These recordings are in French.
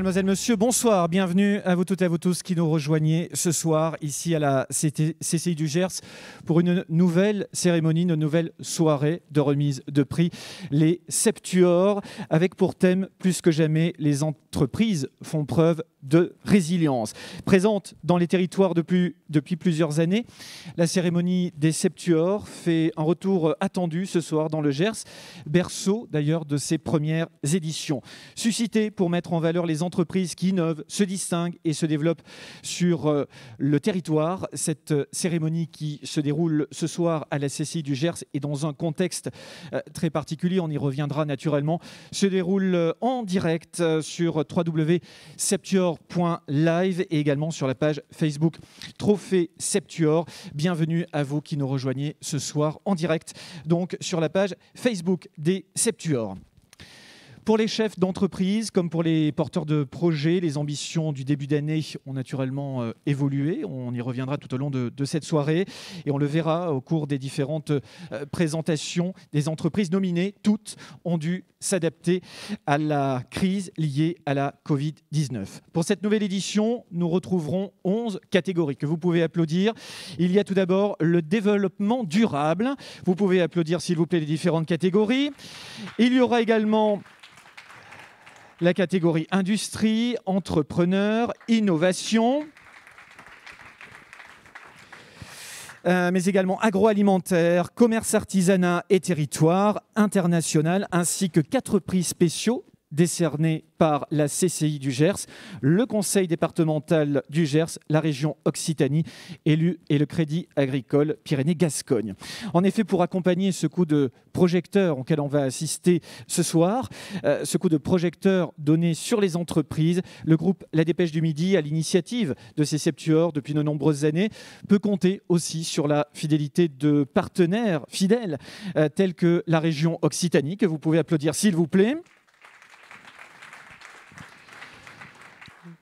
Mademoiselle, Monsieur, bonsoir. Bienvenue à vous toutes et à vous tous qui nous rejoignez ce soir ici à la CCI du Gers pour une nouvelle cérémonie, une nouvelle soirée de remise de prix, les Septuors, avec pour thème plus que jamais les entreprises font preuve de résilience. Présente dans les territoires depuis, plusieurs années, la cérémonie des Septuors fait un retour attendu ce soir dans le Gers, berceau d'ailleurs de ses premières éditions. Suscité pour mettre en valeur les entreprises qui innovent, se distinguent et se développent sur euh, le territoire, cette cérémonie qui se déroule ce soir à la CCI du Gers et dans un contexte euh, très particulier, on y reviendra naturellement, se déroule euh, en direct sur www.septuor live et également sur la page Facebook Trophée Septuor. Bienvenue à vous qui nous rejoignez ce soir en direct, donc sur la page Facebook des Septuors. Pour les chefs d'entreprise, comme pour les porteurs de projets, les ambitions du début d'année ont naturellement euh, évolué. On y reviendra tout au long de, cette soirée et on le verra au cours des différentes euh, présentations des entreprises nominées. Toutes ont dû s'adapter à la crise liée à la Covid-19. Pour cette nouvelle édition, nous retrouverons 11 catégories que vous pouvez applaudir. Il y a tout d'abord le développement durable. Vous pouvez applaudir, s'il vous plaît, les différentes catégories. Il y aura également la catégorie industrie, entrepreneur, innovation. Euh, mais également agroalimentaire, commerce artisanat et territoire international, ainsi que quatre prix spéciaux décernés par la CCI du Gers, le Conseil départemental du Gers, la région Occitanie élu et le Crédit agricole Pyrénées-Gascogne. En effet, pour accompagner ce coup de projecteur auquel on va assister ce soir, euh, ce coup de projecteur donné sur les entreprises, le groupe La Dépêche du Midi, à l'initiative de ces septuors depuis de nombreuses années, peut compter aussi sur la fidélité de partenaires fidèles euh, tels que la région Occitanie, que vous pouvez applaudir s'il vous plaît.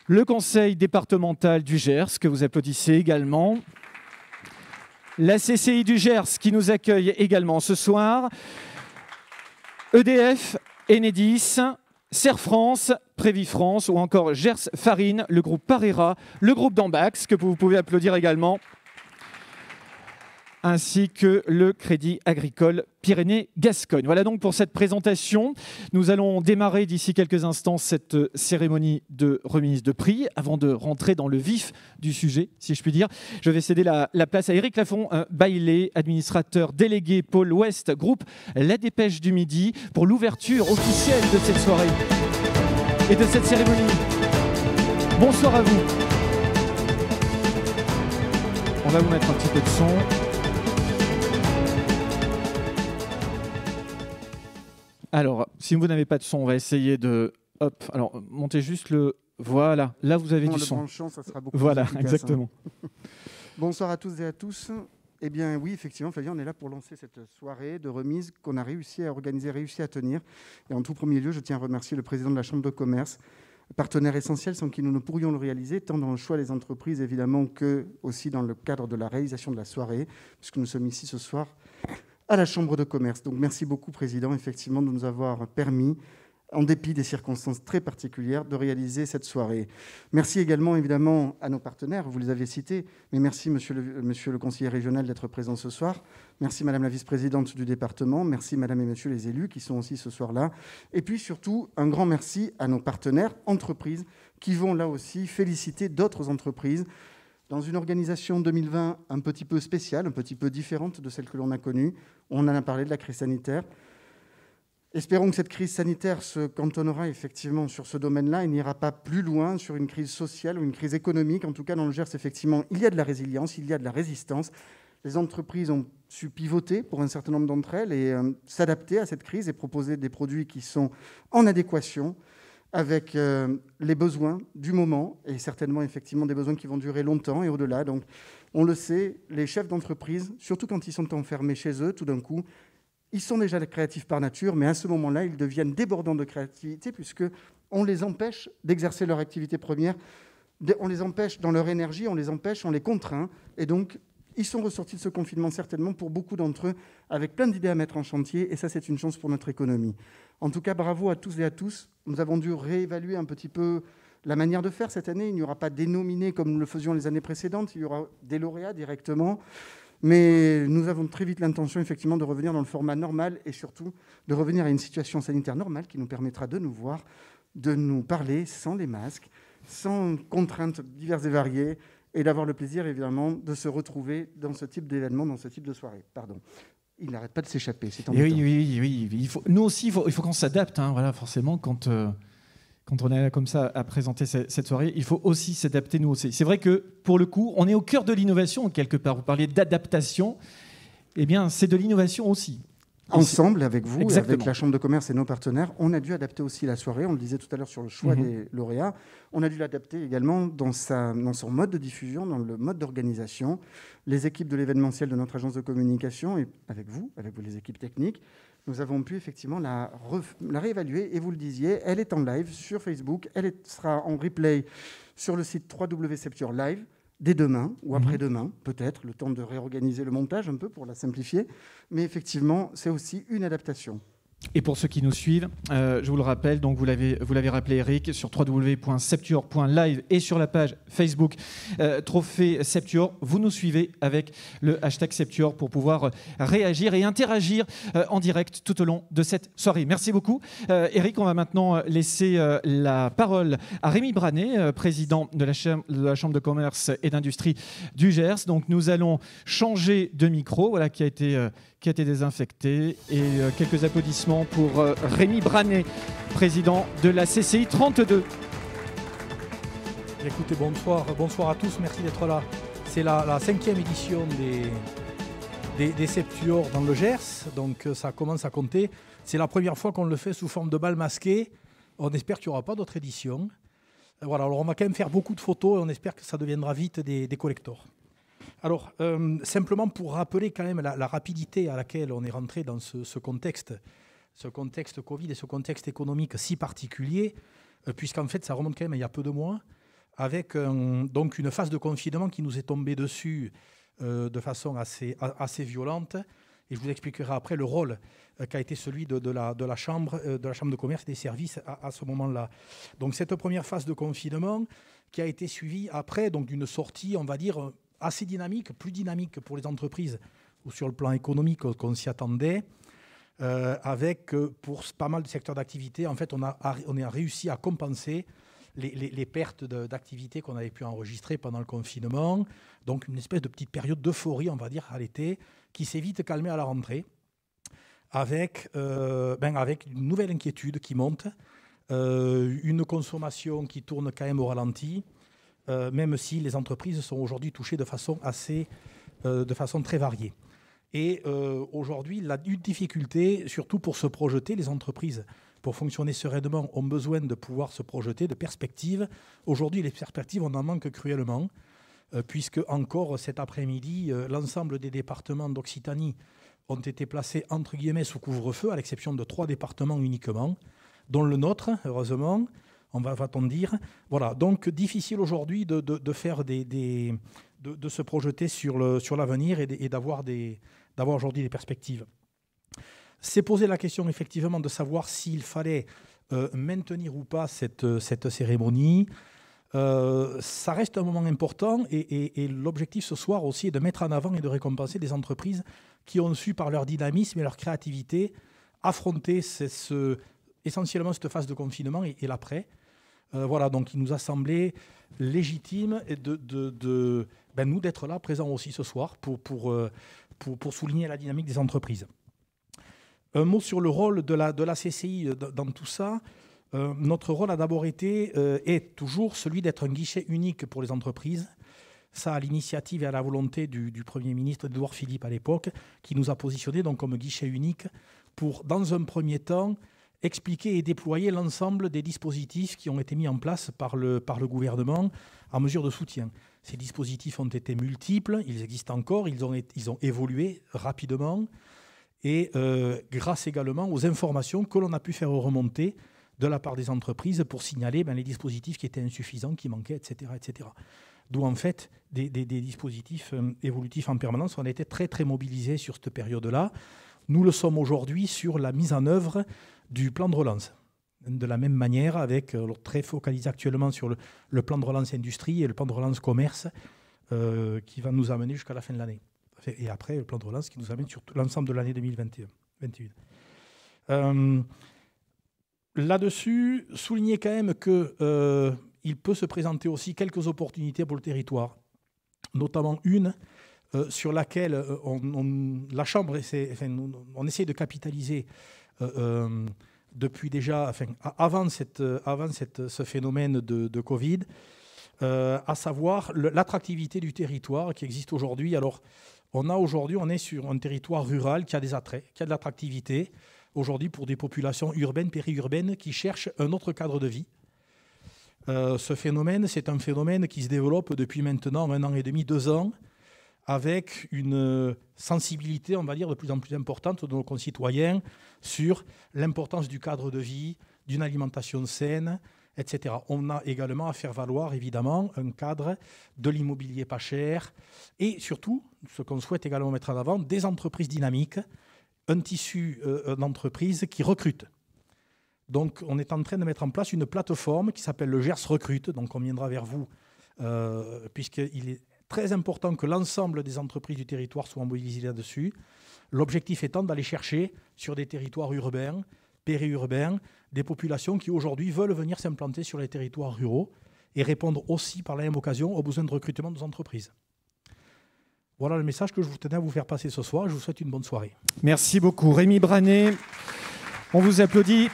Le conseil départemental du Gers, que vous applaudissez également, la CCI du Gers qui nous accueille également ce soir, EDF, Enedis, Serre France, France ou encore Gers Farine, le groupe Parera, le groupe d'Ambax, que vous pouvez applaudir également ainsi que le Crédit agricole Pyrénées-Gascogne. Voilà donc pour cette présentation. Nous allons démarrer d'ici quelques instants cette cérémonie de remise de prix. Avant de rentrer dans le vif du sujet, si je puis dire, je vais céder la, place à Éric Lafont Bailey, administrateur délégué Pôle Ouest, groupe La Dépêche du Midi, pour l'ouverture officielle de cette soirée et de cette cérémonie. Bonsoir à vous. On va vous mettre un petit peu de son. Alors, si vous n'avez pas de son, on va essayer de. Hop, alors montez juste le. Voilà, là vous avez du son. ça sera beaucoup voilà, exactement. Bonsoir à tous et à tous. Eh bien oui, effectivement, Flavien, on est là pour lancer cette soirée de remise qu'on a réussi à organiser, réussi à tenir. Et en tout premier lieu, je tiens à remercier le président de la Chambre de commerce, partenaire essentiel sans qui nous ne pourrions le réaliser, tant dans le choix des entreprises évidemment que aussi dans le cadre de la réalisation de la soirée, puisque nous sommes ici ce soir à la Chambre de commerce. Donc merci beaucoup, Président, effectivement, de nous avoir permis, en dépit des circonstances très particulières, de réaliser cette soirée. Merci également, évidemment, à nos partenaires, vous les avez cités, mais merci, Monsieur le, conseiller régional, d'être présent ce soir. Merci, Madame la vice-présidente du département. Merci, Madame et Monsieur les élus qui sont aussi ce soir-là. Et puis, surtout, un grand merci à nos partenaires, entreprises, qui vont là aussi féliciter d'autres entreprises dans une organisation 2020 un petit peu spéciale, un petit peu différente de celle que l'on a connue. On en a parlé de la crise sanitaire. Espérons que cette crise sanitaire se cantonnera effectivement sur ce domaine-là et n'ira pas plus loin sur une crise sociale ou une crise économique. En tout cas, dans le Gers, effectivement, il y a de la résilience, il y a de la résistance. Les entreprises ont su pivoter pour un certain nombre d'entre elles et euh, s'adapter à cette crise et proposer des produits qui sont en adéquation avec euh, les besoins du moment et certainement effectivement des besoins qui vont durer longtemps et au-delà. Donc, on le sait, les chefs d'entreprise, surtout quand ils sont enfermés chez eux, tout d'un coup, ils sont déjà créatifs par nature, mais à ce moment-là, ils deviennent débordants de créativité puisque on les empêche d'exercer leur activité première, on les empêche dans leur énergie, on les empêche, on les contraint, et donc ils sont ressortis de ce confinement certainement pour beaucoup d'entre eux avec plein d'idées à mettre en chantier, et ça c'est une chance pour notre économie. En tout cas, bravo à tous et à tous. Nous avons dû réévaluer un petit peu la manière de faire cette année. Il n'y aura pas des nominés comme nous le faisions les années précédentes, il y aura des lauréats directement. Mais nous avons très vite l'intention, effectivement, de revenir dans le format normal et surtout de revenir à une situation sanitaire normale qui nous permettra de nous voir, de nous parler sans les masques, sans contraintes diverses et variées, et d'avoir le plaisir, évidemment, de se retrouver dans ce type d'événement, dans ce type de soirée. Pardon. Il n'arrête pas de s'échapper. C'est oui, oui, oui, Il faut, nous aussi, il faut, faut qu'on s'adapte. Hein, voilà, forcément, quand. Euh, quand on est comme ça à présenter cette soirée, il faut aussi s'adapter nous aussi. C'est vrai que pour le coup, on est au cœur de l'innovation quelque part. Vous parliez d'adaptation, eh bien c'est de l'innovation aussi. Ensemble, avec vous, avec la Chambre de commerce et nos partenaires, on a dû adapter aussi la soirée. On le disait tout à l'heure sur le choix mhm. des lauréats. On a dû l'adapter également dans, sa, dans son mode de diffusion, dans le mode d'organisation. Les équipes de l'événementiel de notre agence de communication, et avec vous, avec vous les équipes techniques, nous avons pu effectivement la, réévaluer. Et vous le disiez, elle est en live sur Facebook, elle sera en replay sur le site www Live dès demain ou mhm. après-demain, peut-être, le temps de réorganiser le montage un peu pour la simplifier. Mais effectivement, c'est aussi une adaptation. Et pour ceux qui nous suivent, euh, je vous le rappelle, donc vous l'avez, vous l'avez rappelé Eric, sur www.septure.live et sur la page Facebook euh, Trophée Septure, vous nous suivez avec le hashtag Septure pour pouvoir réagir et interagir euh, en direct tout au long de cette soirée. Merci beaucoup. Eric, on va maintenant laisser la parole à Rémi Branet, président de la, Chambre, de la Chambre de commerce et d'industrie du Gers. Donc nous allons changer de micro, voilà, qui a été qui a été désinfecté. Et euh, quelques applaudissements pour euh, Rémi Branet, président de la CCI 32. Écoutez, bonsoir, bonsoir à tous, merci d'être là. C'est la, cinquième édition des, des, Septuors dans le Gers, donc euh, ça commence à compter. C'est la première fois qu'on le fait sous forme de bal masqué. On espère qu'il n'y aura pas d'autres éditions. Voilà, alors on va quand même faire beaucoup de photos et on espère que ça deviendra vite des, des collectors. Alors, euh, simplement pour rappeler quand même la, rapidité à laquelle on est rentré dans ce, contexte, ce contexte Covid et ce contexte économique si particulier, euh, puisqu'en fait, ça remonte quand même il y a peu de mois, avec donc une phase de confinement qui nous est tombée dessus euh, de façon assez, assez violente. Et je vous expliquerai après le rôle qu'a été celui de, la, de, la chambre, de la Chambre de commerce et des services à, à ce moment-là. Donc cette première phase de confinement qui a été suivie après donc d'une sortie, on va dire, assez dynamique, plus dynamique pour les entreprises ou sur le plan économique qu'on s'y attendait. Euh, avec, euh, pour pas mal de secteurs d'activité, en fait, on a, réussi à compenser les, pertes d'activité qu'on avait pu enregistrer pendant le confinement. Donc, une espèce de petite période d'euphorie, on va dire, à l'été, qui s'est vite calmée à la rentrée, avec, euh, ben, avec une nouvelle inquiétude qui monte, une consommation qui tourne quand même au ralenti, euh, même si les entreprises sont aujourd'hui touchées de façon, assez, euh, de façon très variée. Et euh, aujourd'hui, la difficulté, surtout pour se projeter, les entreprises, pour fonctionner sereinement, ont besoin de pouvoir se projeter, de perspectives. Aujourd'hui, les perspectives, on en manque cruellement, puisque encore cet après-midi, l'ensemble des départements d'Occitanie ont été placés entre guillemets sous couvre-feu, à l'exception de trois départements uniquement, dont le nôtre, heureusement on va, va-t-on dire. Voilà, donc difficile aujourd'hui de, faire des, de, se projeter sur, le, sur l'avenir et, d'avoir, des, d'avoir aujourd'hui des perspectives. C'est poser la question effectivement de savoir s'il fallait euh, maintenir ou pas cette, cette cérémonie. Euh, ça reste un moment important et, l'objectif ce soir aussi est de mettre en avant et de récompenser des entreprises qui ont su par leur dynamisme et leur créativité affronter ce, essentiellement cette phase de confinement et l'après euh, voilà, donc il nous a semblé légitime de, de, ben, nous d'être là, présents aussi ce soir, euh, pour, souligner la dynamique des entreprises. Un mot sur le rôle de la, CCI dans tout ça. notre rôle a d'abord été et toujours celui d'être un guichet unique pour les entreprises ça à l'initiative et à la volonté du, Premier ministre Edouard Philippe à l'époque, qui nous a positionnés donc comme guichet unique pour, dans un premier temps, expliquer et déployer l'ensemble des dispositifs qui ont été mis en place par le, gouvernement en mesure de soutien. Ces dispositifs ont été multiples, ils existent encore, ils ont, ils évolué rapidement, et euh, grâce également aux informations que l'on a pu faire remonter de la part des entreprises pour signaler ben, les dispositifs qui étaient insuffisants, qui manquaient, etc. etc. D'où en fait des, dispositifs euh, évolutifs en permanence. On a très très mobilisés sur cette période-là. Nous le sommes aujourd'hui sur la mise en œuvre du plan de relance. De la même manière, avec euh, très focalisé actuellement sur le, plan de relance industrie et le plan de relance commerce, euh, qui va nous amener jusqu'à la fin de l'année. Et après, le plan de relance qui nous amène sur l'ensemble de l'année 2021. Là-dessus, souligner quand même que il peut se présenter aussi quelques opportunités pour le territoire, notamment une euh, sur laquelle euh, la Chambre essaie, de capitaliser euh, depuis déjà, enfin, avant, cette, avant cette, ce phénomène de, Covid, à savoir l'attractivité du territoire qui existe aujourd'hui. Alors, on a aujourd'hui, on est sur un territoire rural qui a des attraits, qui a de l'attractivité aujourd'hui pour des populations urbaines, périurbaines qui cherchent un autre cadre de vie. Euh, ce phénomène, c'est un phénomène qui se développe depuis maintenant un an et demi, deux ans, avec une sensibilité, on va dire, de plus en plus importante de nos concitoyens sur l'importance du cadre de vie, d'une alimentation saine, etc. On a également à faire valoir, évidemment, un cadre de l'immobilier pas cher et surtout, ce qu'on souhaite également mettre en avant, des entreprises dynamiques, un tissu euh, d'entreprises qui recrutent. Donc, on est en train de mettre en place une plateforme qui s'appelle le GERS Recrute. Donc, on viendra vers vous, euh, puisqu'il est très important que l'ensemble des entreprises du territoire soient mobilisées là-dessus. L'objectif étant d'aller chercher sur des territoires urbains, périurbains, des populations qui aujourd'hui veulent venir s'implanter sur les territoires ruraux et répondre aussi par la même occasion aux besoins de recrutement de nos entreprises. Voilà le message que je vous tenais à vous faire passer ce soir. Je vous souhaite une bonne soirée. Merci beaucoup. Rémi Branet, on vous applaudit.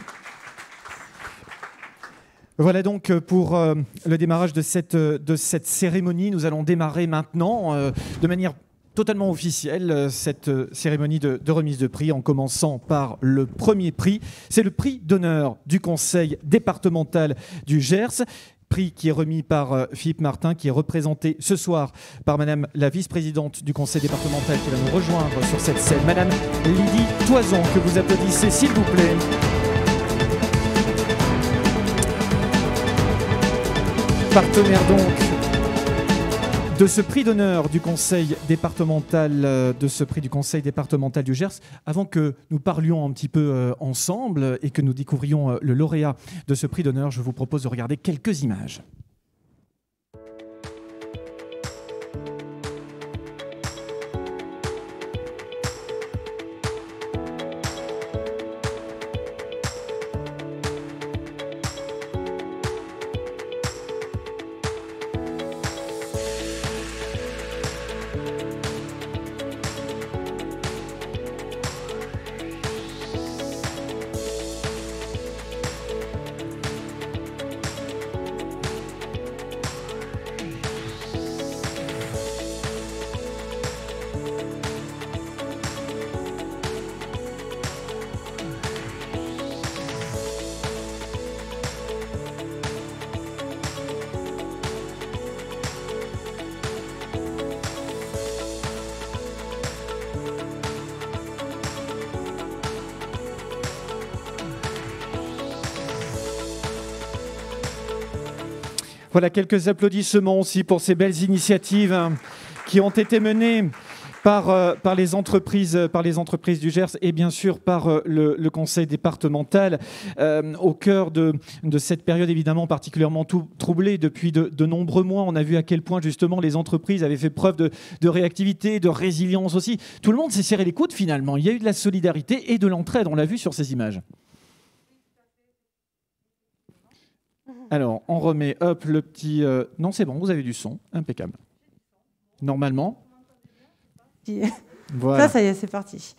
Voilà donc euh, pour euh, le démarrage de cette, euh, de cette cérémonie. Nous allons démarrer maintenant de manière totalement officielle cette cérémonie de, remise de prix en commençant par le premier prix. C'est le prix d'honneur du conseil départemental du Gers prix qui est remis par Philippe Martin, qui est représenté ce soir par Madame la vice-présidente du conseil départemental qui va nous rejoindre sur cette scène, Madame Lydie Toison, que vous applaudissez s'il vous plaît. Partenaire donc de ce prix d'honneur du Conseil départemental, euh, de ce prix du Conseil départemental du Gers. Avant que nous parlions un petit peu euh, ensemble et que nous découvrions euh, le lauréat de ce prix d'honneur, je vous propose de regarder quelques images. Voilà quelques applaudissements aussi pour ces belles initiatives qui ont été menées par, euh, par, les entreprises, du Gers et bien sûr par euh, le, conseil départemental. Euh, au cœur de, cette période évidemment particulièrement troublée depuis de, de, nombreux mois, on a vu à quel point justement les entreprises avaient fait preuve de, de réactivité, de résilience aussi. Tout le monde s'est serré les coudes finalement. Il y a eu de la solidarité et de l'entraide, on l'a vu sur ces images. Alors, on remet, hop, le petit... Euh, non, c'est bon, vous avez du son, impeccable. Normalement. Voilà. Ça, ça y est, c'est parti.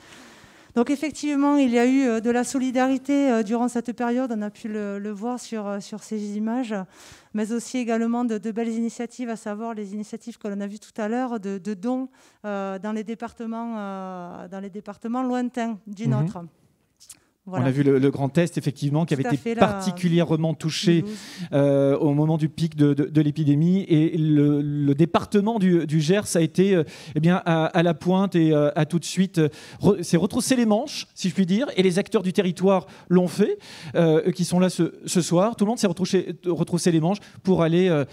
Donc effectivement, il y a eu de la solidarité durant cette période, on a pu le, voir sur, sur ces images, mais aussi également de, belles initiatives, à savoir les initiatives que l'on a vues tout à l'heure de, dons dans, les départements, dans les départements lointains du mhm. nôtre. On a vu le, Grand test effectivement, qui avait été particulièrement touché euh, au moment du pic de, l'épidémie. Et le, département du, Gers a été euh, eh bien, à, la pointe et euh, a tout de suite s'est retroussé les manches, si je puis dire. Et les acteurs du territoire l'ont fait, qui sont là ce, soir. Tout le monde s'est retroussé, retroussé, les manches pour aller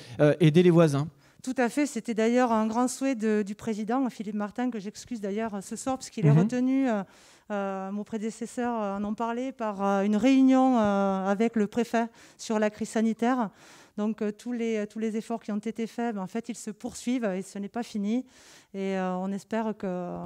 aider les voisins. Tout à fait. C'était d'ailleurs un grand souhait du président, Philippe Martin, que j'excuse d'ailleurs ce soir, parce qu'il est mhm. retenu euh, mon prédécesseur en ont parlé par euh, une réunion euh, avec le préfet sur la crise sanitaire. Donc tous, les, tous les efforts qui ont été faits, ben, en fait, ils se poursuivent et ce n'est pas fini. Et on espère que,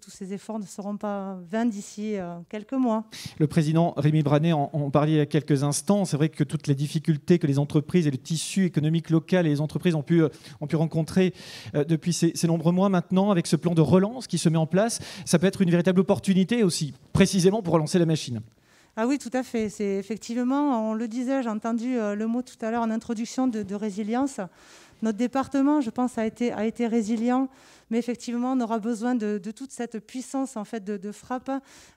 tous ces efforts ne seront pas vains d'ici quelques mois. Le président Rémi Branet en, parlait il y a quelques instants. C'est vrai que toutes les difficultés que les entreprises et le tissu économique local et les entreprises ont pu, ont pu rencontrer depuis ces nombreux mois maintenant, avec ce plan de relance qui se met en place, ça peut être une véritable opportunité aussi, précisément pour relancer la machine. Ah oui, tout à fait. C'est effectivement, on le disait, j'ai entendu euh, le mot tout à l'heure en introduction de, résilience. Notre département, je pense, a été, résilient mais effectivement, on aura besoin de, toute cette puissance en fait, de, frappe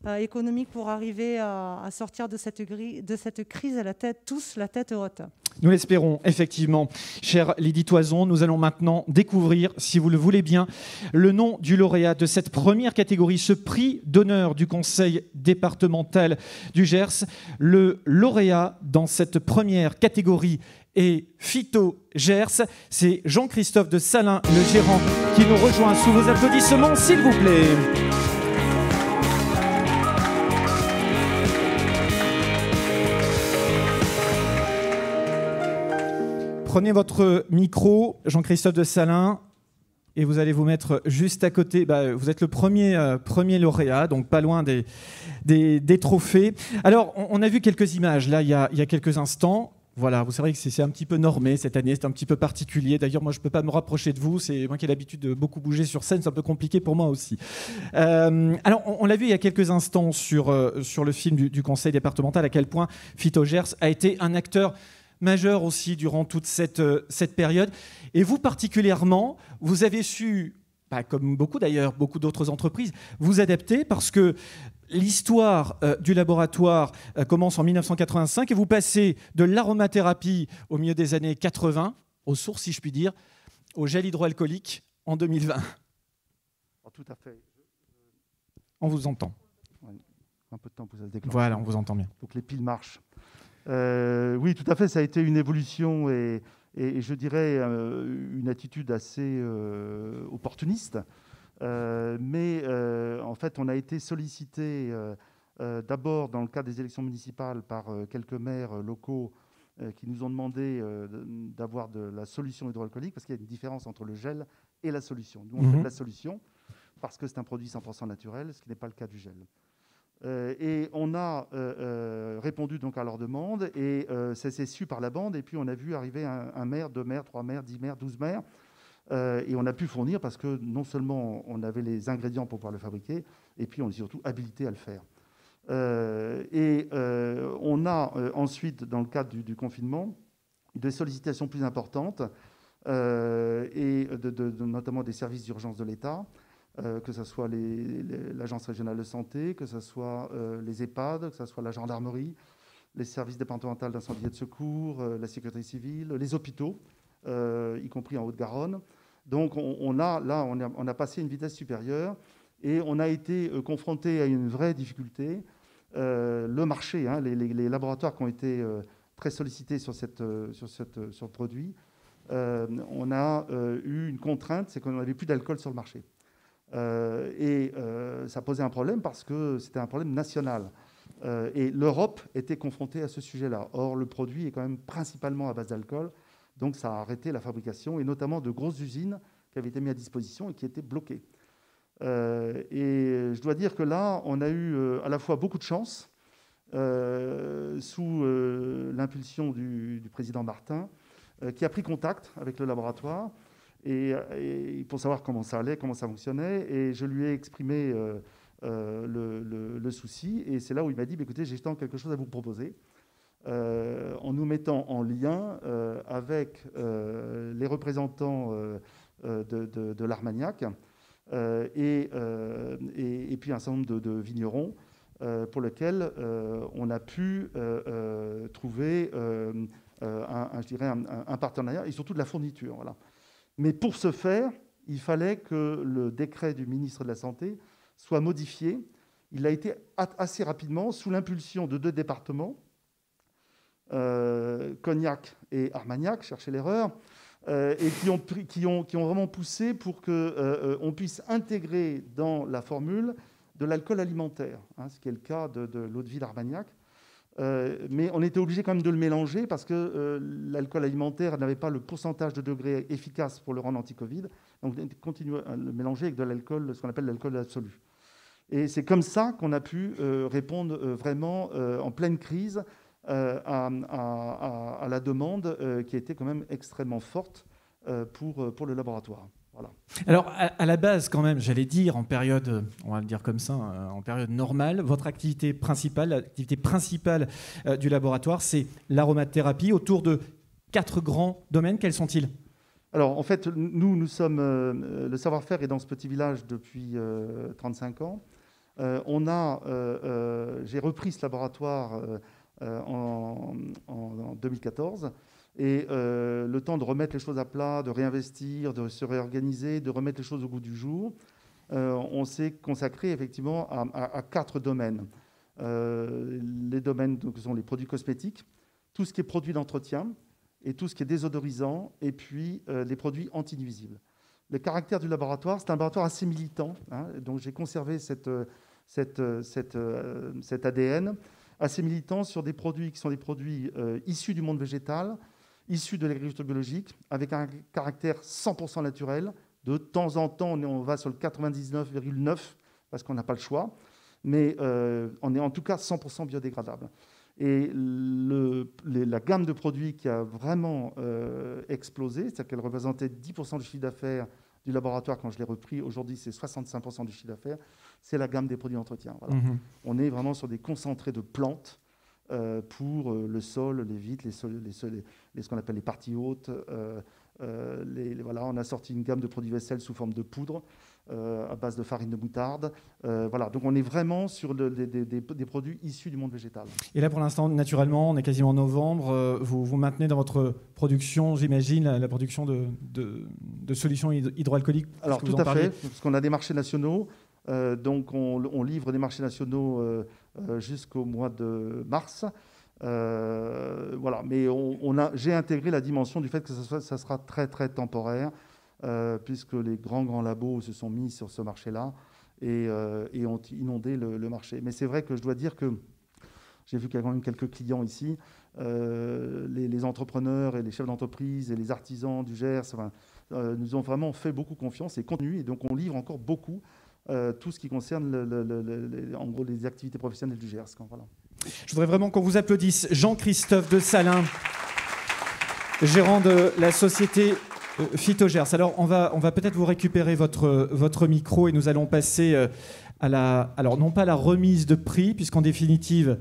euh, économique pour arriver à, sortir de cette, de cette crise à la tête, tous la tête haute. Nous l'espérons, effectivement. Cher Lydie Toison, nous allons maintenant découvrir, si vous le voulez bien, le nom du lauréat de cette première catégorie, ce prix d'honneur du Conseil départemental du Gers. Le lauréat dans cette première catégorie et Phyto Gers. C'est Jean-Christophe de Salin, le gérant, qui nous rejoint sous vos applaudissements, s'il vous plaît. Prenez votre micro, Jean-Christophe de Salin, et vous allez vous mettre juste à côté. Bah, vous êtes le premier, euh, premier lauréat, donc pas loin des, des, trophées. Alors, on, a vu quelques images là il y a, il y a quelques instants. Voilà, vous savez que c'est un petit peu normé cette année, c'est un petit peu particulier. D'ailleurs, moi, je ne peux pas me rapprocher de vous. C'est moi qui ai l'habitude de beaucoup bouger sur scène, c'est un peu compliqué pour moi aussi. Euh, alors, on, l'a vu il y a quelques instants sur, euh, sur le film du, conseil départemental, à quel point Fito Gers a été un acteur majeur aussi durant toute cette, euh, cette période. Et vous particulièrement, vous avez su pas comme beaucoup d'ailleurs, beaucoup d'autres entreprises, vous adapter parce que l'histoire euh, du laboratoire euh, commence en 1985 et vous passez de l'aromathérapie au milieu des années 80, aux sources si je puis dire, au gel hydroalcoolique en 2020. tout à fait. On vous entend. Un peu de temps pour ça se Voilà, on vous entend bien. Donc les piles marchent. Euh, oui, tout à fait, ça a été une évolution et, et je dirais une attitude assez opportuniste. Euh, mais euh, en fait, on a été sollicité euh, d'abord dans le cadre des élections municipales par quelques maires locaux qui nous ont demandé d'avoir de la solution hydroalcoolique parce qu'il y a une différence entre le gel et la solution. Nous, on fait de mhm. la solution parce que c'est un produit 100% naturel, ce qui n'est pas le cas du gel. et on a répondu donc à leur demande et ça s'est su par la bande. Et puis on a vu arriver un, un, maire, deux maires, trois maires, dix maires, douze maires euh, et on a pu fournir parce que non seulement on avait les ingrédients pour pouvoir le fabriquer, et puis on est surtout habilité à le faire. Euh, et euh, on a ensuite, dans le cadre du, confinement, des sollicitations plus importantes, et notamment des services d'urgence de l'État, que ce soit l'Agence régionale de santé, que ce soit les EHPAD, que ce soit la gendarmerie, les services départementaux d'incendie et de secours, la sécurité civile, les hôpitaux. Euh, y compris en Haute-Garonne. Donc on, a là, on a, passé une vitesse supérieure et on a été euh, confronté à une vraie difficulté. Euh, le marché, hein, les, laboratoires qui ont été très sollicités sur, cette, sur, cette, produit, on a eu une contrainte, c'est qu'on n'avait plus d'alcool sur le marché. et ça posait un problème parce que c'était un problème national. et l'Europe était confrontée à ce sujet-là. Or, le produit est quand même principalement à base d'alcool. Donc ça a arrêté la fabrication, et notamment de grosses usines qui avaient été mises à disposition et qui étaient bloquées. Euh, et je dois dire que là, on a eu euh, à la fois beaucoup de chance, euh, sous l'impulsion du, président Martin, qui a pris contact avec le laboratoire et, pour savoir comment ça allait, comment ça fonctionnait. Et je lui ai exprimé le, souci. Et c'est là où il m'a dit, bah, écoutez, j'ai quelque chose à vous proposer. En nous mettant en lien avec les représentants de, l'Armagnac et, puis un certain nombre de, vignerons pour lesquels on a pu trouver un, partenariat et surtout de la fourniture. Voilà. Mais pour ce faire, il fallait que le décret du ministre de la Santé soit modifié. Il a été assez rapidement, sous l'impulsion de deux départements, euh, Cognac et Armagnac, cherchez l'erreur, euh, et qui ont, vraiment poussé pour qu'on euh, puisse intégrer dans la formule de l'alcool alimentaire, hein, ce qui est le cas de, l'eau de vie d'Armagnac. Euh, mais on était obligé quand même de le mélanger parce que euh, l'alcool alimentaire n'avait pas le pourcentage de degré efficace pour le rendre anti-Covid. Donc on continue à le mélanger avec de l'alcool, ce qu'on appelle l'alcool absolu. Et c'est comme ça qu'on a pu euh, répondre vraiment en pleine crise à, à, la demande qui était quand même extrêmement forte pour, pour le laboratoire. Alors, à, la base, quand même, j'allais dire, en période, on va le dire comme ça, euh, en période normale, votre activité principale, l'activité principale euh, du laboratoire, c'est l'aromathérapie autour de quatre grands domaines. Quels sont-ils? Alors, en fait, nous, nous sommes. Euh, le savoir-faire est dans ce petit village depuis 35 ans. on a. J'ai repris ce laboratoire en, en, 2014. Et euh, le temps de remettre les choses à plat, de réinvestir, de se réorganiser, de remettre les choses au goût du jour, euh, on s'est consacré effectivement à, quatre domaines. Euh, les domaines donc, sont les produits cosmétiques, tout ce qui est produits d'entretien et tout ce qui est désodorisant, et puis les produits antinuisibles. Le caractère du laboratoire, c'est un laboratoire assez militant, hein, donc j'ai conservé cette, cet ADN assez militant sur des produits qui sont des produits issus du monde végétal, issus de l'agriculture biologique, avec un caractère 100% naturel. De temps en temps, on, va sur le 99,9 parce qu'on n'a pas le choix, mais euh, on est en tout cas 100% biodégradable. Et la gamme de produits qui a vraiment euh, explosé, c'est-à-dire qu'elle représentait 10% du chiffre d'affaires du laboratoire quand je l'ai repris, aujourd'hui c'est 65% du chiffre d'affaires, c'est la gamme des produits d'entretien. Mm-hmm. On est vraiment sur des concentrés de plantes euh, pour euh, le sol, les vitres, les, les, les ce qu'on appelle les parties hautes. Euh, voilà, on a sorti une gamme de produits vaisselle sous forme de poudre à base de farine de moutarde. voilà, donc on est vraiment sur des, des, produits issus du monde végétal. Et là, pour l'instant, naturellement, on est quasiment en novembre. vous, vous maintenez dans votre production, j'imagine, la, production de, de, solutions hydroalcooliques Alors tout à fait, parce qu'on a des marchés nationaux. Donc on, livre des marchés nationaux euh, jusqu'au mois de mars. Euh, voilà, mais on, a, j'ai intégré la dimension du fait que ça, sera très très temporaire, euh, puisque les grands grands labos se sont mis sur ce marché-là et, ont inondé le, marché. Mais c'est vrai que je dois dire que j'ai vu qu'il y a quand même quelques clients ici, les, entrepreneurs et les chefs d'entreprise et les artisans du Gers nous ont vraiment fait beaucoup confiance et continuent, et donc on livre encore beaucoup euh, tout ce qui concerne en gros les activités professionnelles du GERS. Je voudrais vraiment qu'on vous applaudisse. Jean-Christophe de Salin, gérant de la société euh, Phytogers. Alors, on va, on va peut-être vous récupérer votre, votre micro et nous allons passer euh, à la. Alors, non pas la remise de prix, puisqu'en définitive,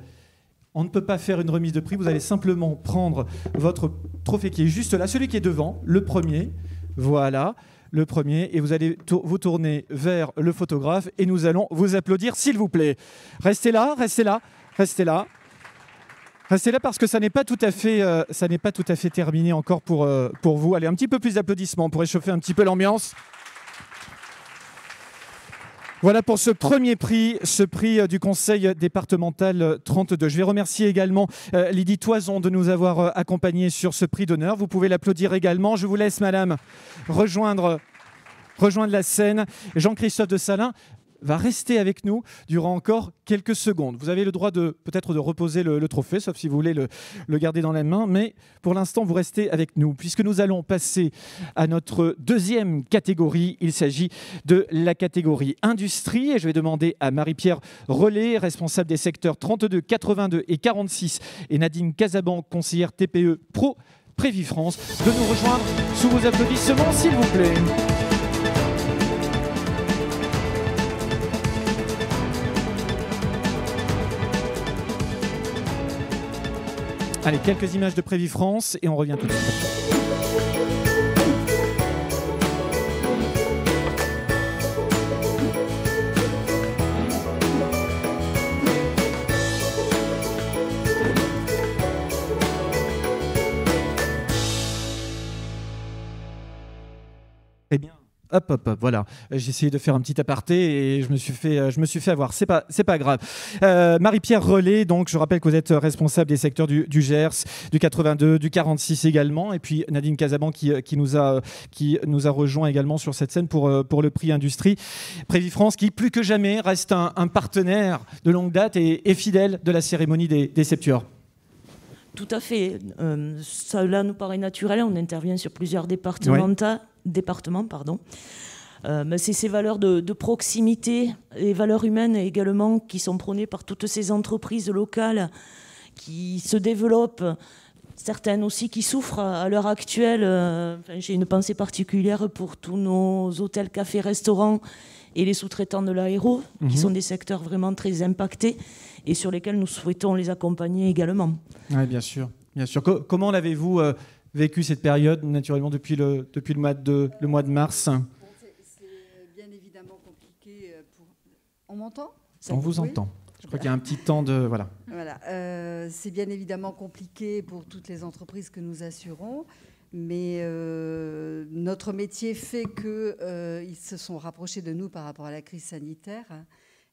on ne peut pas faire une remise de prix. Vous allez simplement prendre votre trophée qui est juste là, celui qui est devant, le premier. Voilà le premier, et vous allez vous tourner vers le photographe et nous allons vous applaudir, s'il vous plaît. Restez là, restez là, restez là. Restez là parce que ça n'est pas tout à fait, euh, terminé encore pour, euh, pour vous. Allez, un petit peu plus d'applaudissements pour échauffer un petit peu l'ambiance. Voilà pour ce premier prix, ce prix euh, du Conseil départemental 32. Je vais remercier également euh, Lydie Toison de nous avoir euh, accompagnés sur ce prix d'honneur. Vous pouvez l'applaudir également. Je vous laisse, madame, rejoindre, rejoindre la scène. Jean-Christophe de Salin, va rester avec nous durant encore quelques secondes. Vous avez le droit de peut-être de reposer le, trophée, sauf si vous voulez le, garder dans la main, mais pour l'instant, vous restez avec nous, puisque nous allons passer à notre deuxième catégorie. Il s'agit de la catégorie industrie, et je vais demander à Marie-Pierre Relais, responsable des secteurs 32, 82 et 46, et Nadine Casaban, conseillère TPE Pro Prévifrance, de nous rejoindre sous vos applaudissements, s'il vous plaît. Allez, quelques images de Prévis France et on revient tout de suite. Eh bien, hop, hop, hop, voilà. J'ai essayé de faire un petit aparté et je me suis fait, euh, je me suis fait avoir. C'est pas, c'est pas grave. Euh, Marie-Pierre Relais, donc, je rappelle que vous êtes responsable des secteurs du, Gers, du 82, du 46 également, et puis Nadine Casaban qui, qui, nous a, qui nous a rejoint également sur cette scène pour, euh, pour le prix Industrie. Prévis France qui, plus que jamais, reste un, partenaire de longue date et, fidèle de la cérémonie des, des Septuors. Tout à fait. cela nous paraît naturel. On intervient sur plusieurs départements département. Pardon. Euh, mais c'est ces valeurs de, proximité et valeurs humaines également qui sont prônées par toutes ces entreprises locales qui se développent, certaines aussi qui souffrent à l'heure actuelle. Euh, j'ai une pensée particulière pour tous nos hôtels, cafés, restaurants et les sous-traitants de l'aéro, qui mhm. sont des secteurs vraiment très impactés et sur lesquels nous souhaitons les accompagner également. Oui, bien sûr. Bien sûr. comment l'avez-vous euh, vécu cette période, naturellement, depuis le, depuis le, mois, de, le mois de mars C'est bien évidemment compliqué. Euh, pour... On m'entend? On vous entend. Je crois qu'il y a un petit temps de... Voilà. voilà. Euh, c'est bien évidemment compliqué pour toutes les entreprises que nous assurons. Mais euh, notre métier fait qu'ils se sont rapprochés de nous par rapport à la crise sanitaire.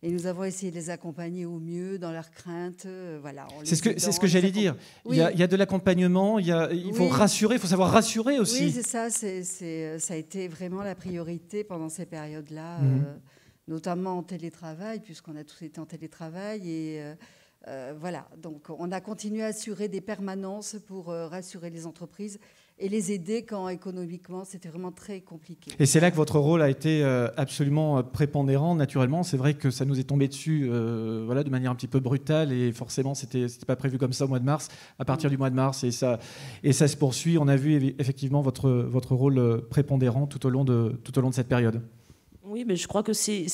Et nous avons essayé de les accompagner au mieux dans leurs craintes. Euh, voilà, c'est ce que, ce que j'allais dire. Il, y a, de l'accompagnement, il, il, faut rassurer, il faut savoir rassurer aussi. Oui, c'est ça. C'est, euh, ça a été vraiment la priorité pendant ces périodes-là, mhm. euh, notamment en télétravail, puisqu'on a tous été en télétravail. Et voilà, donc on a continué à assurer des permanences pour rassurer les entreprises et les aider quand économiquement c'était vraiment très compliqué. Et c'est là que votre rôle a été euh, absolument euh, prépondérant, naturellement. C'est vrai que ça nous est tombé dessus euh, voilà, de manière un petit peu brutale et forcément c'était n'était pas prévu comme ça au mois de mars. À partir du mois de mars et ça, et ça se poursuit, on a vu effectivement votre, votre rôle prépondérant tout au long de, tout au long de cette période. Oui, mais je crois que c'est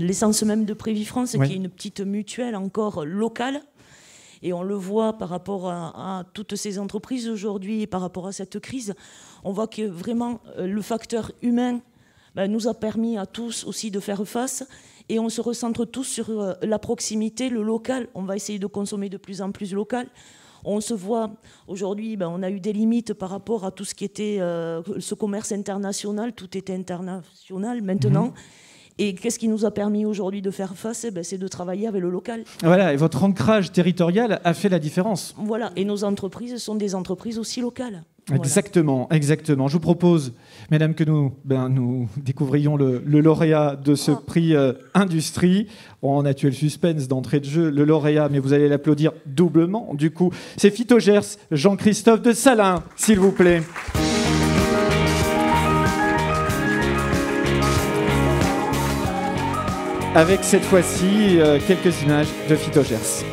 l'essence même de Prévis France, qui est une petite mutuelle encore locale et on le voit par rapport à, toutes ces entreprises aujourd'hui par rapport à cette crise. On voit que vraiment euh, le facteur humain ben, nous a permis à tous aussi de faire face. Et on se recentre tous sur euh, la proximité, le local. On va essayer de consommer de plus en plus local. On se voit aujourd'hui, ben, on a eu des limites par rapport à tout ce qui était euh, ce commerce international. Tout était international maintenant. Mhm. Et qu'est-ce qui nous a permis aujourd'hui de faire face? Eh ben, C'est de travailler avec le local. Voilà, et votre ancrage territorial a fait la différence. Voilà, et nos entreprises sont des entreprises aussi locales. Exactement, exactement. Je vous propose, mesdames, que nous, ben, nous découvrions le, lauréat de ce ah. prix euh, Industrie. On a tué le suspense d'entrée de jeu, le lauréat, mais vous allez l'applaudir doublement. Du coup, c'est Phytogers, Jean-Christophe de Salin, s'il vous plaît. Avec cette fois-ci euh, quelques images de Phytogers.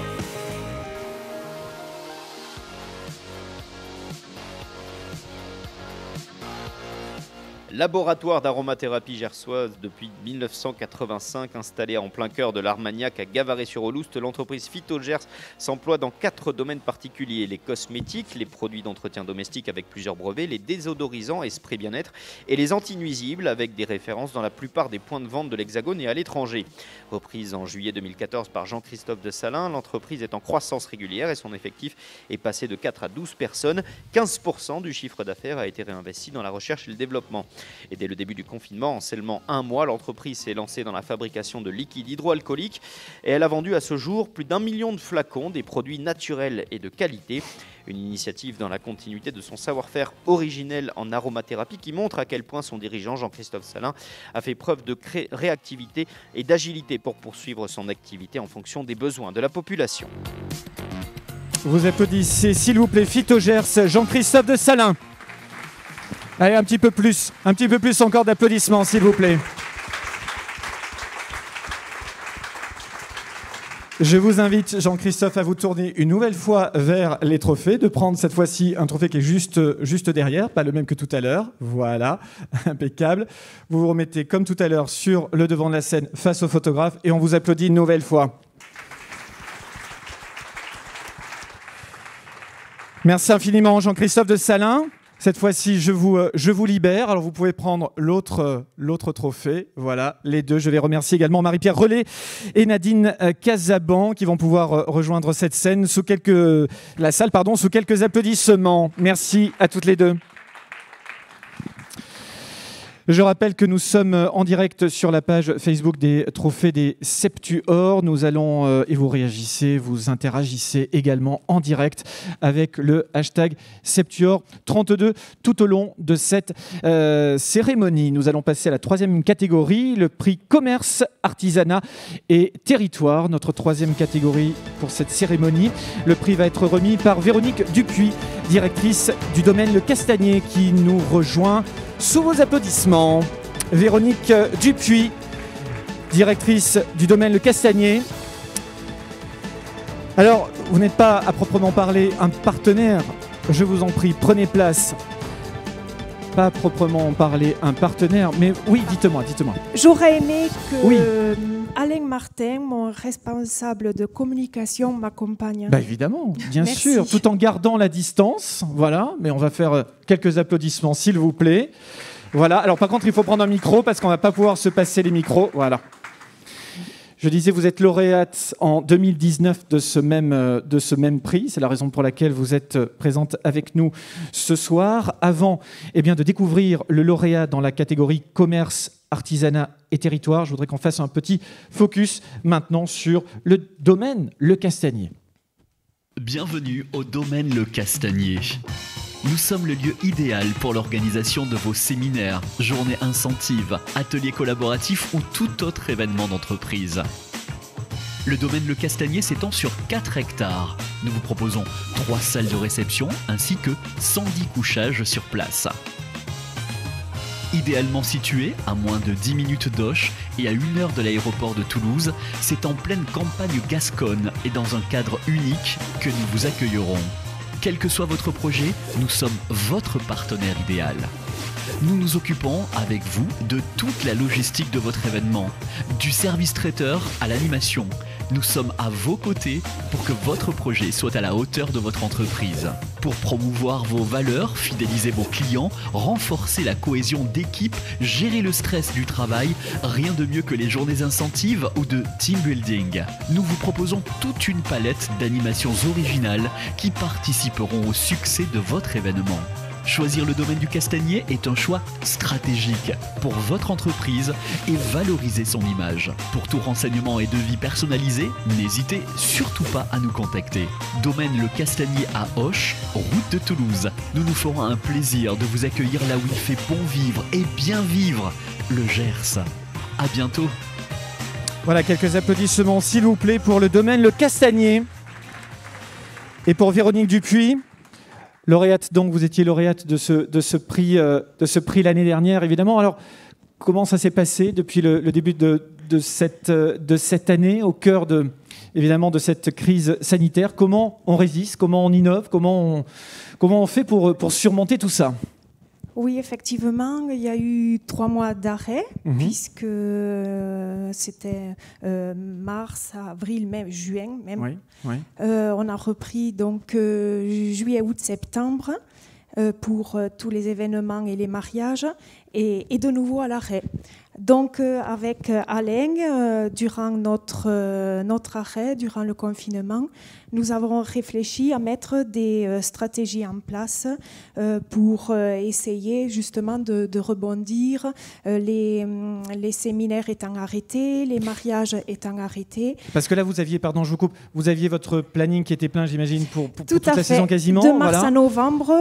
Laboratoire d'aromathérapie gersoise depuis 1985, installé en plein cœur de l'Armagnac à Gavaret-sur-Aulouste, l'entreprise Phytogers s'emploie dans quatre domaines particuliers les cosmétiques, les produits d'entretien domestique avec plusieurs brevets, les désodorisants et sprays bien-être et les antinuisibles avec des références dans la plupart des points de vente de l'Hexagone et à l'étranger. Reprise en juillet 2014 par Jean-Christophe de Salin, l'entreprise est en croissance régulière et son effectif est passé de 4 à 12 personnes. 15% du chiffre d'affaires a été réinvesti dans la recherche et le développement. Et dès le début du confinement, en seulement un mois, l'entreprise s'est lancée dans la fabrication de liquides hydroalcooliques et elle a vendu à ce jour plus d'un million de flacons, des produits naturels et de qualité. Une initiative dans la continuité de son savoir-faire originel en aromathérapie qui montre à quel point son dirigeant Jean-Christophe Salin a fait preuve de réactivité et d'agilité pour poursuivre son activité en fonction des besoins de la population. Vous applaudissez, s'il vous plaît, Phytogers, Jean-Christophe de Salin. Allez, un petit peu plus, un petit peu plus encore d'applaudissements, s'il vous plaît. Je vous invite, Jean-Christophe, à vous tourner une nouvelle fois vers les trophées, de prendre cette fois-ci un trophée qui est juste, derrière, pas le même que tout à l'heure. Voilà, impeccable. Vous vous remettez comme tout à l'heure sur le devant de la scène face au photographe et on vous applaudit une nouvelle fois. Merci infiniment Jean-Christophe de Salin. Cette fois-ci, je vous, euh, je vous libère. Alors, vous pouvez prendre l'autre, euh, l'autre trophée. Voilà, les deux. Je vais remercier également Marie-Pierre Relais et Nadine euh, Casaban qui vont pouvoir rejoindre cette scène sous quelques, la salle sous quelques applaudissements. Merci à toutes les deux. Je rappelle que nous sommes en direct sur la page Facebook des Trophées des Septuors. Nous allons, euh, et vous réagissez, vous interagissez également en direct avec le hashtag Septuor32 tout au long de cette euh, cérémonie. Nous allons passer à la troisième catégorie, le prix commerce, artisanat et territoire. Notre troisième catégorie pour cette cérémonie. Le prix va être remis par Véronique Dupuis, directrice du domaine Le Castanier, qui nous rejoint sous vos applaudissements, Véronique Dupuis, directrice du domaine Le Castanier. Alors, vous n'êtes pas à proprement parler un partenaire, je vous en prie, prenez place. Pas proprement parler un partenaire, mais oui, dites-moi, dites-moi. J'aurais aimé que Alain Martin, mon responsable de communication, m'accompagne. Bah évidemment, bien sûr, tout en gardant la distance. Voilà, mais on va faire euh, quelques applaudissements, s'il vous plaît. Voilà, alors par contre, il faut prendre un micro parce qu'on va pas pouvoir se passer les micros. Voilà. Je disais, vous êtes lauréate en 2019 de ce même, euh, de ce même prix. C'est la raison pour laquelle vous êtes euh, présente avec nous ce soir. Avant eh de découvrir le lauréat dans la catégorie commerce, artisanat et territoire, je voudrais qu'on fasse un petit focus maintenant sur le domaine Le Castanier. Bienvenue au domaine Le Castanier. Nous sommes le lieu idéal pour l'organisation de vos séminaires, journées incentives, ateliers collaboratifs ou tout autre événement d'entreprise. Le domaine Le Castanier s'étend sur 4 hectares. Nous vous proposons 3 salles de réception ainsi que 110 couchages sur place. Idéalement situé à moins de 10 minutes d'Auch et à 1 heure de l'aéroport de Toulouse, c'est en pleine campagne gasconne et dans un cadre unique que nous vous accueillerons. Quel que soit votre projet, nous sommes votre partenaire idéal. Nous nous occupons, avec vous, de toute la logistique de votre événement, du service traiteur à l'animation. Nous sommes à vos côtés pour que votre projet soit à la hauteur de votre entreprise. Pour promouvoir vos valeurs, fidéliser vos clients, renforcer la cohésion d'équipe, gérer le stress du travail, rien de mieux que les journées incentives ou de team building. Nous vous proposons toute une palette d'animations originales qui participeront au succès de votre événement. Choisir le domaine du castanier est un choix stratégique pour votre entreprise et valoriser son image. Pour tout renseignement et devis personnalisé, n'hésitez surtout pas à nous contacter. Domaine Le Castanier à Hoche, route de Toulouse. Nous nous ferons un plaisir de vous accueillir là où il fait bon vivre et bien vivre, le Gers. À bientôt. Voilà quelques applaudissements s'il vous plaît pour le domaine Le Castanier. Et pour Véronique Dupuis, Lauréate, donc, vous étiez lauréate de ce, de ce prix, euh, de ce prix l'année dernière, évidemment. Alors, comment ça s'est passé depuis le, début de, de, cette, euh, de cette année, au cœur de, évidemment de cette crise sanitaire? Comment on résiste? Comment on innove? Comment on, fait pour surmonter tout ça? Oui, effectivement, il y a eu trois mois d'arrêt, mhm. puisque euh, c'était euh, mars, avril, même juin même. Euh, on a repris donc juillet, août, septembre pour tous les événements et les mariages, et, et de nouveau à l'arrêt. Donc, avec Alain, durant notre, notre arrêt, durant le confinement, nous avons réfléchi à mettre des euh, stratégies en place euh, pour euh, essayer justement de, rebondir, les, hum, les, séminaires étant arrêtés, les mariages étant arrêtés. Parce que là, vous aviez, pardon, je vous coupe, vous aviez votre planning qui était plein, j'imagine, pour, toute la saison quasiment. De mars à novembre.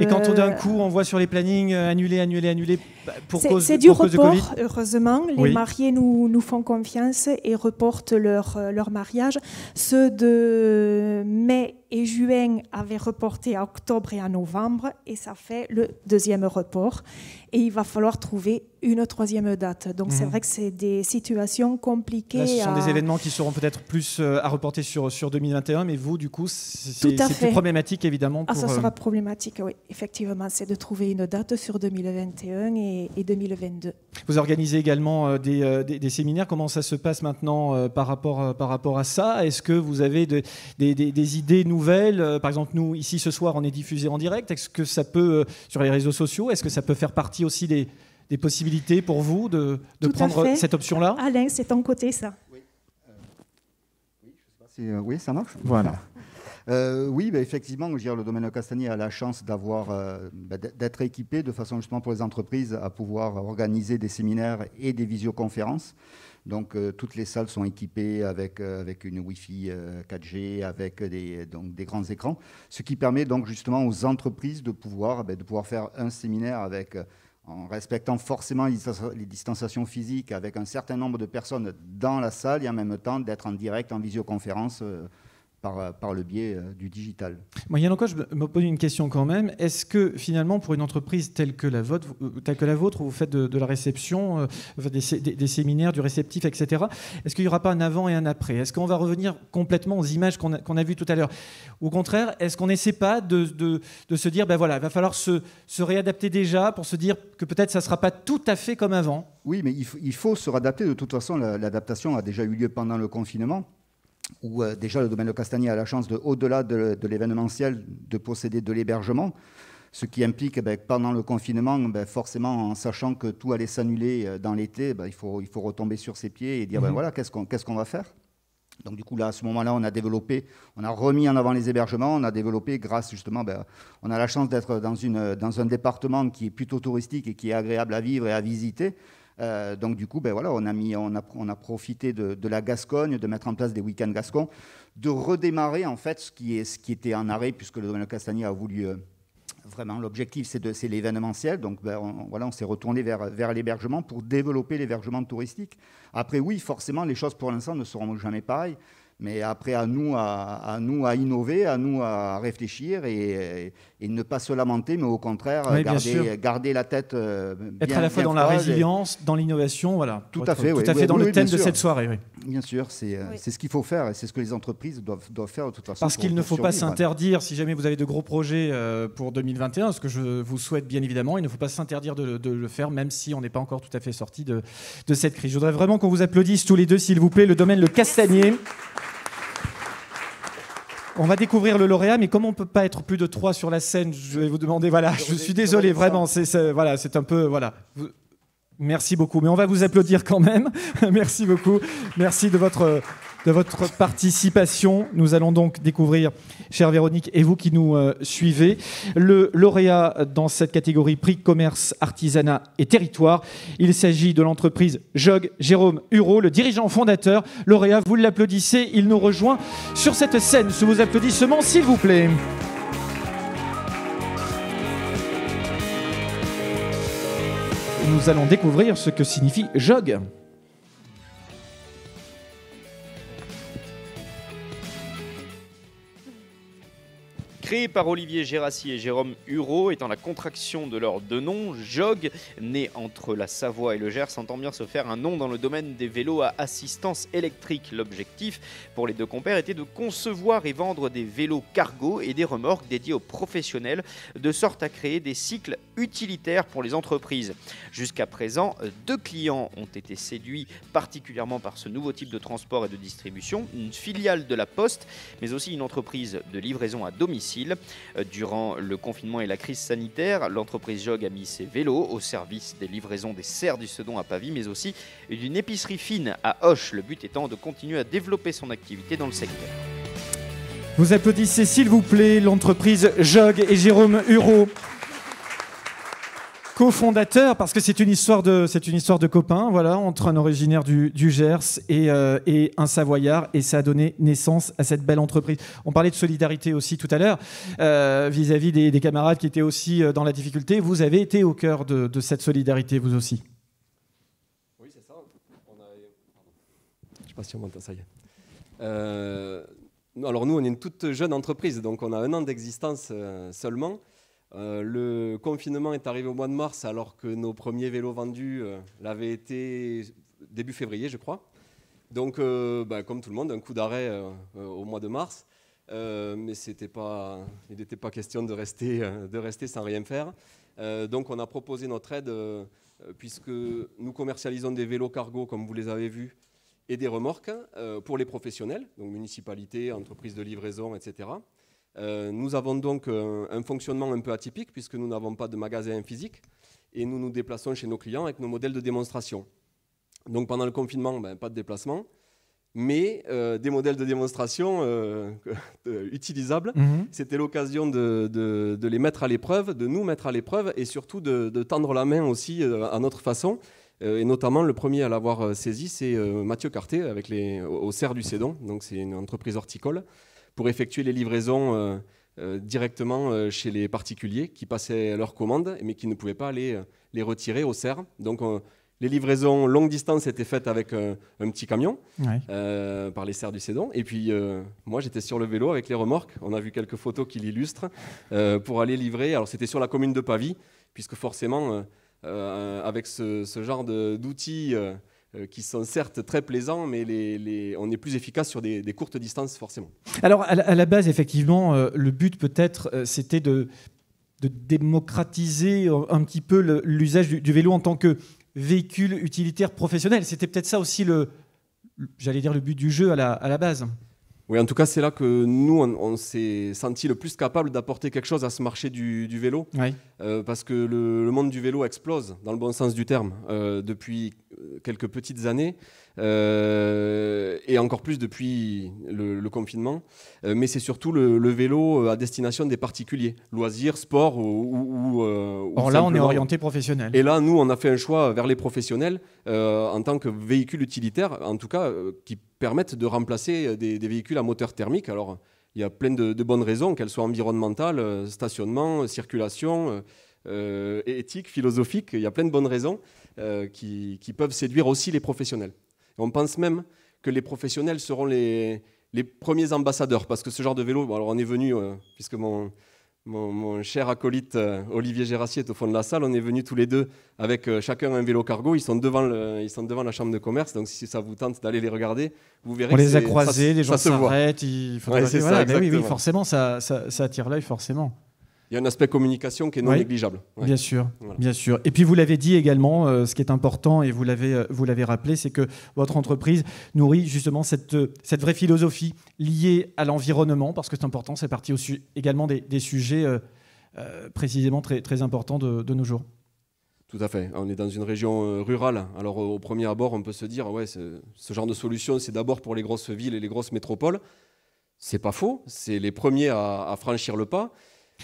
Et quand d'un coup, on voit sur les plannings annulés, annulés, annulés, pour cause, c'est du report, heureusement. Les mariés nous, nous font confiance et reportent leur, leur mariage. Ceux de mai et juin avaient reporté à octobre et à novembre, et ça fait le deuxième report. Et il va falloir trouver une troisième date. Donc c'est mhm. vrai que c'est des situations compliquées. ce sont des événements qui seront peut-être plus euh, à reporter sur, sur 2021, mais vous, du coup, c'est plus problématique évidemment. ah, ça sera euh, problématique, oui, effectivement. C'est de trouver une date sur 2021 et, 2022. Vous organisez également euh, des, des, séminaires. Comment ça se passe maintenant par, rapport, par rapport à ça? Est-ce que vous avez des, des idées nouvelles nouvelle Par exemple, nous, ici, ce soir, on est diffusé en direct. Est-ce que ça peut, sur les réseaux sociaux, est-ce que ça peut faire partie aussi des, possibilités pour vous de, prendre cette option-là? Alain, c'est ton côté, ça. Oui, oui ça marche Voilà. Euh, oui, bah, effectivement, le domaine de Castagnier a la chance d'avoir, euh, bah, d'être équipé de façon justement pour les entreprises à pouvoir organiser des séminaires et des visioconférences. Donc euh, toutes les salles sont équipées avec, avec une Wi-Fi 4G, avec des, donc, des grands écrans, ce qui permet donc justement aux entreprises de pouvoir, bah, de pouvoir faire un séminaire avec en respectant forcément les distanciations physiques avec un certain nombre de personnes dans la salle et en même temps d'être en direct en visioconférence euh, par, le biais euh, du digital. Moi, Yann, encore, je me pose une question quand même. Est-ce que finalement, pour une entreprise telle que la vôtre, euh, telle que la vôtre où vous faites de, la réception, des, séminaires, du réceptif, etc., est-ce qu'il n'y aura pas un avant et un après? Est-ce qu'on va revenir complètement aux images qu'on a, vues tout à l'heure? Au contraire, est-ce qu'on n'essaie pas de, se dire, ben voilà, il va falloir se, réadapter déjà pour se dire que peut-être ça ne sera pas tout à fait comme avant? Oui, mais il faut se réadapter. De toute façon, l'adaptation a déjà eu lieu pendant le confinement où euh, déjà le domaine de Castagnier a la chance, de, au-delà de, l'événementiel, de posséder de l'hébergement, ce qui implique ben, pendant le confinement, ben, forcément en sachant que tout allait s'annuler euh, dans l'été, ben, il, faut, il faut retomber sur ses pieds et dire ben, mhm. voilà, qu'est-ce qu'on, qu'est-ce qu'on va faire? Donc du coup là, à ce moment-là, on a développé, on a remis en avant les hébergements, on a développé grâce justement, ben, on a la chance d'être dans, une, dans un département qui est plutôt touristique et qui est agréable à vivre et à visiter. Euh, donc du coup, ben voilà, on a, mis, on a, on a profité de, la Gascogne, de mettre en place des week-ends gascons, de redémarrer en fait ce qui, est, ce qui était en arrêt, puisque le domaine de Castagnier a voulu euh, vraiment, l'objectif c'est l'événementiel, donc ben, on, voilà, on s'est retourné vers, vers l'hébergement pour développer l'hébergement touristique. Après oui, forcément, les choses pour l'instant ne seront jamais pareilles. Mais après, à nous à, nous à innover, à nous à réfléchir et, ne pas se lamenter, mais au contraire, garder, la tête euh, Être à la fois dans la résilience, dans l'innovation, voilà. Tout à fait. Tout à fait dans le thème de cette soirée. Bien sûr, c'est euh, c'est ce qu'il faut faire et c'est ce que les entreprises doivent, doivent faire de toute façon. Parce qu'il ne faut pas s'interdire, si jamais vous avez de gros projets euh, pour 2021, ce que je vous souhaite bien évidemment, il ne faut pas s'interdire de, de, le faire, même si on n'est pas encore tout à fait sorti de, de cette crise. Je voudrais vraiment qu'on vous applaudisse tous les deux, s'il vous plaît, le domaine Le Castanier. On va découvrir le lauréat, mais comme on peut pas être plus de trois sur la scène, je vais vous demander. Voilà, je suis désolé, vraiment. C'est voilà, c'est un peu voilà. Merci beaucoup, mais on va vous applaudir quand même. Merci beaucoup. Merci de votre de votre participation. Nous allons donc découvrir, chère Véronique, et vous qui nous euh, suivez, le lauréat dans cette catégorie prix commerce, artisanat et territoire. Il s'agit de l'entreprise JOG, Jérôme Hureau, le dirigeant fondateur. Lauréat, vous l'applaudissez, il nous rejoint sur cette scène sous vos applaudissements, s'il vous plaît. Nous allons découvrir ce que signifie JOG. Créé par Olivier Gérassi et Jérôme Hureau, étant la contraction de leurs deux noms, Jog, né entre la Savoie et le Gers, entend bien se faire un nom dans le domaine des vélos à assistance électrique. L'objectif pour les deux compères était de concevoir et vendre des vélos cargo et des remorques dédiés aux professionnels, de sorte à créer des cycles utilitaires pour les entreprises. Jusqu'à présent, deux clients ont été séduits particulièrement par ce nouveau type de transport et de distribution, une filiale de la Poste, mais aussi une entreprise de livraison à domicile euh, durant le confinement et la crise sanitaire, l'entreprise Jog a mis ses vélos au service des livraisons des serres du Sedon à Pavie, mais aussi d'une épicerie fine à Hoche, le but étant de continuer à développer son activité dans le secteur. Vous applaudissez s'il vous plaît l'entreprise Jog et Jérôme Hureau cofondateur, parce que c'est une histoire de c'est copains, voilà, entre un originaire du, Gers euh, et, un Savoyard, et ça a donné naissance à cette belle entreprise. On parlait de solidarité aussi tout à l'heure euh, vis-à-vis des, camarades qui étaient aussi euh, dans la difficulté. Vous avez été au cœur de, cette solidarité, vous aussi? Oui, c'est ça. Je ne sais pas si on m'entend, ça y est. alors nous, on est une toute jeune entreprise, donc on a un an d'existence seulement. Euh, le confinement est arrivé au mois de mars alors que nos premiers vélos vendus euh, l'avaient été début février, je crois. Donc, euh, bah, comme tout le monde, un coup d'arrêt au mois de mars. mais il n'était pas question de rester, de rester sans rien faire. donc, on a proposé notre aide puisque nous commercialisons des vélos cargo, comme vous les avez vus, et des remorques pour les professionnels, donc municipalités, entreprises de livraison, etc. nous avons donc un fonctionnement un peu atypique puisque nous n'avons pas de magasin physique et nous nous déplaçons chez nos clients avec nos modèles de démonstration. Donc pendant le confinement, ben, pas de déplacement, mais euh, des modèles de démonstration euh, utilisables. Mhm. C'était l'occasion de, les mettre à l'épreuve, de nous mettre à l'épreuve et surtout de, tendre la main aussi euh, à notre façon. et notamment, le premier à l'avoir saisi, c'est Mathieu Carté avec les, au, Cerf du Cédon, donc c'est une entreprise horticole, pour effectuer les livraisons directement chez les particuliers qui passaient leurs commandes, mais qui ne pouvaient pas aller les retirer au Cerf. Donc, les livraisons longue distance étaient faites avec un, petit camion euh, par les serres du Cédon. Et puis, euh, moi, j'étais sur le vélo avec les remorques. On a vu quelques photos qui l'illustrent euh, pour aller livrer. Alors, c'était sur la commune de Pavie, puisque forcément, avec ce, genre d'outils qui sont certes très plaisants, mais les, on est plus efficace sur des, courtes distances, forcément. Alors, à la, base, effectivement, le but peut-être, c'était de, démocratiser un petit peu l'usage du, vélo en tant que véhicule utilitaire professionnel. C'était peut-être ça aussi le, j'allais dire le but du jeu à la, à la base. Oui, en tout cas, c'est là que nous, on, s'est senti le plus capable d'apporter quelque chose à ce marché du, vélo. Euh, parce que le, monde du vélo explose, dans le bon sens du terme, euh, depuis quelques petites années. Euh, et encore plus depuis le, confinement. Euh, mais c'est surtout le, vélo euh, à destination des particuliers, loisirs, sport ou. Or là, on est orienté professionnel. Et là, nous, on a fait un choix vers les professionnels en tant que véhicule utilitaire, en tout cas, qui permettent de remplacer des, véhicules à moteur thermique. Alors, il y a plein de, bonnes raisons, qu'elles soient environnementales, stationnement, circulation. éthique, philosophique, il y a plein de bonnes raisons qui, peuvent séduire aussi les professionnels. On pense même que les professionnels seront les, premiers ambassadeurs, parce que ce genre de vélo, alors on est venu, euh, puisque mon, mon, cher acolyte euh, Olivier Gérassier est au fond de la salle, on est venus tous les deux avec euh, chacun un vélo cargo, ils sont, devant ils sont devant la chambre de commerce, donc si ça vous tente d'aller les regarder, vous verrez. On les a croisés, les gens s'arrêtent, il faut ça, oui, oui, forcément, ça, ça, ça attire l'œil, forcément il y a un aspect communication qui est non négligeable. Bien sûr, bien sûr. Et puis vous l'avez dit également, euh, ce qui est important et vous l'avez euh, vous l'avez rappelé, c'est que votre entreprise nourrit justement cette euh, cette vraie philosophie liée à l'environnement, parce que c'est important, c'est aussi également des, des sujets précisément très très importants de, de, nos jours. Tout à fait. On est dans une région rurale. Alors au premier abord, on peut se dire, ouais, ce genre de solution, c'est d'abord pour les grosses villes et les grosses métropoles. C'est pas faux. C'est les premiers à, à franchir le pas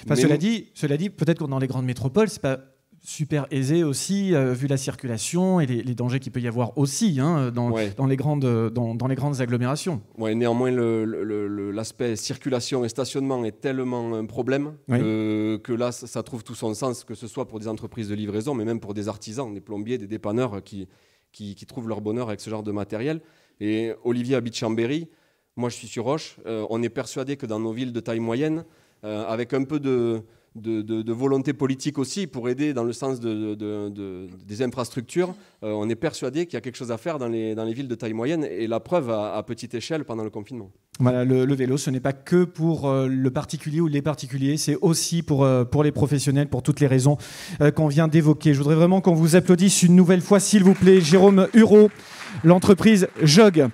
cela, dit, cela dit, peut-être que dans les grandes métropoles, c'est pas super aisé aussi, euh, vu la circulation et les, dangers qu'il peut y avoir aussi hein, dans, dans, les grandes, dans, les grandes agglomérations. Ouais, néanmoins, l'aspect circulation et stationnement est tellement un problème que, là, ça, trouve tout son sens, que ce soit pour des entreprises de livraison, mais même pour des artisans, des plombiers, des dépanneurs qui, qui, trouvent leur bonheur avec ce genre de matériel. Et Olivier habite Chambéry, moi je suis sur Roche, euh, on est persuadé que dans nos villes de taille moyenne, avec un peu de, volonté politique aussi pour aider dans le sens des infrastructures. Euh, on est persuadé qu'il y a quelque chose à faire dans les, villes de taille moyenne et la preuve à, petite échelle pendant le confinement. Voilà, le, vélo, ce n'est pas que pour euh, le particulier ou les particuliers, c'est aussi pour, pour les professionnels, pour toutes les raisons qu'on vient d'évoquer. Je voudrais vraiment qu'on vous applaudisse une nouvelle fois, s'il vous plaît, Jérôme Hureau, l'entreprise Jog.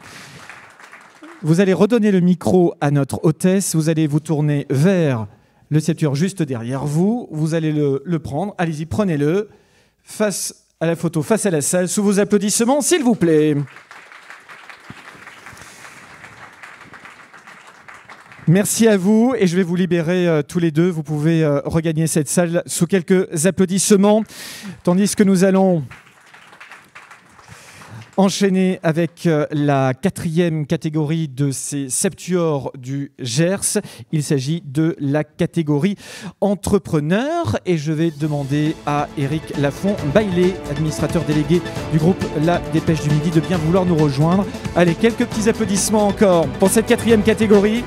Vous allez redonner le micro à notre hôtesse, vous allez vous tourner vers le septueur juste derrière vous, vous allez le, prendre, allez-y, prenez-le, face à la photo, face à la salle, sous vos applaudissements, s'il vous plaît. Merci à vous et je vais vous libérer euh, tous les deux. Vous pouvez euh, regagner cette salle sous quelques applaudissements, tandis que nous allons enchaîner avec euh, la quatrième catégorie de ces septuors du Gers. Il s'agit de la catégorie entrepreneur et je vais demander à Eric Lafont Bailey, administrateur délégué du groupe La Dépêche du Midi, de bien vouloir nous rejoindre. Allez, quelques petits applaudissements encore pour cette quatrième catégorie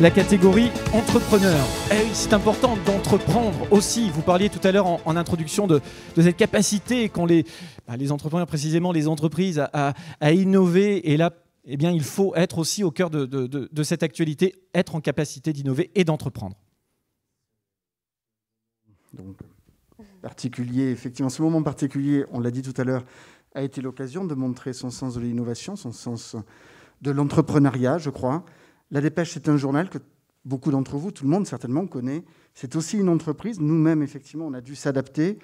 la catégorie entrepreneur. Eh c'est important d'entreprendre aussi. Vous parliez tout à l'heure en, introduction de, cette capacité qu'ont les, bah, entrepreneurs, précisément les entreprises, à, innover. Et là, eh bien, il faut être aussi au cœur de, cette actualité, être en capacité d'innover et d'entreprendre. Donc, particulier, effectivement, ce moment particulier, on l'a dit tout à l'heure, a été l'occasion de montrer son sens de l'innovation, son sens de l'entrepreneuriat, je crois. La Dépêche, c'est un journal que beaucoup d'entre vous, tout le monde certainement connaît. C'est aussi une entreprise. Nous-mêmes, effectivement, on a dû s'adapter.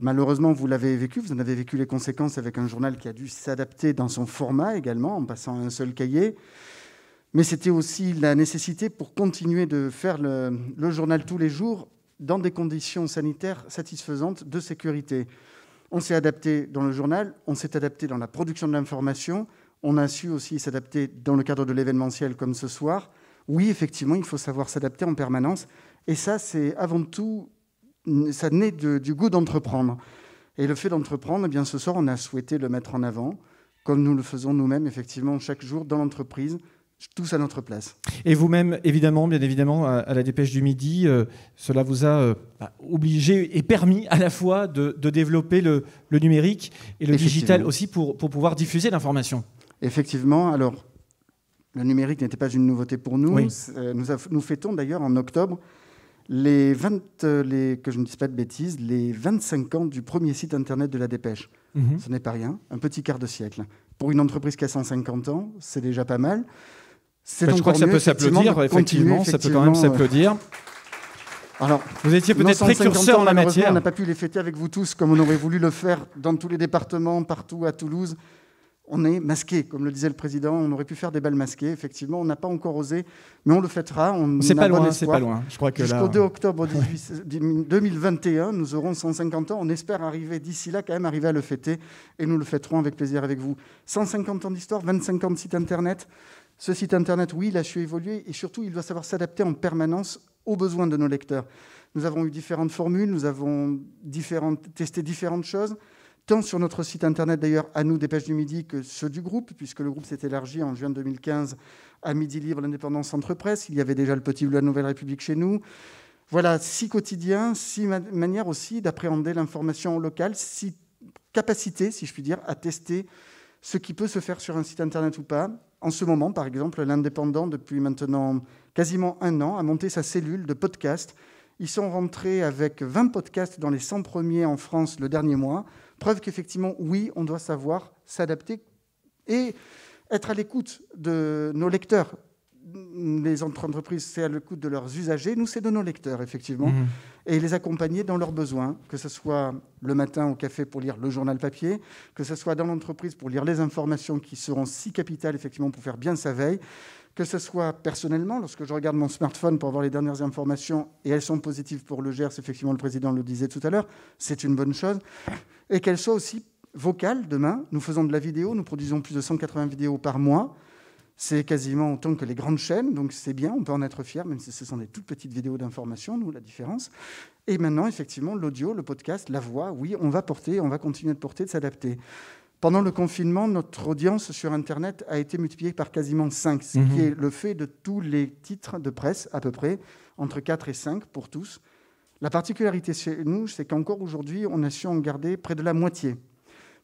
Malheureusement, vous l'avez vécu, vous en avez vécu les conséquences avec un journal qui a dû s'adapter dans son format également, en passant à un seul cahier. Mais c'était aussi la nécessité pour continuer de faire le, le, journal tous les jours dans des conditions sanitaires satisfaisantes de sécurité. On s'est adapté dans le journal, on s'est adapté dans la production de l'information, on a su aussi s'adapter dans le cadre de l'événementiel comme ce soir. Oui, effectivement, il faut savoir s'adapter en permanence. Et ça, c'est avant tout, ça naît du goût d'entreprendre. Et le fait d'entreprendre, eh bien, ce soir, on a souhaité le mettre en avant, comme nous le faisons nous-mêmes, effectivement, chaque jour dans l'entreprise, tous à notre place. Et vous-même, évidemment, bien évidemment, à, la dépêche du midi, euh, cela vous a euh, bah, obligé et permis à la fois de, développer le, numérique et le digital aussi pour, pour pouvoir diffuser l'information. Effectivement, alors le numérique n'était pas une nouveauté pour nous. Euh, nous, nous, fêtons d'ailleurs en octobre les 20, les, que je ne dise pas de bêtises, les 25 ans du premier site internet de la Dépêche. Mhm. Ce n'est pas rien, un petit quart de siècle. Pour une entreprise qui a 150 ans, c'est déjà pas mal. je crois que ça peut s'applaudir, effectivement, ça peut quand même s'applaudir. Alors, vous étiez peut-être précurseur en la matière. On n'a pas pu les fêter avec vous tous comme on aurait voulu le faire dans tous les départements, partout à Toulouse. On est masqué, comme le disait le président. On aurait pu faire des balles masquées. Effectivement, on n'a pas encore osé, mais on le fêtera. C'est pas loin, c'est pas loin. Je crois que jusqu'au 2 octobre 2021, nous aurons 150 ans. On espère arriver d'ici là, quand même arriver à le fêter, et nous le fêterons avec plaisir avec vous. 150 ans d'histoire, 25 ans de site internet. Ce site internet, oui, il a su évoluer et surtout, il doit savoir s'adapter en permanence aux besoins de nos lecteurs. Nous avons eu différentes formules, nous avons testé différentes choses, tant sur notre site internet d'ailleurs, à nous, Dépêche du Midi, que ceux du groupe, puisque le groupe s'est élargi en juin 2015 à Midi Libre, l'indépendance entre presse. Il y avait déjà le Petit Bleu, la Nouvelle République chez nous. Voilà, six quotidiens, six manières aussi d'appréhender l'information locale, six capacités, si je puis dire, à tester ce qui peut se faire sur un site internet ou pas. En ce moment, par exemple, l'indépendant, depuis maintenant quasiment un an, a monté sa cellule de podcast. Ils sont rentrés avec 20 podcasts dans les 100 premiers en France le dernier mois. Preuve qu'effectivement, oui, on doit savoir s'adapter et être à l'écoute de nos lecteurs. Les entreprises, c'est à l'écoute de leurs usagers. Nous, c'est de nos lecteurs, effectivement. Mmh. Et les accompagner dans leurs besoins, que ce soit le matin au café pour lire le journal papier, que ce soit dans l'entreprise pour lire les informations qui seront si capitales, effectivement, pour faire bien sa veille, que ce soit personnellement, lorsque je regarde mon smartphone pour avoir les dernières informations, et elles sont positives pour le GERS, effectivement, le président le disait tout à l'heure, c'est une bonne chose, et qu'elles soient aussi vocales demain. Nous faisons de la vidéo, nous produisons plus de 180 vidéos par mois. C'est quasiment autant que les grandes chaînes, donc c'est bien, on peut en être fier, même si ce sont des toutes petites vidéos d'information, nous, la différence. Et maintenant, effectivement, l'audio, le podcast, la voix, oui, on va porter, on va continuer de porter, de s'adapter. Pendant le confinement, notre audience sur Internet a été multipliée par quasiment 5, ce qui mhm. est le fait de tous les titres de presse, à peu près, entre 4 et 5 pour tous. La particularité chez nous, c'est qu'encore aujourd'hui, on a su en garder près de la moitié.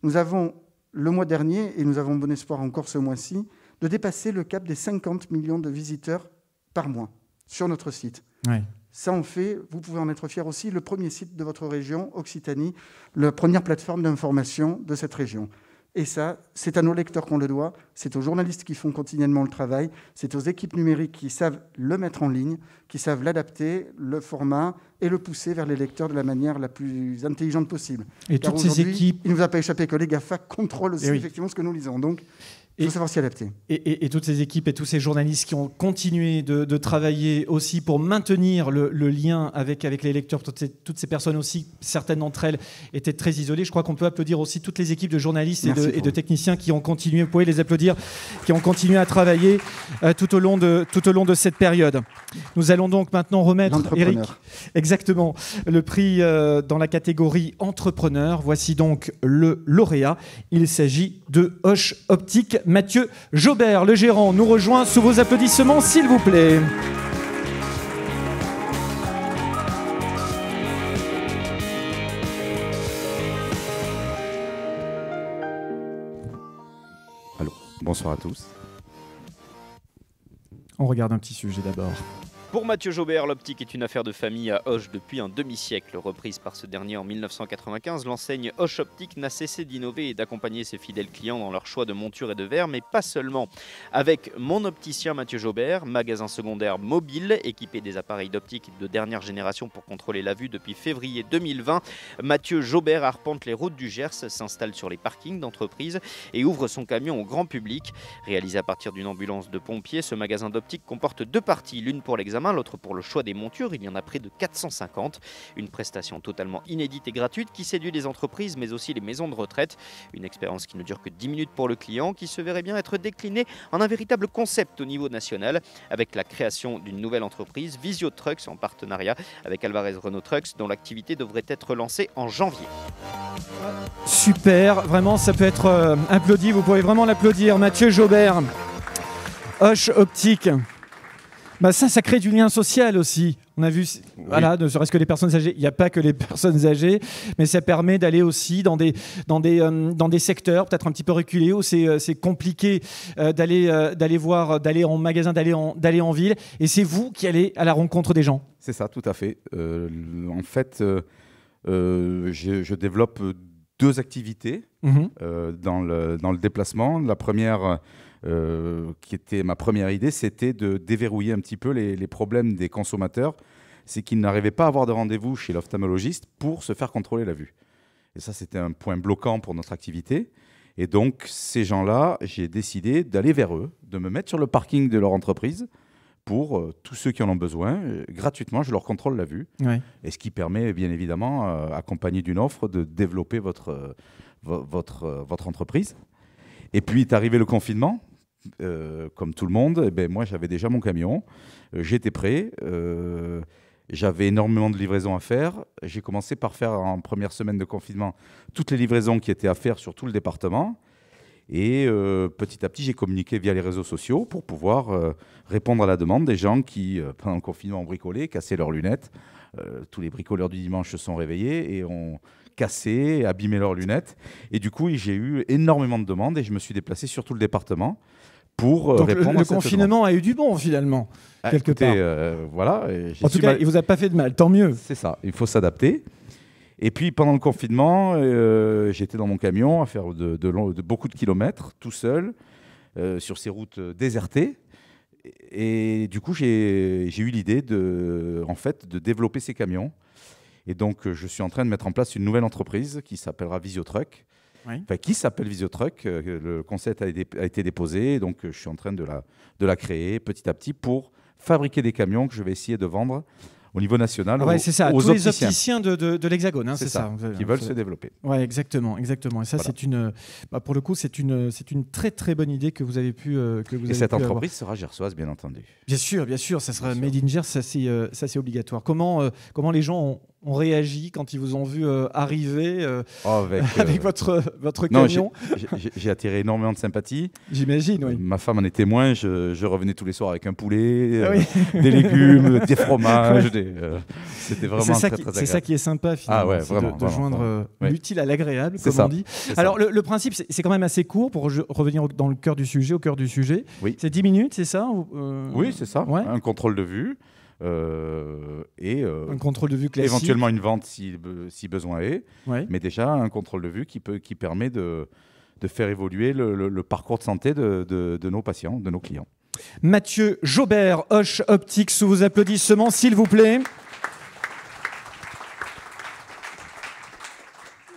Nous avons, le mois dernier, et nous avons bon espoir encore ce mois-ci, de dépasser le cap des 50 millions de visiteurs par mois sur notre site. Ça en fait, vous pouvez en être fier aussi, le premier site de votre région, Occitanie, la première plateforme d'information de cette région. Et ça, c'est à nos lecteurs qu'on le doit, c'est aux journalistes qui font continuellement le travail, c'est aux équipes numériques qui savent le mettre en ligne, qui savent l'adapter, le format et le pousser vers les lecteurs de la manière la plus intelligente possible. Et toutes ces équipes... Il ne nous a pas échappé que les GAFA contrôlent aussi eh effectivement ce que nous lisons. Donc, il faut savoir s'y adapter. Et, toutes ces équipes et tous ces journalistes qui ont continué de, travailler aussi pour maintenir le, lien avec, avec les lecteurs, toutes ces, toutes ces, personnes aussi, certaines d'entre elles étaient très isolées. Je crois qu'on peut applaudir aussi toutes les équipes de journalistes et de, et de, techniciens qui ont continué, vous pouvez les applaudir, qui ont continué à travailler euh, tout, au long de, tout au long de cette période. Nous allons donc maintenant remettre, Eric, exactement, le prix euh, dans la catégorie entrepreneur. Voici donc le lauréat. Il s'agit de Hoche Optique. Mathieu Jobert, le gérant, nous rejoint sous vos applaudissements, s'il vous plaît. Bonsoir à tous. On regarde un petit sujet d'abord. Pour Mathieu Jaubert, l'optique est une affaire de famille à Hoche depuis un demi-siècle. Reprise par ce dernier en 1995, l'enseigne Hoche Optique n'a cessé d'innover et d'accompagner ses fidèles clients dans leur choix de monture et de verre, mais pas seulement. Avec mon opticien Mathieu Jaubert, magasin secondaire mobile équipé des appareils d'optique de dernière génération pour contrôler la vue depuis février 2020, Mathieu Jaubert arpente les routes du Gers, s'installe sur les parkings d'entreprises et ouvre son camion au grand public. Réalisé à partir d'une ambulance de pompiers, ce magasin d'optique comporte deux parties, l'une pour l'examen l'autre pour le choix des montures. Il y en a près de 450. Une prestation totalement inédite et gratuite qui séduit les entreprises mais aussi les maisons de retraite. Une expérience qui ne dure que 10 minutes pour le client, qui se verrait bien être déclinée en un véritable concept au niveau national avec la création d'une nouvelle entreprise, Visio Trucks, en partenariat avec Alvarez Renault Trucks, dont l'activité devrait être lancée en janvier. Super, vraiment, ça peut être euh, applaudi. Vous pouvez vraiment l'applaudir. Mathieu Jaubert, Hoche Optique. Bah ça, ça crée du lien social aussi. On a vu, voilà, ne serait-ce que les personnes âgées. Il n'y a pas que les personnes âgées, mais ça permet d'aller aussi dans des, dans des, euh, dans des secteurs peut-être un petit peu reculés où c'est, euh, compliqué euh, d'aller, d'aller voir, d'aller en magasin, d'aller en, d'aller en ville. Et c'est vous qui allez à la rencontre des gens. C'est ça, tout à fait. en fait, je, développe deux activités mmh dans, le, dans le déplacement. La première euh, qui était ma première idée, c'était de déverrouiller un petit peu les, problèmes des consommateurs. C'est qu'ils n'arrivaient pas à avoir de rendez-vous chez l'ophtalmologiste pour se faire contrôler la vue. Et ça, c'était un point bloquant pour notre activité. Et donc, ces gens-là, j'ai décidé d'aller vers eux, de me mettre sur le parking de leur entreprise pour euh, tous ceux qui en ont besoin. Euh, gratuitement, je leur contrôle la vue. Et ce qui permet, bien évidemment, accompagné d'une offre, de développer votre, votre, votre entreprise. Et puis est arrivé le confinement. Euh, comme tout le monde, eh ben, moi j'avais déjà mon camion, euh, j'étais prêt, euh, j'avais énormément de livraisons à faire. J'ai commencé par faire en première semaine de confinement toutes les livraisons qui étaient à faire sur tout le département. Et petit à petit, j'ai communiqué via les réseaux sociaux pour pouvoir répondre à la demande des gens qui, pendant le confinement, ont bricolé, cassé leurs lunettes. tous les bricoleurs du dimanche se sont réveillés et ont cassé, abîmé leurs lunettes. Et du coup, j'ai eu énormément de demandes et je me suis déplacé sur tout le département pour euh, répondre le, confinement a eu du bon finalement, ah, quelque part. Euh, voilà. En tout cas, il vous a pas fait de mal, tant mieux. C'est ça, il faut s'adapter. Et puis pendant le confinement, euh, j'étais dans mon camion à faire de, de, beaucoup de kilomètres, tout seul, sur ces routes désertées. Et, du coup, j'ai eu l'idée de, en fait, de développer ces camions. Et donc, je suis en train de mettre en place une nouvelle entreprise qui s'appellera Visiotruck qui s'appelle Visiotruck. Euh, le concept a été, déposé, donc euh, je suis en train de la, de la créer petit à petit pour fabriquer des camions que je vais essayer de vendre au niveau national. Ouais, c'est ça. Tous les opticiens de, de, l'Hexagone, hein, c'est ça. Qui veulent se développer. Oui, exactement, exactement. Et ça, c'est une, bah, pour le coup, c'est une, c'est une très très bonne idée que vous avez pu, euh, que vous Et cette entreprise sera gersoise, bien entendu. Bien sûr, bien sûr, ça sera Made in Gers, ça c'est, ça c'est obligatoire. Comment, comment les gens ont, ont réagi quand ils vous ont vu euh, arriver euh, oh, avec, euh, votre, votre camion J'ai attiré énormément de sympathie. J'imagine, oui. Ma femme en est témoin. Je, revenais tous les soirs avec un poulet, ah des légumes, des fromages. C'était vraiment très, ça très, C'est ça qui est sympa, finalement. Ah vraiment, de, joindre l'utile à l'agréable, comme on dit. Alors, le, principe, c'est quand même assez court pour revenir dans le cœur du sujet, au cœur du sujet. Oui. C'est 10 minutes, c'est ça Oui, c'est ça. Un contrôle de vue. Euh, et euh, un contrôle de vue classique. Éventuellement une vente si, si besoin est, mais déjà un contrôle de vue qui, peut, qui permet de, de faire évoluer le, parcours de santé de, de, nos patients, de nos clients. Mathieu Jaubert, Hoche Optics, sous vos applaudissements, s'il vous plaît.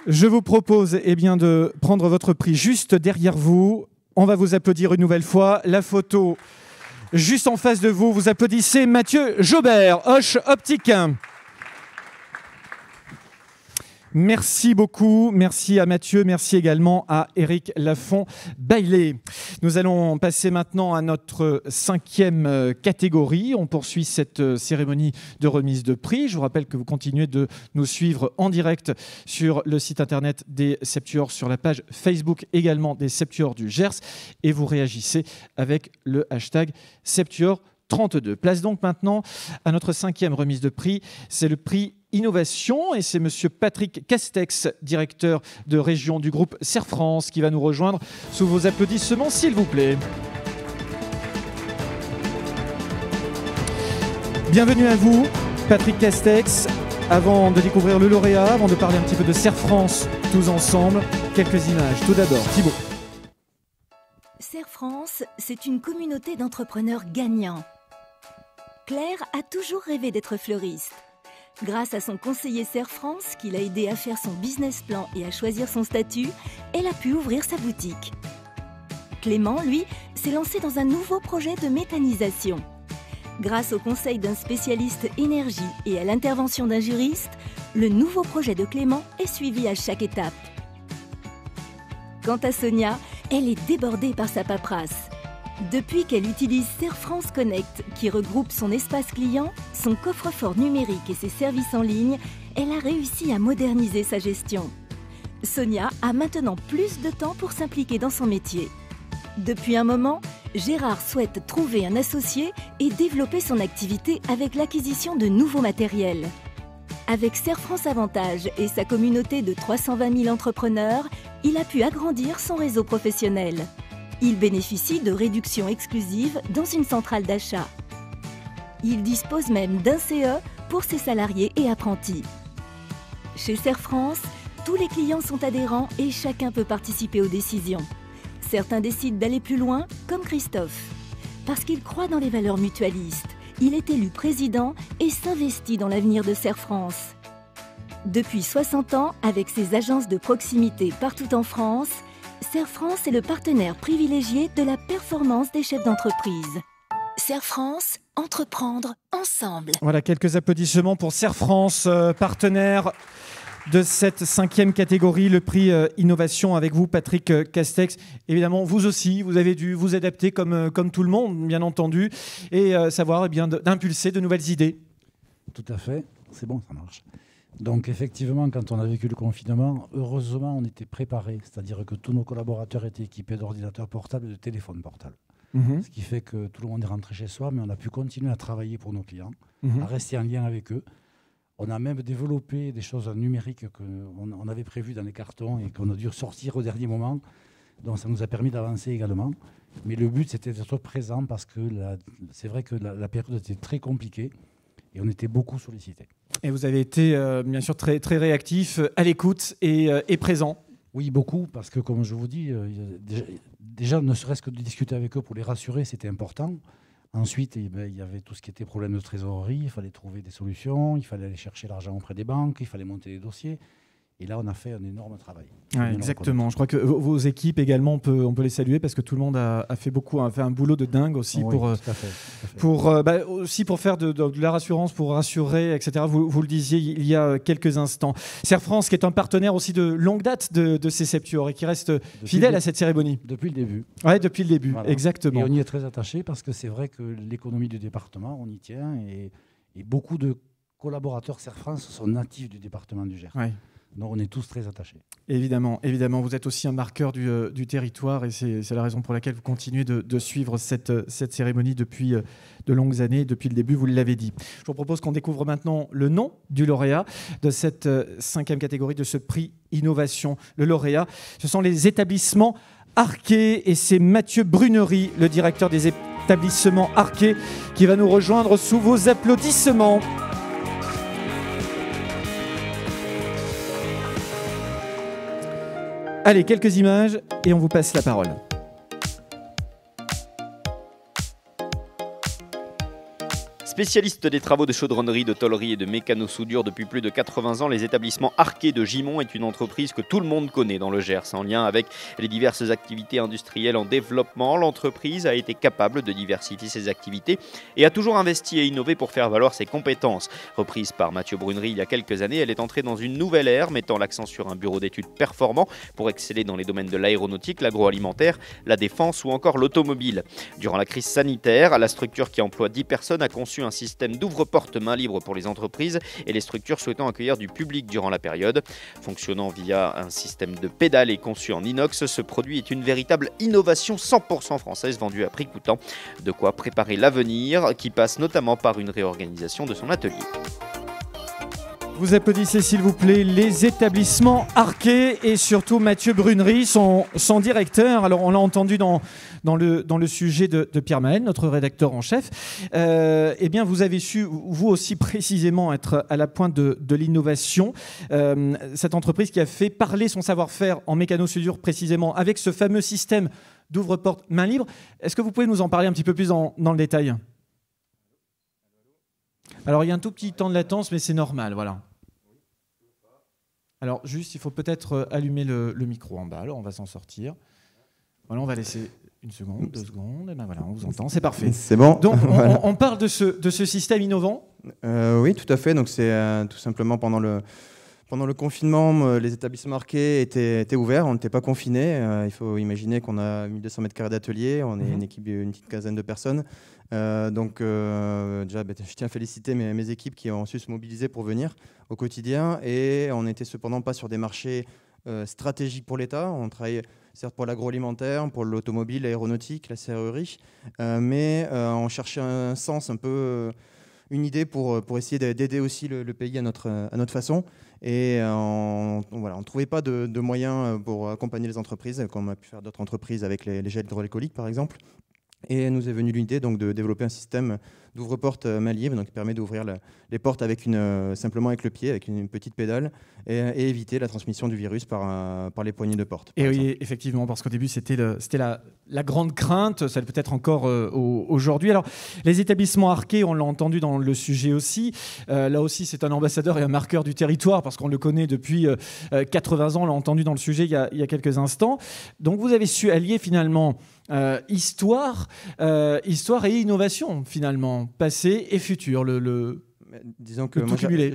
Je vous propose eh bien, de prendre votre prix juste derrière vous. On va vous applaudir une nouvelle fois. La photo Juste en face de vous, vous applaudissez Mathieu Jobert, Hoche Optique. Merci beaucoup. Merci à Mathieu. Merci également à Eric Lafont Bailey. Nous allons passer maintenant à notre cinquième euh, catégorie. On poursuit cette euh, cérémonie de remise de prix. Je vous rappelle que vous continuez de nous suivre en direct sur le site internet des Septuors, sur la page Facebook également des Septuors du Gers. Et vous réagissez avec le hashtag Septuors 32. Place donc maintenant à notre cinquième remise de prix. C'est le prix innovation et c'est Monsieur Patrick Castex, directeur de région du groupe Serre France, qui va nous rejoindre sous vos applaudissements, s'il vous plaît. Bienvenue à vous, Patrick Castex. Avant de découvrir le lauréat, avant de parler un petit peu de Serre France tous ensemble, quelques images. Tout d'abord, Thibault. Serre France, c'est une communauté d'entrepreneurs gagnants. Claire a toujours rêvé d'être fleuriste. Grâce à son conseiller Serre France, qui l'a aidé à faire son business plan et à choisir son statut, elle a pu ouvrir sa boutique. Clément, lui, s'est lancé dans un nouveau projet de méthanisation. Grâce au conseil d'un spécialiste énergie et à l'intervention d'un juriste, le nouveau projet de Clément est suivi à chaque étape. Quant à Sonia, elle est débordée par sa paperasse. Depuis qu'elle utilise Serre France Connect, qui regroupe son espace client, son coffre-fort numérique et ses services en ligne, elle a réussi à moderniser sa gestion. Sonia a maintenant plus de temps pour s'impliquer dans son métier. Depuis un moment, Gérard souhaite trouver un associé et développer son activité avec l'acquisition de nouveaux matériels. Avec Serre France Avantage et sa communauté de 320 000 entrepreneurs, il a pu agrandir son réseau professionnel. Il bénéficie de réductions exclusives dans une centrale d'achat. Il dispose même d'un CE pour ses salariés et apprentis. Chez Serre France, tous les clients sont adhérents et chacun peut participer aux décisions. Certains décident d'aller plus loin, comme Christophe. Parce qu'il croit dans les valeurs mutualistes, il est élu président et s'investit dans l'avenir de Serre France. Depuis 60 ans, avec ses agences de proximité partout en France, Serre France est le partenaire privilégié de la performance des chefs d'entreprise. Serre France, entreprendre ensemble. Voilà quelques applaudissements pour Serre France, euh, partenaire de cette cinquième catégorie, le prix euh, innovation avec vous, Patrick euh, Castex. Évidemment, vous aussi, vous avez dû vous adapter comme, comme tout le monde, bien entendu, et savoir eh bien d'impulser de nouvelles idées. Tout à fait, c'est bon, ça marche. Donc effectivement, quand on a vécu le confinement, heureusement, on était préparé, c'est-à-dire que tous nos collaborateurs étaient équipés d'ordinateurs portables et de téléphones portables. Mhm. Ce qui fait que tout le monde est rentré chez soi, mais on a pu continuer à travailler pour nos clients, mhm. à rester en lien avec eux. On a même développé des choses numériques qu'on on avait prévues dans les cartons et qu'on a dû sortir au dernier moment. Donc ça nous a permis d'avancer également. Mais le but, c'était d'être présent parce que c'est vrai que la période était très compliquée et on était beaucoup sollicités. Et vous avez été euh, bien sûr très, très réactif, euh, à l'écoute et, euh, et, présent. Oui, beaucoup, parce que comme je vous dis, déjà, ne serait-ce que de discuter avec eux pour les rassurer, c'était important. Ensuite, eh ben, il y avait tout ce qui était problème de trésorerie, il fallait trouver des solutions, il fallait aller chercher l'argent auprès des banques, il fallait monter les dossiers. Et là, on a fait un énorme travail. exactement. Je crois que vos équipes également, on peut, on peut les saluer parce que tout le monde a, fait beaucoup, a fait un boulot de dingue aussi pour, euh, pour euh, bah, aussi pour faire de, la rassurance, pour rassurer, etc. Vous, vous, le disiez il y a quelques instants. Serre France, qui est un partenaire aussi de longue date de, de ces Septuors et qui reste fidèle à cette cérémonie. Depuis le début. Oui, depuis le début, exactement. Et on y est très attaché parce que c'est vrai que l'économie du département, on y tient et, et beaucoup de collaborateurs Serre France sont natifs du département du Gers. Donc on est tous très attachés. Évidemment, évidemment. Vous êtes aussi un marqueur du, euh, territoire et c'est la raison pour laquelle vous continuez de, suivre cette, euh, cette, cérémonie depuis euh, de longues années, depuis le début, vous l'avez dit. Je vous propose qu'on découvre maintenant le nom du lauréat de cette cinquième catégorie de ce prix Innovation. Le lauréat, ce sont les établissements Arquet et c'est Mathieu Brunery, le directeur des établissements Arquet, qui va nous rejoindre sous vos applaudissements. Allez, quelques images et on vous passe la parole. Spécialiste des travaux de chaudronnerie, de tollerie et de mécano-soudure depuis plus de 80 ans, les établissements Arquet de Gimont est une entreprise que tout le monde connaît dans le Gers. En lien avec les diverses activités industrielles en développement, l'entreprise a été capable de diversifier ses activités et a toujours investi et innové pour faire valoir ses compétences. Reprise par Mathieu Brunery il y a quelques années, elle est entrée dans une nouvelle ère, mettant l'accent sur un bureau d'études performant pour exceller dans les domaines de l'aéronautique, l'agroalimentaire, la défense ou encore l'automobile. Durant la crise sanitaire, la structure qui emploie 10 personnes a conçu un système d'ouvre-porte main libre pour les entreprises et les structures souhaitant accueillir du public durant la période. Fonctionnant via un système de pédales et conçu en inox, ce produit est une véritable innovation 100% française vendue à prix coûtant. De quoi préparer l'avenir qui passe notamment par une réorganisation de son atelier. Vous applaudissez s'il vous plaît les établissements Arquet et surtout Mathieu Brunery, son, directeur. Alors on l'a entendu dans, le, sujet de, Pierre Maël, notre rédacteur en chef. Euh, eh bien vous avez su vous aussi précisément être à la pointe de, l'innovation. Euh, cette entreprise qui a fait parler son savoir-faire en mécano-soudure précisément avec ce fameux système d'ouvre-porte main libre. Est-ce que vous pouvez nous en parler un petit peu plus dans le détail? Alors il y a un tout petit temps de latence, mais c'est normal, voilà. Alors juste, il faut peut-être euh, allumer le, micro en bas, alors on va s'en sortir. Voilà, on va laisser une seconde, deux secondes, et ben voilà, on vous entend, c'est parfait. C'est bon. Donc on, parle de ce, de ce système innovant euh, Oui, tout à fait. Donc c'est euh, tout simplement pendant le, pendant le confinement, les établissements marqués étaient, étaient ouverts, on n'était pas confinés. il faut imaginer qu'on a 1200 mètres carrés d'atelier, on est mhm. une équipe d'une petite quinzaine de personnes. Euh, donc, euh, déjà, bah, je tiens à féliciter mes, équipes qui ont su se mobiliser pour venir au quotidien. Et on n'était cependant pas sur des marchés euh, stratégiques pour l'État. On travaille certes pour l'agroalimentaire, pour l'automobile, l'aéronautique, la serrurerie, mais on cherchait un sens, un peu une idée pour, pour essayer d'aider aussi le, pays à notre, à notre façon. Et on ne trouvait pas de, moyens pour accompagner les entreprises, comme on a pu faire d'autres entreprises avec les, les gels hydroalcooliques, par exemple. Et nous est venue l'idée donc de développer un système d'ouvre-porte euh, main libre, donc qui permet d'ouvrir les portes avec une, euh, simplement avec le pied, avec une, petite pédale, et, éviter la transmission du virus par, par les poignées de porte. Et oui, effectivement, parce qu'au début, c'était la, la, grande crainte, ça peut être encore euh, aujourd'hui. Alors, les établissements arqués, on l'a entendu dans le sujet aussi. là aussi, c'est un ambassadeur et un marqueur du territoire, parce qu'on le connaît depuis 80 ans, on l'a entendu dans le sujet il y, a, il y, a, quelques instants. Donc, vous avez su allier finalement histoire, histoire et innovation, finalement passé et futur. Le, Disons que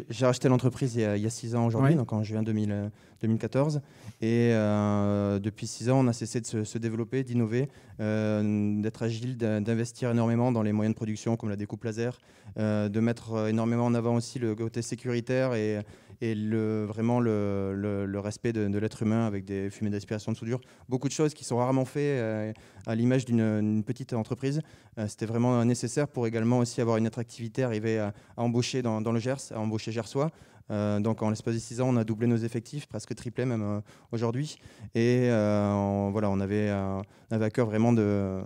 j'ai racheté l'entreprise il, y a six ans aujourd'hui, donc en juin 2014. Euh, et euh, depuis six ans, on a cessé de se, développer, d'innover, euh, d'être agile, d'investir énormément dans les moyens de production comme la découpe laser, de mettre énormément en avant aussi le côté sécuritaire et, et vraiment le, respect de, l'être humain avec des fumées d'aspiration de soudure. Beaucoup de choses qui sont rarement faites euh, à l'image d'une petite entreprise. Euh, c'était vraiment nécessaire pour également aussi avoir une attractivité, arriver à, embaucher dans, le Gers, à embaucher Gersois. Euh, donc en l'espace de 6 ans, on a doublé nos effectifs, presque triplé même aujourd'hui. Et voilà, on avait, on avait à cœur vraiment de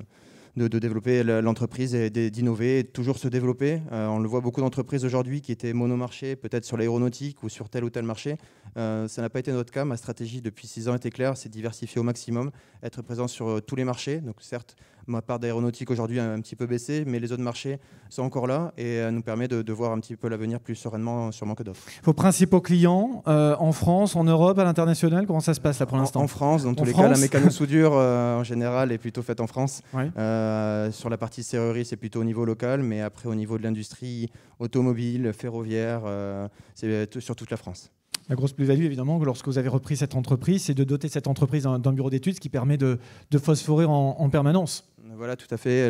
de, développer l'entreprise et d'innover, toujours se développer. Euh, on le voit beaucoup d'entreprises aujourd'hui qui étaient monomarchés, peut-être sur l'aéronautique ou sur tel ou tel marché. Euh, ça n'a pas été notre cas. Ma stratégie depuis six ans était claire, c'est diversifier au maximum, être présent sur euh, tous les marchés. Donc certes, ma part d'aéronautique aujourd'hui a un petit peu baissé, mais les autres marchés sont encore là et nous permet de, voir un petit peu l'avenir plus sereinement sûrement que d'autres. Vos principaux clients en France, en Europe, à l'international, comment ça se passe là pour l'instant en, France, dans tous les cas, la mécano-soudure en général est plutôt faite en France. Euh, sur la partie serrurerie, c'est plutôt au niveau local, mais après au niveau de l'industrie automobile, ferroviaire, euh, c'est sur toute la France. La grosse plus-value, évidemment, lorsque vous avez repris cette entreprise, c'est de doter cette entreprise d'un bureau d'études, ce qui permet de, phosphorer en, permanence. Voilà, tout à fait.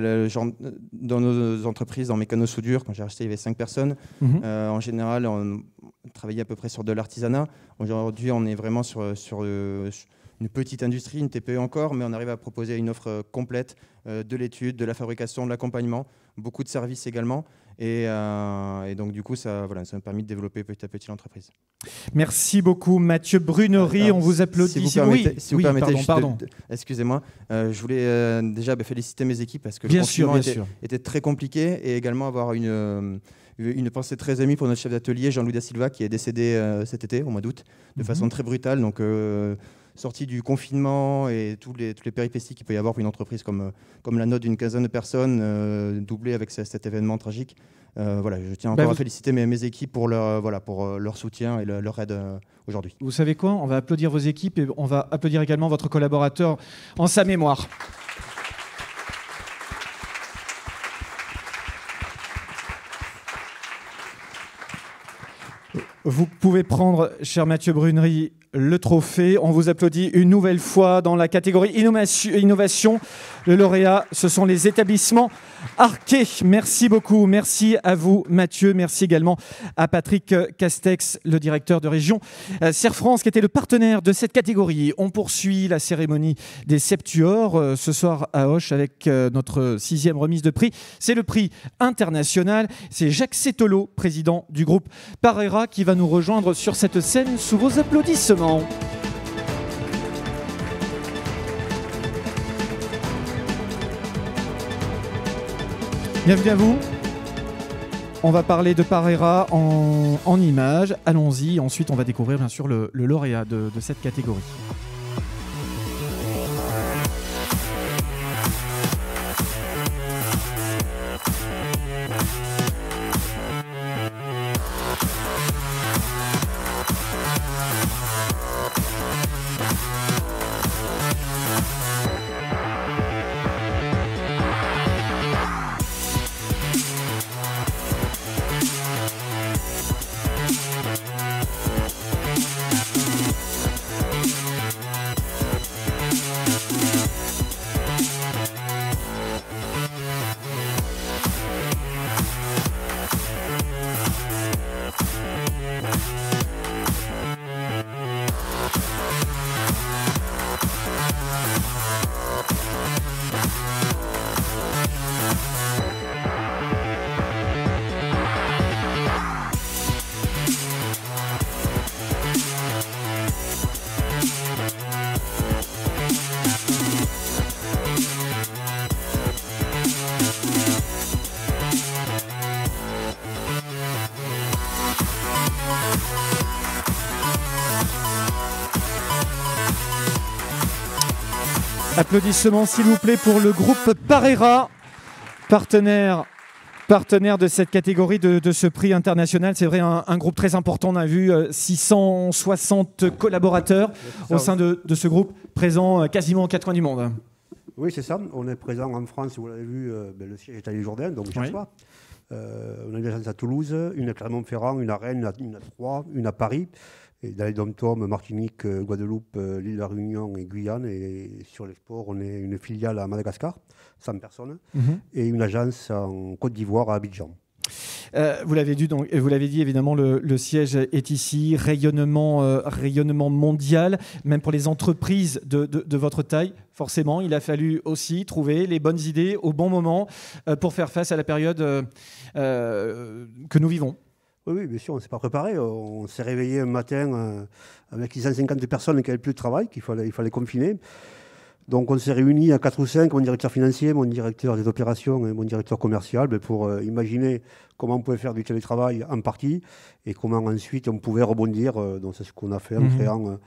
dans nos entreprises, en mécano-soudure, quand j'ai acheté, il y avait cinq personnes. Mhm. Euh, en général, on travaillait à peu près sur de l'artisanat. Aujourd'hui, on est vraiment sur, sur, une petite industrie, une TPE encore, mais on arrive à proposer une offre euh, complète euh, de l'étude, de la fabrication, de l'accompagnement, beaucoup de services également. Et, euh, donc, du coup, ça, voilà, ça m'a permis de développer petit à petit l'entreprise. Merci beaucoup, Mathieu Brunery. on vous applaudit. Si vous permettez, si vous permettez pardon, excusez-moi, je voulais déjà bah, féliciter mes équipes parce que bien le sûr, était, était, très compliqué et également avoir une une pensée très émue pour notre chef d'atelier, Jean-Louis Da Silva, qui est décédé cet été, au mois d'août, de mhm. façon très brutale. Donc, sortie du confinement et tous les, toutes les péripéties qu'il peut y avoir pour une entreprise comme, comme la nôtre d'une quinzaine de personnes, euh, doublée avec cet événement tragique. Euh, voilà, je tiens encore bah, à féliciter mes, mes, équipes pour leur, voilà, pour euh, leur soutien et leur aide aujourd'hui. Vous savez quoi? On va applaudir vos équipes et on va applaudir également votre collaborateur en sa mémoire. Vous pouvez prendre, cher Mathieu Brunery, le trophée. On vous applaudit une nouvelle fois dans la catégorie innovation. Le lauréat, ce sont les établissements Arquet. Merci beaucoup. Merci à vous, Mathieu. Merci également à Patrick Castex, le directeur de région euh, Serre France, qui était le partenaire de cette catégorie. On poursuit la cérémonie des Septuors euh, ce soir à Hoche avec euh, notre sixième remise de prix. C'est le prix international. C'est Jacques Setolo, président du groupe Parera, qui va nous rejoindre sur cette scène sous vos applaudissements. Bienvenue à vous. On va parler de Parera en, images. Allons-y. Ensuite, on va découvrir bien sûr le, lauréat de cette catégorie. Applaudissements s'il vous plaît pour le groupe Parera, partenaire partenaire de cette catégorie de, ce prix international. C'est vrai, un, groupe très important. On a vu 660 euh, collaborateurs au sein de, ce groupe, présents euh, quasiment aux quatre coins du monde. Oui, c'est ça. On est présent en France, vous l'avez vu, euh, ben, le siège est à l'île-Jourdain, donc chaque soir. on a une agence à Toulouse, une à Clermont-Ferrand, une à Rennes, une à Troyes, une à Paris et dans les dom Martinique, euh, Guadeloupe, euh, l'île de la Réunion et Guyane. Et sur l'export, on est une filiale à Madagascar, 100 personnes, mhm. et une agence en Côte d'Ivoire à Abidjan. Euh, vous l'avez dit, donc, vous l'avez dit évidemment, le, siège est ici, rayonnement, rayonnement mondial, même pour les entreprises de, de, votre taille. Forcément, il a fallu aussi trouver les bonnes idées au bon moment pour faire face à la période que nous vivons. Oui, bien sûr, on ne s'est pas préparé. On s'est réveillé un matin euh, avec les 150 personnes qui n'avaient plus de travail, qu'il fallait, il fallait confiner. Donc on s'est réunis à 4 ou 5, mon directeur financier, mon directeur des opérations et mon directeur commercial, ben, pour euh, imaginer comment on pouvait faire du télétravail en partie et comment ensuite on pouvait rebondir. Euh, donc c'est ce qu'on a fait en mhm. créant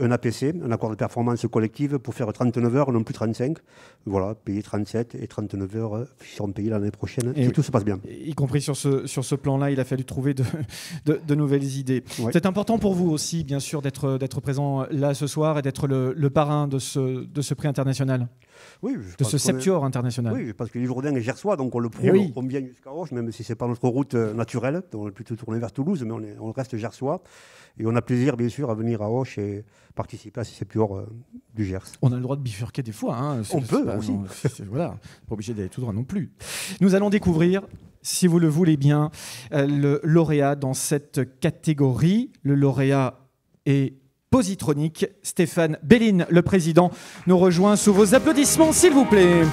un APC, un accord de performance collective, pour faire 39 heures, non plus 35. Voilà, payer 37 et 39 heures euh, seront payés l'année prochaine, et si tout se passe bien. Y compris sur ce, sur ce plan-là, il a fallu trouver de, de, nouvelles idées. C'est important pour vous aussi, bien sûr, d'être présent là ce soir et d'être le, le, parrain de ce, de ce prix international? Oui, de ce Septuor international. Oui, parce que Jourdain et Gersois, donc on le prouve, oui. on vient jusqu'à Roche, même si ce n'est pas notre route euh, naturelle, on est plutôt tourné vers Toulouse, mais on, est, on reste Gersois. Et on a plaisir, bien sûr, à venir à Hoche et participer à ces Septuors euh, du Gers. On a le droit de bifurquer des fois. Hein, on peut aussi. voilà, pas obligé d'aller tout droit non plus. Nous allons découvrir si vous le voulez bien, euh, le lauréat dans cette catégorie. Le lauréat est Positronique. Stéphane Belline, le président, nous rejoint sous vos applaudissements, s'il vous plaît.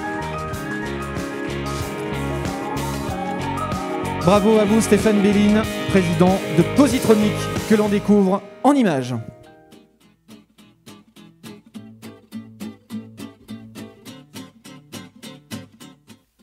Bravo à vous Stéphane Belline, président de Positronique, que l'on découvre en images.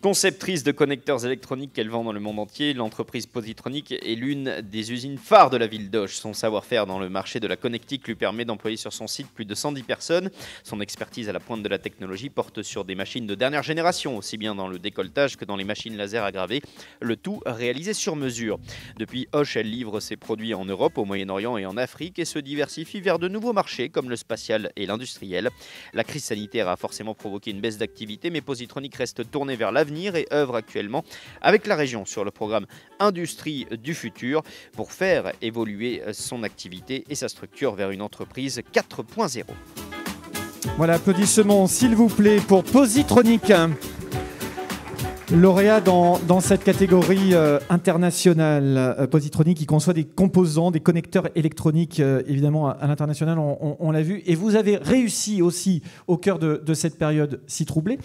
Conceptrice de connecteurs électroniques qu'elle vend dans le monde entier, l'entreprise Positronic est l'une des usines phares de la ville d'Auch. Son savoir-faire dans le marché de la connectique lui permet d'employer sur son site plus de 110 personnes. Son expertise à la pointe de la technologie porte sur des machines de dernière génération, aussi bien dans le décolletage que dans les machines laser aggravées, le tout réalisé sur mesure. Depuis Hoche, elle livre ses produits en Europe, au Moyen-Orient et en Afrique et se diversifie vers de nouveaux marchés comme le spatial et l'industriel. La crise sanitaire a forcément provoqué une baisse d'activité, mais Positronic reste tournée vers l'avenir et œuvre actuellement avec la région sur le programme Industrie du futur pour faire évoluer son activité et sa structure vers une entreprise 4.0. Voilà, applaudissements s'il vous plaît pour Positronic. Lauréat dans, dans, cette catégorie euh, internationale, euh, Positronic qui conçoit des composants, des connecteurs électroniques, euh, évidemment à, l'international, on, l'a vu. Et vous avez réussi aussi, au cœur de, cette période si troublée,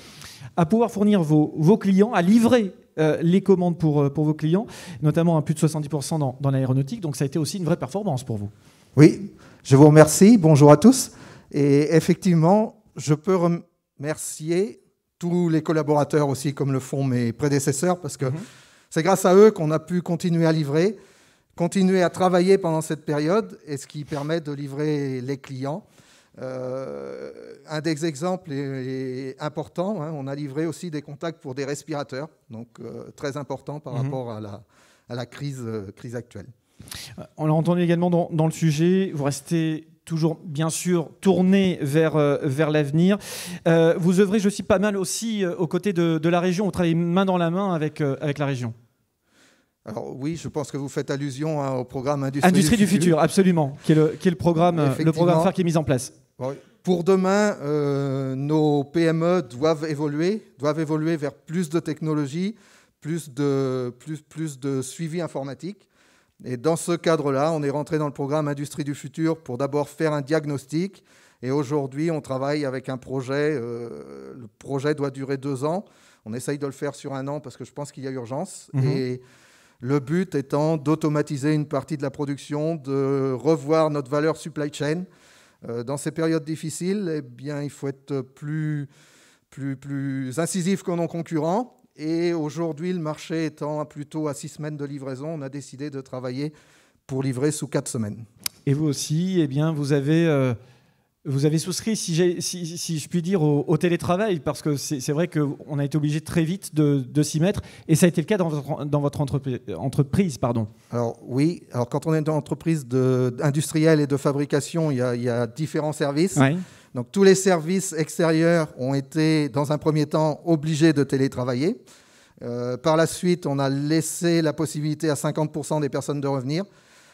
à pouvoir fournir vos, vos clients, à livrer les commandes pour, pour vos clients, notamment à plus de 70% dans, dans l'aéronautique. Donc ça a été aussi une vraie performance pour vous. Oui, je vous remercie. Bonjour à tous. Et effectivement, je peux remercier tous les collaborateurs aussi, comme le font mes prédécesseurs, parce que mhm. c'est grâce à eux qu'on a pu continuer à livrer, continuer à travailler pendant cette période, et ce qui permet de livrer les clients. Euh, un des exemples est, important, hein. on a livré aussi des contacts pour des respirateurs, donc euh, très important par mhm. rapport à la, à la crise, euh, crise actuelle. On l'a entendu également dans, dans, le sujet, vous restez toujours bien sûr tourné vers, euh, vers l'avenir. Euh, vous œuvrez, je suis pas mal aussi euh, aux côtés de, de, la région, vous travaillez main dans la main avec, avec la région. Alors oui, je pense que vous faites allusion hein, au programme Industrie, Industrie du, futur. absolument, qui est le, qui est le programme, le programme phare qui est mis en place. Pour demain, nos PME doivent évoluer, doivent évoluer vers plus de technologies, plus de, plus, plus de suivi informatique. Et dans ce cadre-là, on est rentré dans le programme Industrie du futur pour d'abord faire un diagnostic. Et aujourd'hui, on travaille avec un projet. Euh, le projet doit durer deux ans. On essaye de le faire sur un an parce que je pense qu'il y a urgence. Mhm. Et le but étant d'automatiser une partie de la production, de revoir notre valeur supply chain. Euh, dans ces périodes difficiles, eh bien, il faut être plus, plus, plus incisif que nos concurrents et aujourd'hui, le marché étant plutôt à six semaines de livraison, on a décidé de travailler pour livrer sous quatre semaines. Et vous aussi, eh bien, vous avez, euh, vous avez souscrit, si, si, je puis dire, au, télétravail, parce que c'est vrai qu'on a été obligé très vite de, s'y mettre, et ça a été le cas dans votre, dans votre entreprise, entreprise. Pardon. Alors oui, alors quand on est dans une entreprise industrielle et de fabrication, il y a, il y a différents services. Donc tous les services extérieurs ont été, dans un premier temps, obligés de télétravailler. Euh, par la suite, on a laissé la possibilité à 50% des personnes de revenir.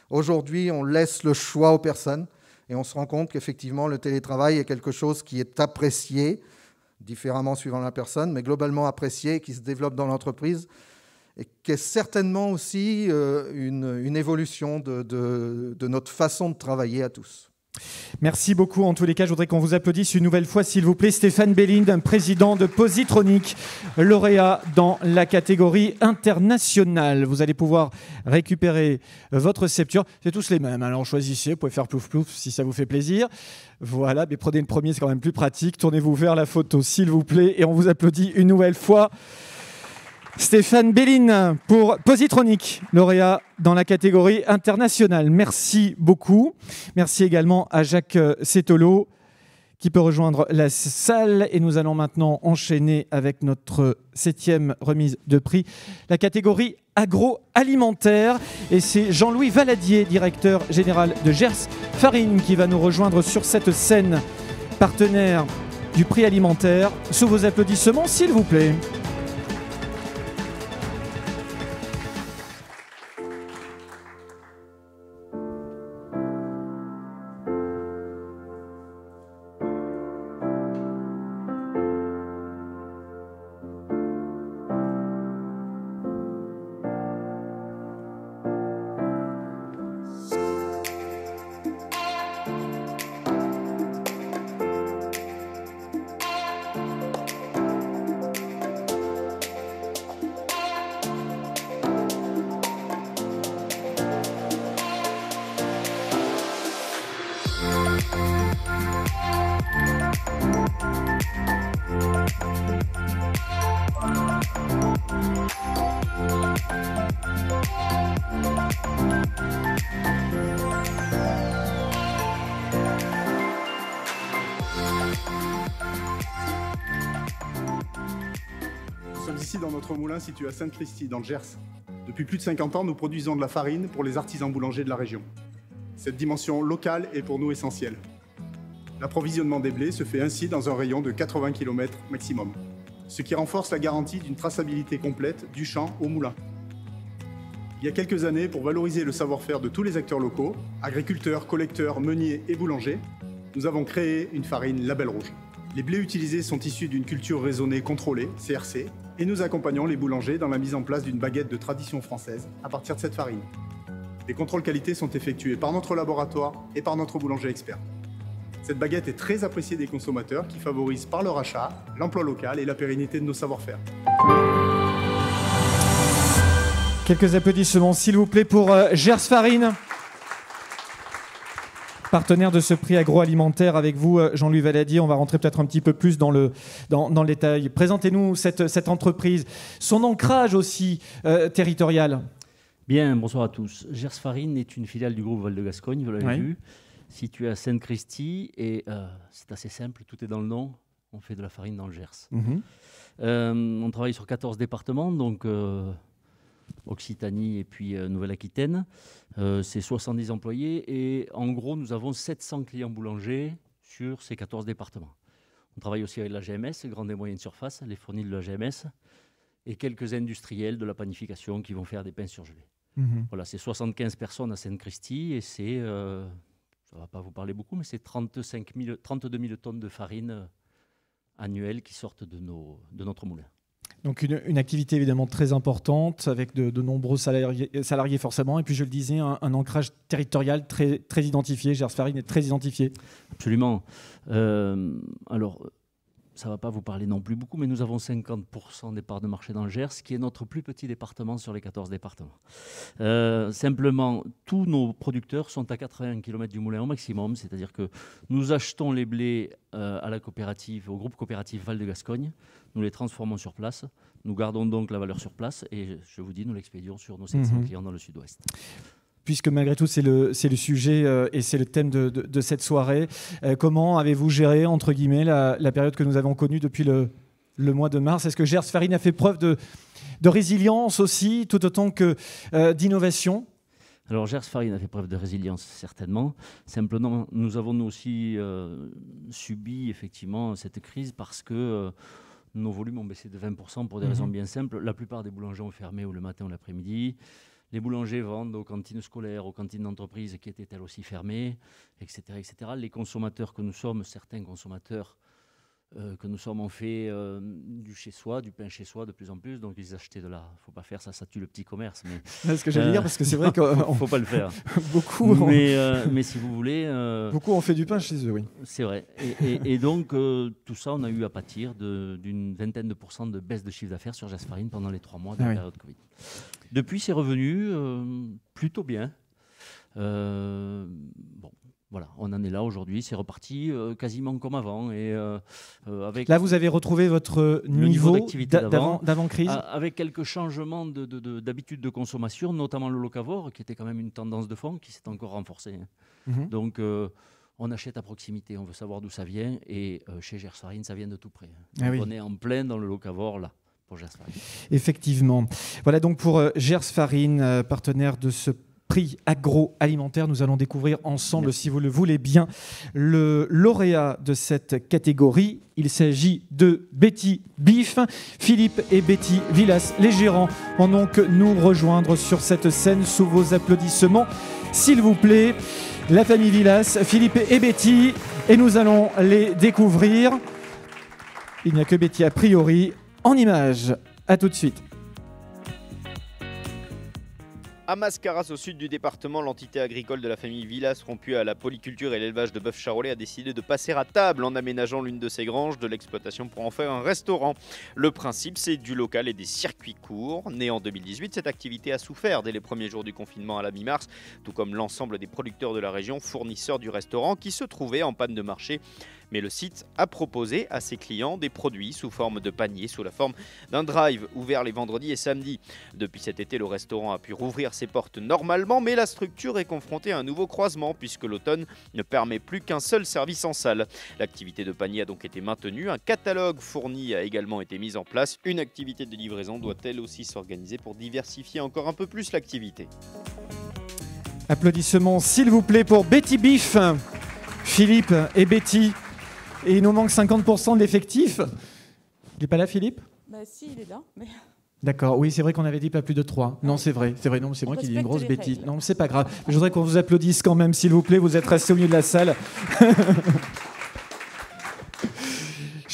Aujourd'hui, on laisse le choix aux personnes et on se rend compte qu'effectivement, le télétravail est quelque chose qui est apprécié, différemment suivant la personne, mais globalement apprécié, qui se développe dans l'entreprise et qui est certainement aussi euh, une, évolution de notre façon de travailler à tous. Merci beaucoup. En tous les cas, je voudrais qu'on vous applaudisse une nouvelle fois, s'il vous plaît. Stéphane Bellind, président de Positronic, lauréat dans la catégorie internationale. Vous allez pouvoir récupérer votre scepture. C'est tous les mêmes. Alors choisissez, vous pouvez faire plouf plouf si ça vous fait plaisir. Voilà, mais prenez le premier, c'est quand même plus pratique. Tournez-vous vers la photo, s'il vous plaît. Et on vous applaudit une nouvelle fois. Stéphane Bellin pour Positronic, lauréat dans la catégorie internationale. Merci beaucoup. Merci également à Jacques Setolo qui peut rejoindre la salle. Et nous allons maintenant enchaîner avec notre septième remise de prix, la catégorie agroalimentaire. Et c'est Jean-Louis Valadier, directeur général de Gers Farine, qui va nous rejoindre sur cette scène, partenaire du prix alimentaire. Sous vos applaudissements, s'il vous plaît. À Sainte-Christie, dans le Gers. Depuis plus de 50 ans, nous produisons de la farine pour les artisans boulangers de la région. Cette dimension locale est pour nous essentielle. L'approvisionnement des blés se fait ainsi dans un rayon de 80 km maximum. ce qui renforce la garantie d'une traçabilité complète du champ au moulin. Il y a quelques années, pour valoriser le savoir-faire de tous les acteurs locaux, agriculteurs, collecteurs, meuniers et boulangers, nous avons créé une farine Label Rouge. Les blés utilisés sont issus d'une culture raisonnée contrôlée, CRC, et nous accompagnons les boulangers dans la mise en place d'une baguette de tradition française à partir de cette farine. Les contrôles qualité sont effectués par notre laboratoire et par notre boulanger expert. Cette baguette est très appréciée des consommateurs qui favorise par leur achat l'emploi local et la pérennité de nos savoir-faire. Quelques applaudissements, s'il vous plaît, pour euh, Gers Farine, partenaire de ce prix agroalimentaire avec vous, euh, Jean-Louis Valadier. On va rentrer peut-être un petit peu plus dans le, dans, le détail. Présentez-nous cette, cette, entreprise, son ancrage aussi euh, territorial. Bien, bonsoir à tous. Gers Farine est une filiale du groupe Val de Gascogne, vous l'avez vu, située à Sainte-Christie. Et c'est assez simple, tout est dans le nom. On fait de la farine dans le Gers. Mhm. on travaille sur 14 départements, donc Occitanie et puis euh, Nouvelle-Aquitaine. Euh, c'est 70 employés et en gros, nous avons 700 clients boulangers sur ces 14 départements. On travaille aussi avec la GMS, grande et moyenne surface, les fournis de la GMS, et quelques industriels de la panification qui vont faire des pains surgelés. Mhm. Voilà, c'est 75 personnes à Sainte-Christie et c'est, euh, ça ne va pas vous parler beaucoup, mais c'est 35 32 000 tonnes de farine annuelles qui sortent de, nos, de notre moulin. Donc une, activité évidemment très importante avec de, nombreux salariés, forcément. Et puis je le disais, un, ancrage territorial très, très identifié. Gers Farine est très identifié. Absolument. Euh, alors ça ne va pas vous parler non plus beaucoup, mais nous avons 50% des parts de marché dans le Gers, qui est notre plus petit département sur les 14 départements. Euh, simplement, tous nos producteurs sont à 80 km du moulin au maximum, c'est-à-dire que nous achetons les blés euh, à la coopérative, au groupe coopératif Val de Gascogne, nous les transformons sur place, nous gardons donc la valeur sur place et je vous dis, nous l'expédions sur nos 700 mhm. clients dans le sud-ouest puisque malgré tout c'est le, le sujet euh, et c'est le thème de, cette soirée. Euh, comment avez-vous géré, entre guillemets, la, période que nous avons connue depuis le, mois de mars? Est-ce que Gers Farine a fait preuve de, résilience aussi, tout autant que euh, d'innovation? Alors Gers Farine a fait preuve de résilience certainement. Simplement, nous avons nous aussi subi effectivement cette crise parce que nos volumes ont baissé de 20% pour des raisons mhm. bien simples. La plupart des boulangers ont fermé ou le matin ou l'après-midi. Les boulangers vendent aux cantines scolaires, aux cantines d'entreprise qui étaient elles aussi fermées, etc., etc. Les consommateurs que nous sommes, certains consommateurs euh, que nous sommes, ont fait euh, du chez soi, du pain chez soi de plus en plus. Donc ils achetaient de là. Faut pas faire ça, ça tue le petit commerce. Mais c'est ce que j'allais dire parce que c'est vrai qu'il faut pas le faire. beaucoup. Mais, euh, mais si vous voulez. beaucoup ont fait du pain chez eux, oui. C'est vrai. Et, donc tout ça, on a eu à pâtir d'une vingtaine de pourcents de baisse de chiffre d'affaires sur Jasparine pendant les trois mois de la ah période Covid. Depuis, c'est revenu plutôt bien. bon, voilà, on en est là aujourd'hui, c'est reparti euh, quasiment comme avant. Et, euh, euh, avec là, vous avez retrouvé votre niveau, d'activité d'avant-crise Avec quelques changements d'habitude de, consommation, notamment le locavore, qui était quand même une tendance de fond, qui s'est encore renforcée. Mhm. Donc, on achète à proximité, on veut savoir d'où ça vient. Et chez Gersfarine, ça vient de tout près. Ah on est en plein dans le locavore, là. Pour Gersfarine. Effectivement. Voilà donc pour Gersfarine, partenaire de ce prix agroalimentaire. Nous allons découvrir ensemble, si vous le voulez bien, le lauréat de cette catégorie. Il s'agit de Betty Biff. Philippe et Betty Villas, les gérants, vont donc nous rejoindre sur cette scène sous vos applaudissements. S'il vous plaît, la famille Villas, Philippe et Betty, et nous allons les découvrir. Il n'y a que Betty a priori en image. A tout de suite. À Mascaras, au sud du département, l'entité agricole de la famille Villas, rompue à la polyculture et l'élevage de bœuf charolais, a décidé de passer à table en aménageant l'une de ses granges de l'exploitation pour en faire un restaurant. Le principe, c'est du local et des circuits courts. Né en 2018, cette activité a souffert dès les premiers jours du confinement à la mi-mars, tout comme l'ensemble des producteurs de la région, fournisseurs du restaurant, qui se trouvaient en panne de marché mais le site a proposé à ses clients des produits sous forme de panier, sous la forme d'un drive ouvert les vendredis et samedis. Depuis cet été, le restaurant a pu rouvrir ses portes normalement, mais la structure est confrontée à un nouveau croisement puisque l'automne ne permet plus qu'un seul service en salle. L'activité de panier a donc été maintenue, un catalogue fourni a également été mis en place. Une activité de livraison doit elle aussi s'organiser pour diversifier encore un peu plus l'activité. Applaudissements s'il vous plaît pour Betty Biff, Philippe et Betty et il nous manque 50% de l'effectif. Il n'est pas là, Philippe? Bah, Si, il est là. Mais... D'accord, oui, c'est vrai qu'on avait dit pas plus de trois. Non, c'est vrai, c'est vrai, non, c'est moi qui dis une grosse bêtise. Non, c'est pas grave. Je voudrais qu'on vous applaudisse quand même, s'il vous plaît. Vous êtes resté au milieu de la salle.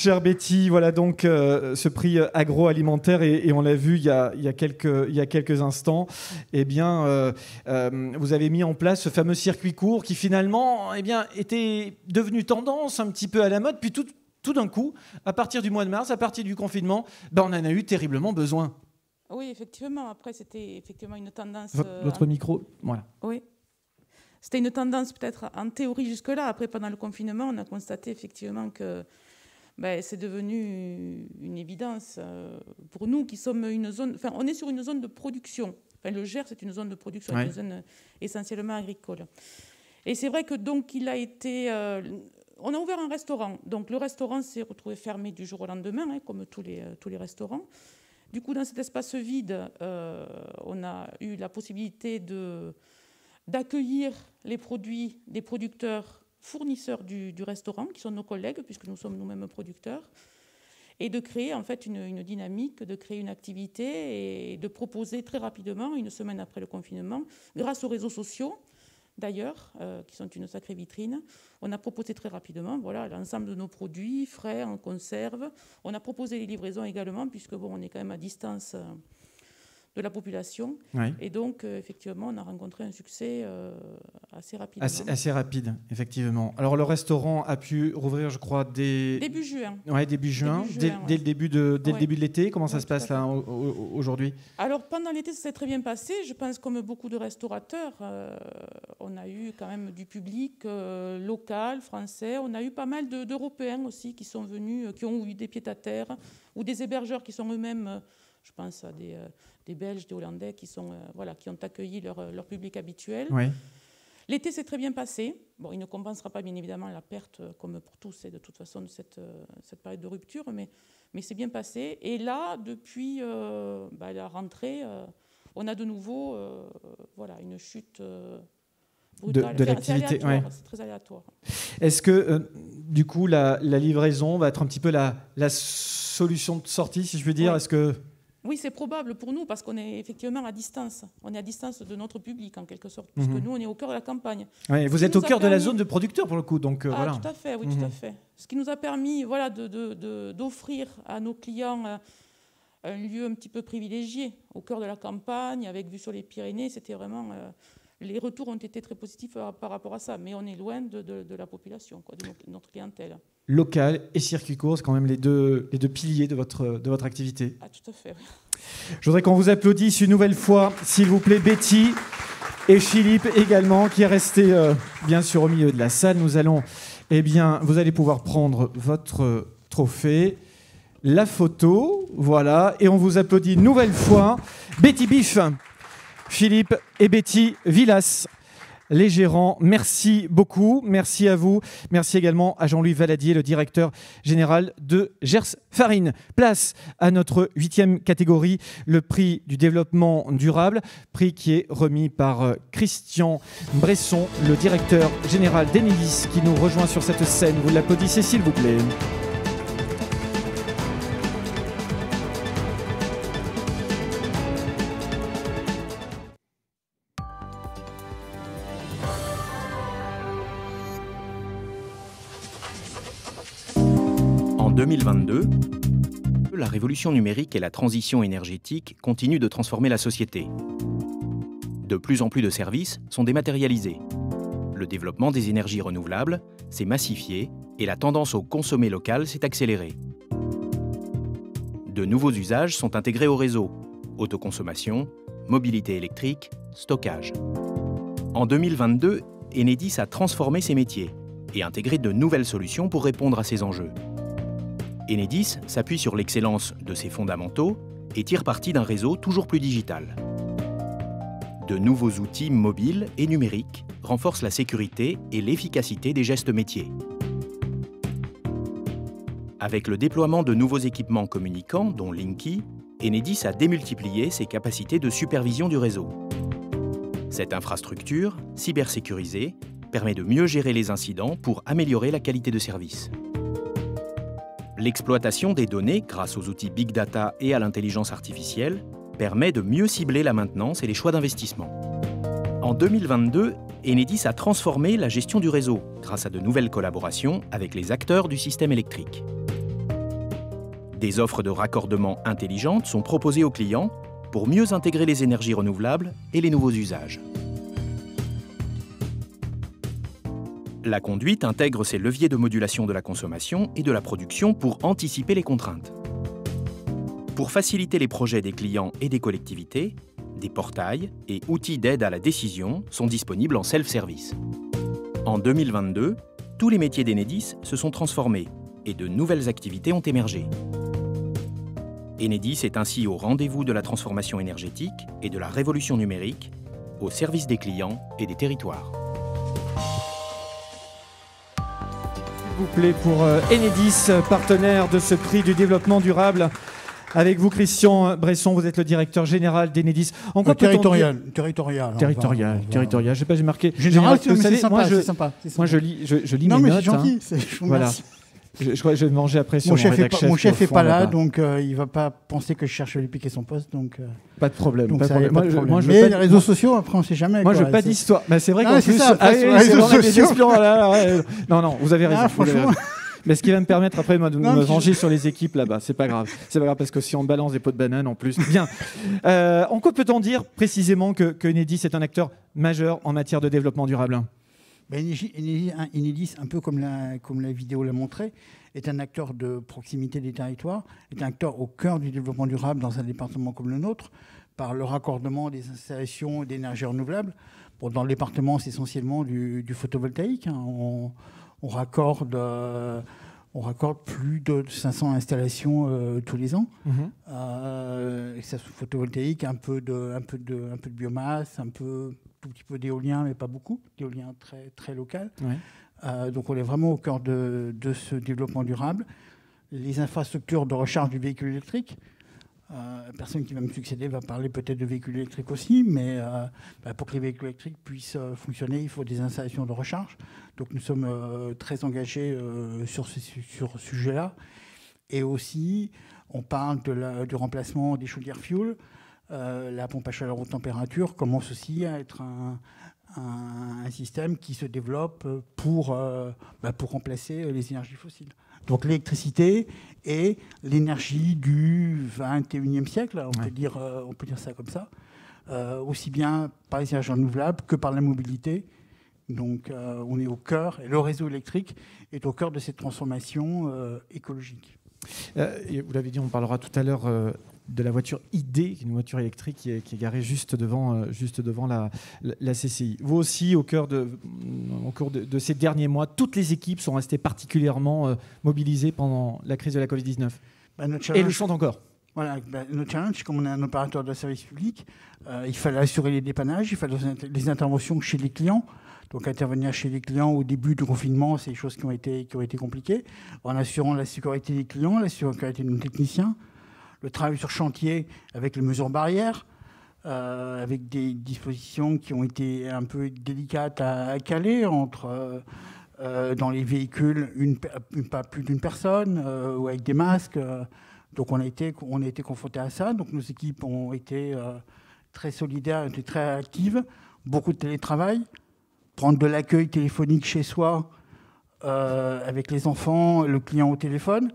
Cher Betty, voilà donc euh, ce prix agroalimentaire et, on l'a vu il y, a, quelques, il y, a, quelques, instants. Eh bien, euh, euh, vous avez mis en place ce fameux circuit court qui finalement eh bien, était devenu tendance un petit peu à la mode, puis tout, tout d'un coup, à partir du mois de mars, à partir du confinement, ben on en a eu terriblement besoin. Oui, effectivement. Après, c'était effectivement une tendance. Votre, micro, voilà. Oui. C'était une tendance peut-être en théorie jusque-là. Après, pendant le confinement, on a constaté effectivement que ben, c'est devenu une évidence euh, pour nous qui sommes une zone. Enfin, on est sur une zone de production. Enfin, le Gers, c'est une zone de production, une zone essentiellement agricole. Et c'est vrai que donc il a été. Euh, on a ouvert un restaurant. Donc le restaurant s'est retrouvé fermé du jour au lendemain, hein, comme tous les, tous les restaurants. Du coup, dans cet espace vide, euh, on a eu la possibilité de, d'accueillir les produits des producteurs fournisseurs du, restaurant, qui sont nos collègues, puisque nous sommes nous-mêmes producteurs, et de créer en fait une, dynamique, de créer une activité et de proposer très rapidement, une semaine après le confinement, grâce aux réseaux sociaux, d'ailleurs, euh, qui sont une sacrée vitrine. On a proposé très rapidement voilà, l'ensemble de nos produits frais, en conserve. On a proposé les livraisons également, puisque bon, on est quand même à distance. De la population. Et donc, euh, effectivement, on a rencontré un succès euh, assez rapide. Assez, rapide, effectivement. Alors, le restaurant a pu rouvrir, je crois, dès... Début juin. Oui, début juin, dès, le début de, dès le début de l'été. Comment ça se passe là aujourd'hui? Alors, pendant l'été, ça s'est très bien passé. Je pense, comme beaucoup de restaurateurs, euh, on a eu quand même du public local, français. On a eu pas mal d'Européens aussi qui sont venus, qui ont eu des pieds-à-terre, ou des hébergeurs qui sont eux-mêmes je pense à des, des Belges, des Hollandais qui, sont, euh, voilà, qui ont accueilli leur, euh, leur public habituel. L'été s'est très bien passé. Bon, il ne compensera pas bien évidemment la perte, euh, comme pour tous, de toute façon de cette, cette période de rupture, mais, mais c'est bien passé. Et là, depuis bah, la rentrée, on a de nouveau voilà, une chute. Brutale. de, l'activité. C'est très aléatoire. Est-ce que, du coup, la, la, livraison va être un petit peu la, la solution de sortie, si je veux dire? Est-ce que oui, c'est probable pour nous parce qu'on est effectivement à distance. On est à distance de notre public en quelque sorte, puisque mhm. nous, on est au cœur de la campagne. vous êtes au cœur de la zone de producteur pour le coup, donc euh, ah, Tout à fait, oui, tout à mhm. fait. Ce qui nous a permis, voilà, d'offrir à nos clients euh, un lieu un petit peu privilégié au cœur de la campagne, avec vue sur les Pyrénées. C'était vraiment euh, les retours ont été très positifs par rapport à ça, mais on est loin de, la population, quoi, de notre clientèle local et circuit court, c'est quand même les deux, les deux piliers de votre, de votre activité. Ah, tout à fait. Je voudrais qu'on vous applaudisse une nouvelle fois, s'il vous plaît, Betty et Philippe également, qui est resté euh, bien sûr au milieu de la salle. Nous allons, eh bien, vous allez pouvoir prendre votre trophée, la photo, voilà, et on vous applaudit une nouvelle fois. Betty Biff, Philippe et Betty Villas les gérants. Merci beaucoup. Merci à vous. Merci également à Jean-Louis Valadier, le directeur général de Gers Farine. Place à notre huitième catégorie, le prix du développement durable, prix qui est remis par euh, Christian Bresson, le directeur général d'Enedis, qui nous rejoint sur cette scène. Vous l'applaudissez s'il vous plaît. 2022, la révolution numérique et la transition énergétique continuent de transformer la société. De plus en plus de services sont dématérialisés. Le développement des énergies renouvelables s'est massifié et la tendance au consommer local s'est accélérée. De nouveaux usages sont intégrés au réseau autoconsommation, mobilité électrique, stockage. En 2022, Enedis a transformé ses métiers et intégré de nouvelles solutions pour répondre à ces enjeux. Enedis s'appuie sur l'excellence de ses fondamentaux et tire parti d'un réseau toujours plus digital. De nouveaux outils mobiles et numériques renforcent la sécurité et l'efficacité des gestes métiers. Avec le déploiement de nouveaux équipements communicants, dont Linky, Enedis a démultiplié ses capacités de supervision du réseau. Cette infrastructure, cybersécurisée, permet de mieux gérer les incidents pour améliorer la qualité de service. L'exploitation des données grâce aux outils big data et à l'intelligence artificielle permet de mieux cibler la maintenance et les choix d'investissement. En 2022, Enedis a transformé la gestion du réseau grâce à de nouvelles collaborations avec les acteurs du système électrique. Des offres de raccordement intelligentes sont proposées aux clients pour mieux intégrer les énergies renouvelables et les nouveaux usages. La conduite intègre ces leviers de modulation de la consommation et de la production pour anticiper les contraintes. Pour faciliter les projets des clients et des collectivités, des portails et outils d'aide à la décision sont disponibles en self-service. En 2022, tous les métiers d'Enedis se sont transformés et de nouvelles activités ont émergé. Enedis est ainsi au rendez-vous de la transformation énergétique et de la révolution numérique, au service des clients et des territoires. S'il vous plaît, pour euh, Enedis, partenaire de ce prix du développement durable. Avec vous, Christian Bresson, vous êtes le directeur général d'Enedis. En quoi territorial, territorial. Territorial, territorial. Je sais pas, j'ai marqué. Général, c'est sympa, moi, je, sympa, moi, je lis, je, je lis non, mes mais notes. c'est gentil. hein. Vous Voilà. Je, je crois que je vais manger après sur Mon chef est pas, mon chef est fond, pas là, donc euh, il va pas penser que je cherche à lui piquer son poste. Donc, euh, Pas de problème. donc pas de problème. pas Moi, de je- problème. moi, je Mais pas- les réseaux sociaux, après, on sait jamais. Moi, je quoi, veux pas d'histoire. Mais c'est vrai Ah, qu'en plus, ça, ah après, sur oui, les réseaux sociaux. Non, non, vous avez raison. Ah, franchement. raison. Mais ce qui va me permettre après moi, de Non, me je- venger sur les équipes là-bas, c'est pas grave. C'est pas grave parce que si on balance des pots de banane en plus, bien. Euh, en quoi peut-on dire précisément que, que Enedis est un acteur majeur en matière de développement durable? Ben, Enedis, un- peu comme la, comme la vidéo l'a montré, est un acteur de proximité des territoires, est un acteur au cœur du développement durable dans un département comme le nôtre, par le raccordement des installations d'énergie renouvelable. Bon, dans le département, c'est essentiellement du, du photovoltaïque. hein. On, on raccorde, euh, on raccorde plus de 500 installations euh, tous les ans. Mhm. Euh, et ça, photovoltaïque, un peu de, un peu de, un peu de biomasse, un peu, tout petit peu d'éolien, mais pas beaucoup, d'éolien très, très local. Ouais. Euh, donc on est vraiment au cœur de, de ce développement durable. Les infrastructures de recharge du véhicule électrique. Euh, la personne qui va me succéder va parler peut-être de véhicules électriques aussi, mais euh, bah, pour que les véhicules électriques puissent euh, fonctionner, il faut des installations de recharge. Donc nous sommes euh, très engagés euh, sur ce, sur ce sujet-là. Et aussi, on parle de la- du remplacement des chaudières fuel. Euh, la pompe à chaleur haute température commence aussi à être un, un- un système qui se développe pour, euh, bah, pour remplacer les énergies fossiles. Donc l'électricité est l'énergie du 21e siècle, on, peut dire, euh, on peut dire ça comme ça, euh, aussi bien par les énergies renouvelables que par la mobilité. Donc euh, on est au cœur, et le réseau électrique est au cœur de cette transformation euh, écologique. Euh, vous l'avez dit, on parlera tout à l'heure euh, de la voiture ID, une voiture électrique qui est, qui est garée juste devant, euh, juste devant la, la, la CCI. Vous aussi, au, cœur de, au cours de, de ces derniers mois, toutes les équipes sont restées particulièrement mobilisées pendant la crise de la Covid-19. Bah, Et le sont encore. Voilà, bah, notre challenge, comme on est un opérateur de service public, il fallait assurer les dépannages, il fallait les interventions chez les clients. Donc intervenir chez les clients au début du confinement, c'est des choses qui ont été, compliquées, en assurant la sécurité des clients, la sécurité de nos techniciens, le travail sur chantier avec les mesures barrières, euh, avec des dispositions qui ont été un peu délicates à, caler entre... euh, euh, dans les véhicules, une, pas plus d'une personne, ou avec des masques. donc on a, été, on confronté à ça. Donc nos équipes ont été très solidaires, ont été très actives. Beaucoup de télétravail, prendre de l'accueil téléphonique chez soi euh, avec les enfants, le client au téléphone.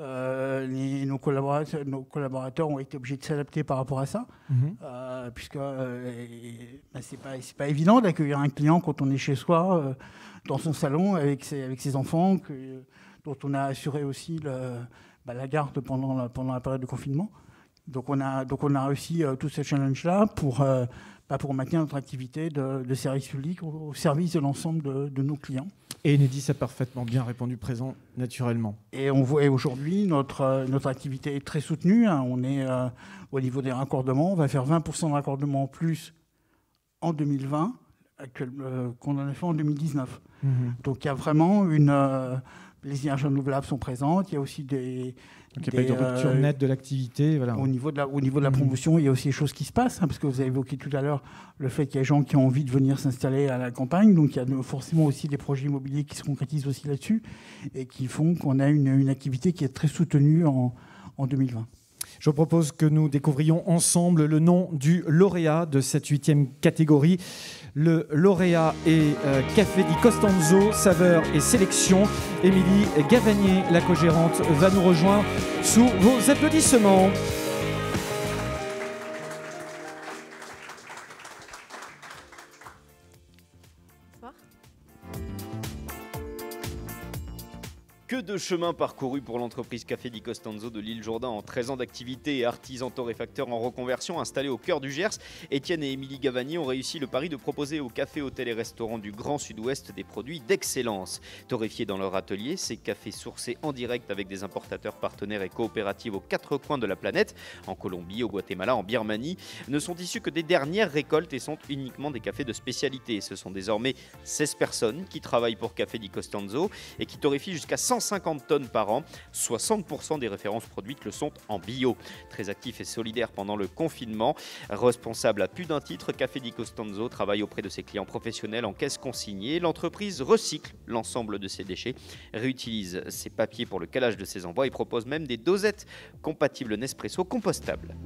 Euh, les- nos, collaborateurs, nos collaborateurs ont été obligés de s'adapter par rapport à ça, Mhm. euh, puisque ben, c'est pas, pas évident d'accueillir un client quand on est chez soi, dans son salon, avec ses, avec ses enfants, que- dont on a assuré aussi le- ben, la garde pendant la, pendant la période de confinement. Donc on a, donc on a réussi euh, tout ce challenge-là pour, pour maintenir notre activité de, de service public au, au service de l'ensemble de- de nos clients. Et Enedis a parfaitement bien répondu présent, naturellement. Et on voit aujourd'hui notre, notre activité est très soutenue. hein. On est euh, au niveau des raccordements. On va faire 20% de raccordements en plus en 2020 actuel- euh, qu'on en a fait en 2019. Mhm. Donc il y a vraiment une, euh, les énergies renouvelables sont présentes. Il y a aussi des. Donc il n'y a pas de rupture euh, nette de l'activité. Voilà. Au, niveau de la, au niveau de la promotion, il y a aussi des choses qui se passent, hein, parce que vous avez évoqué tout à l'heure le fait qu'il y a des gens qui ont envie de venir s'installer à la campagne. Donc il y a forcément aussi des projets immobiliers qui se concrétisent aussi là-dessus et qui font qu'on a une, une, activité qui est très soutenue en, en 2020. Je propose que nous découvrions ensemble le nom du lauréat de cette huitième catégorie. Le lauréat est euh, Café di Costanzo, saveur et sélection. Émilie Gavanier, la co-gérante, va nous rejoindre sous vos applaudissements. Que de chemin parcouru pour l'entreprise Café Di Costanzo de l'île Jourdain en 13 ans d'activité et artisan torréfacteur en reconversion installé au cœur du Gers. Étienne et Émilie Gavani ont réussi le pari de proposer aux cafés, hôtels et restaurants du Grand Sud-Ouest des produits d'excellence. Torréfiés dans leur atelier, ces cafés sourcés en direct avec des importateurs partenaires et coopératives aux quatre coins de la planète, en Colombie, au Guatemala, en Birmanie, ne sont issus que des dernières récoltes et sont uniquement des cafés de spécialité. Ce sont désormais 16 personnes qui travaillent pour Café Di Costanzo et qui torréfient jusqu'à 100 150 tonnes par an. 60% des références produites le sont en bio. Très actif et solidaire pendant le confinement. Responsable à plus d'un titre, Café Di Costanzo travaille auprès de ses clients professionnels en caisse consignée. L'entreprise recycle l'ensemble de ses déchets, réutilise ses papiers pour le calage de ses envois et propose même des dosettes compatibles Nespresso compostables.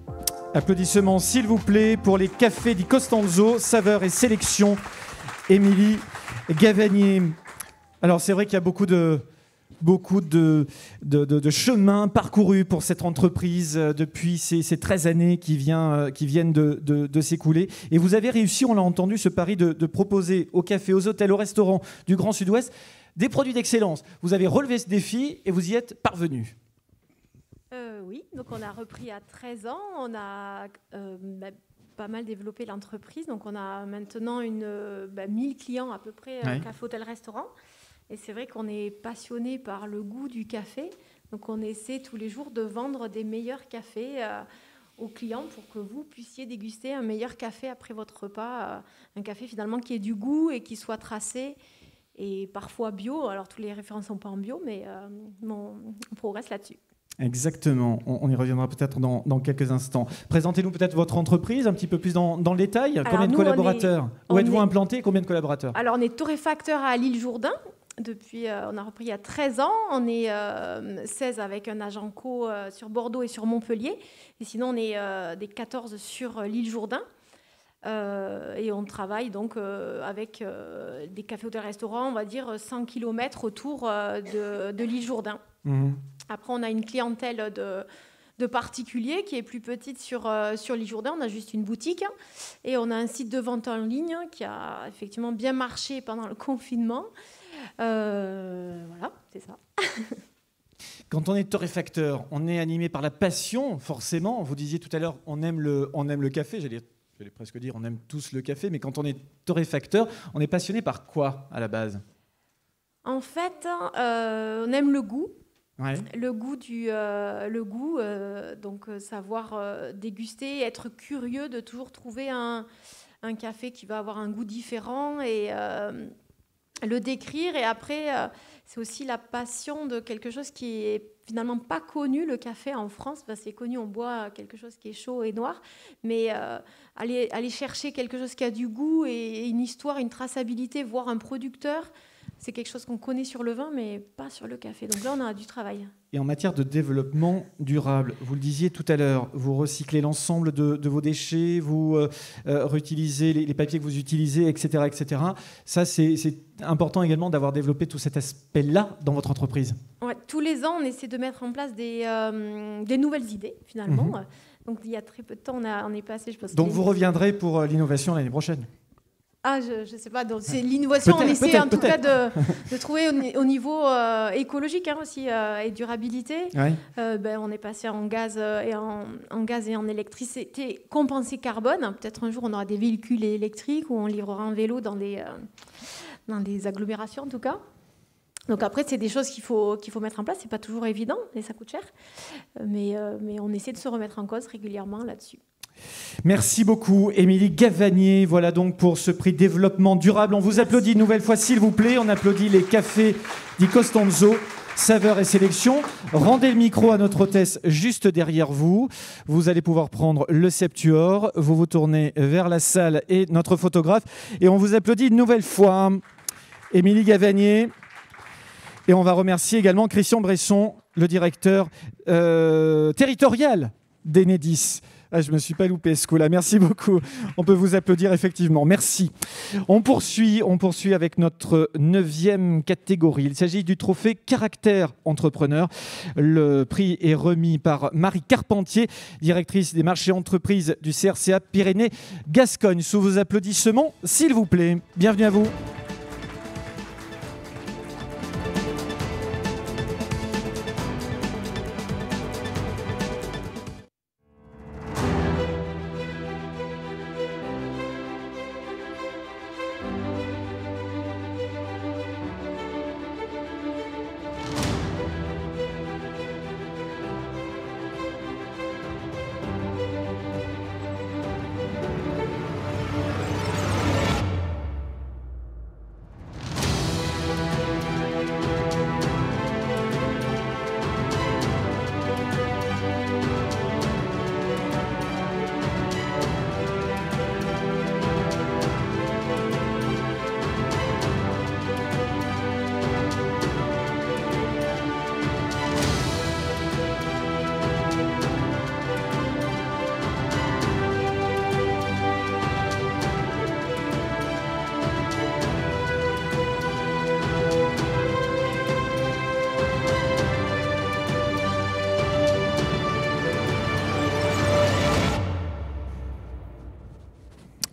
Applaudissements s'il vous plaît pour les cafés Di Costanzo, saveur et sélection. Émilie Gavanier. Alors c'est vrai qu'il y a beaucoup de, beaucoup de, de, chemin parcouru pour cette entreprise euh, depuis ces, ces 13 années qui, vient, euh, qui viennent de, s'écouler. Et vous avez réussi, on l'a entendu, ce pari de, proposer aux cafés, aux hôtels, aux restaurants du Grand Sud-Ouest des produits d'excellence. Vous avez relevé ce défi et vous y êtes parvenu. Euh, oui, donc on a repris à 13 ans. On a bah, pas mal développé l'entreprise. Donc on a maintenant une, 1000 bah, clients à peu près, café, hôtel, restaurant. Et c'est vrai qu'on est passionné par le goût du café. Donc on essaie tous les jours de vendre des meilleurs cafés euh, aux clients pour que vous puissiez déguster un meilleur café après votre repas. Euh, un café finalement qui ait du goût et qui soit tracé et parfois bio. Alors tous les références sont pas en bio, mais euh, on, progresse là-dessus. Exactement, on, y reviendra peut-être dans, quelques instants. Présentez-nous peut-être votre entreprise un petit peu plus dans, le détail. combien de collaborateurs? Où êtes-vous implanté Combien de collaborateurs? Alors on est torréfacteur à l'île Jourdain depuis, euh, on a repris il y a 13 ans. On est 16 euh, avec un agent co euh, sur Bordeaux et sur Montpellier. Et sinon, on est des 14 sur l'île Jourdain. et on travaille donc avec des cafés hôtels restaurants, on va dire 100 km autour de, l'île Jourdain. Mhm. Après, on a une clientèle de, de particuliers qui est plus petite sur, sur l'île Jourdain. On a juste une boutique et on a un site de vente en ligne qui a effectivement bien marché pendant le confinement. Euh, voilà, c'est ça. Quand on est torréfacteur, on est animé par la passion, forcément. Vous disiez tout à l'heure, on aime le, on aime le café. J'allais, presque dire, on aime tous le café. Mais quand on est torréfacteur, on est passionné par quoi à la base? En fait, euh, on aime le goût. Le goût du, euh, le goût, donc savoir déguster, être curieux de toujours trouver un, un, café qui va avoir un goût différent et le décrire. Et après, euh, c'est aussi la passion de quelque chose qui est finalement pas connu, le café en France. c'est connu, on boit quelque chose qui est chaud et noir. Mais euh, aller, aller chercher quelque chose qui a du goût et une histoire, une traçabilité, voir un producteur, c'est quelque chose qu'on connaît sur le vin, mais pas sur le café. Donc là, on a du travail. Et en matière de développement durable, vous le disiez tout à l'heure, vous recyclez l'ensemble de, vos déchets, vous euh, euh, réutilisez les, papiers que vous utilisez, etc. etc. Ça, c'est important également d'avoir développé tout cet aspect-là dans votre entreprise. Ouais, tous les ans, on essaie de mettre en place des, euh, des nouvelles idées, finalement. Mhm. Donc il y a très peu de temps, on, a, on est passé, je pense. Donc vous reviendrez pour l'innovation l'année prochaine ah, je ne sais pas. C'est l'innovation. On essaie en tout cas de, de trouver au, niveau euh, écologique hein, aussi euh, et durabilité. Euh, ben, on est passé en gaz et en, en gaz et en électricité compensé carbone. Peut-être un jour on aura des véhicules électriques ou on livrera un vélo dans des dans des agglomérations en tout cas. Donc après, c'est des choses qu'il faut, qu'il faut mettre en place. C'est pas toujours évident et ça coûte cher. Mais, mais on essaie de se remettre en cause régulièrement là-dessus. Merci beaucoup, Émilie Gavanier. Voilà donc pour ce prix développement durable. On vous applaudit une nouvelle fois, s'il vous plaît. On applaudit les cafés di Costanzo. saveur et sélection. Rendez le micro à notre hôtesse juste derrière vous. Vous allez pouvoir prendre le septuor. Vous vous tournez vers la salle et notre photographe. Et on vous applaudit une nouvelle fois. Émilie Gavanier. Et on va remercier également Christian Bresson, le directeur euh, territorial d'Enedis. Ah, je me suis pas loupé ce coup-là. Merci beaucoup. On peut vous applaudir effectivement. Merci. On poursuit, on poursuit avec notre neuvième catégorie. Il s'agit du trophée Caractère Entrepreneur. Le prix est remis par Marie Carpentier, directrice des marchés entreprises du CRCA Pyrénées-Gascogne. Sous vos applaudissements, s'il vous plaît. Bienvenue à vous.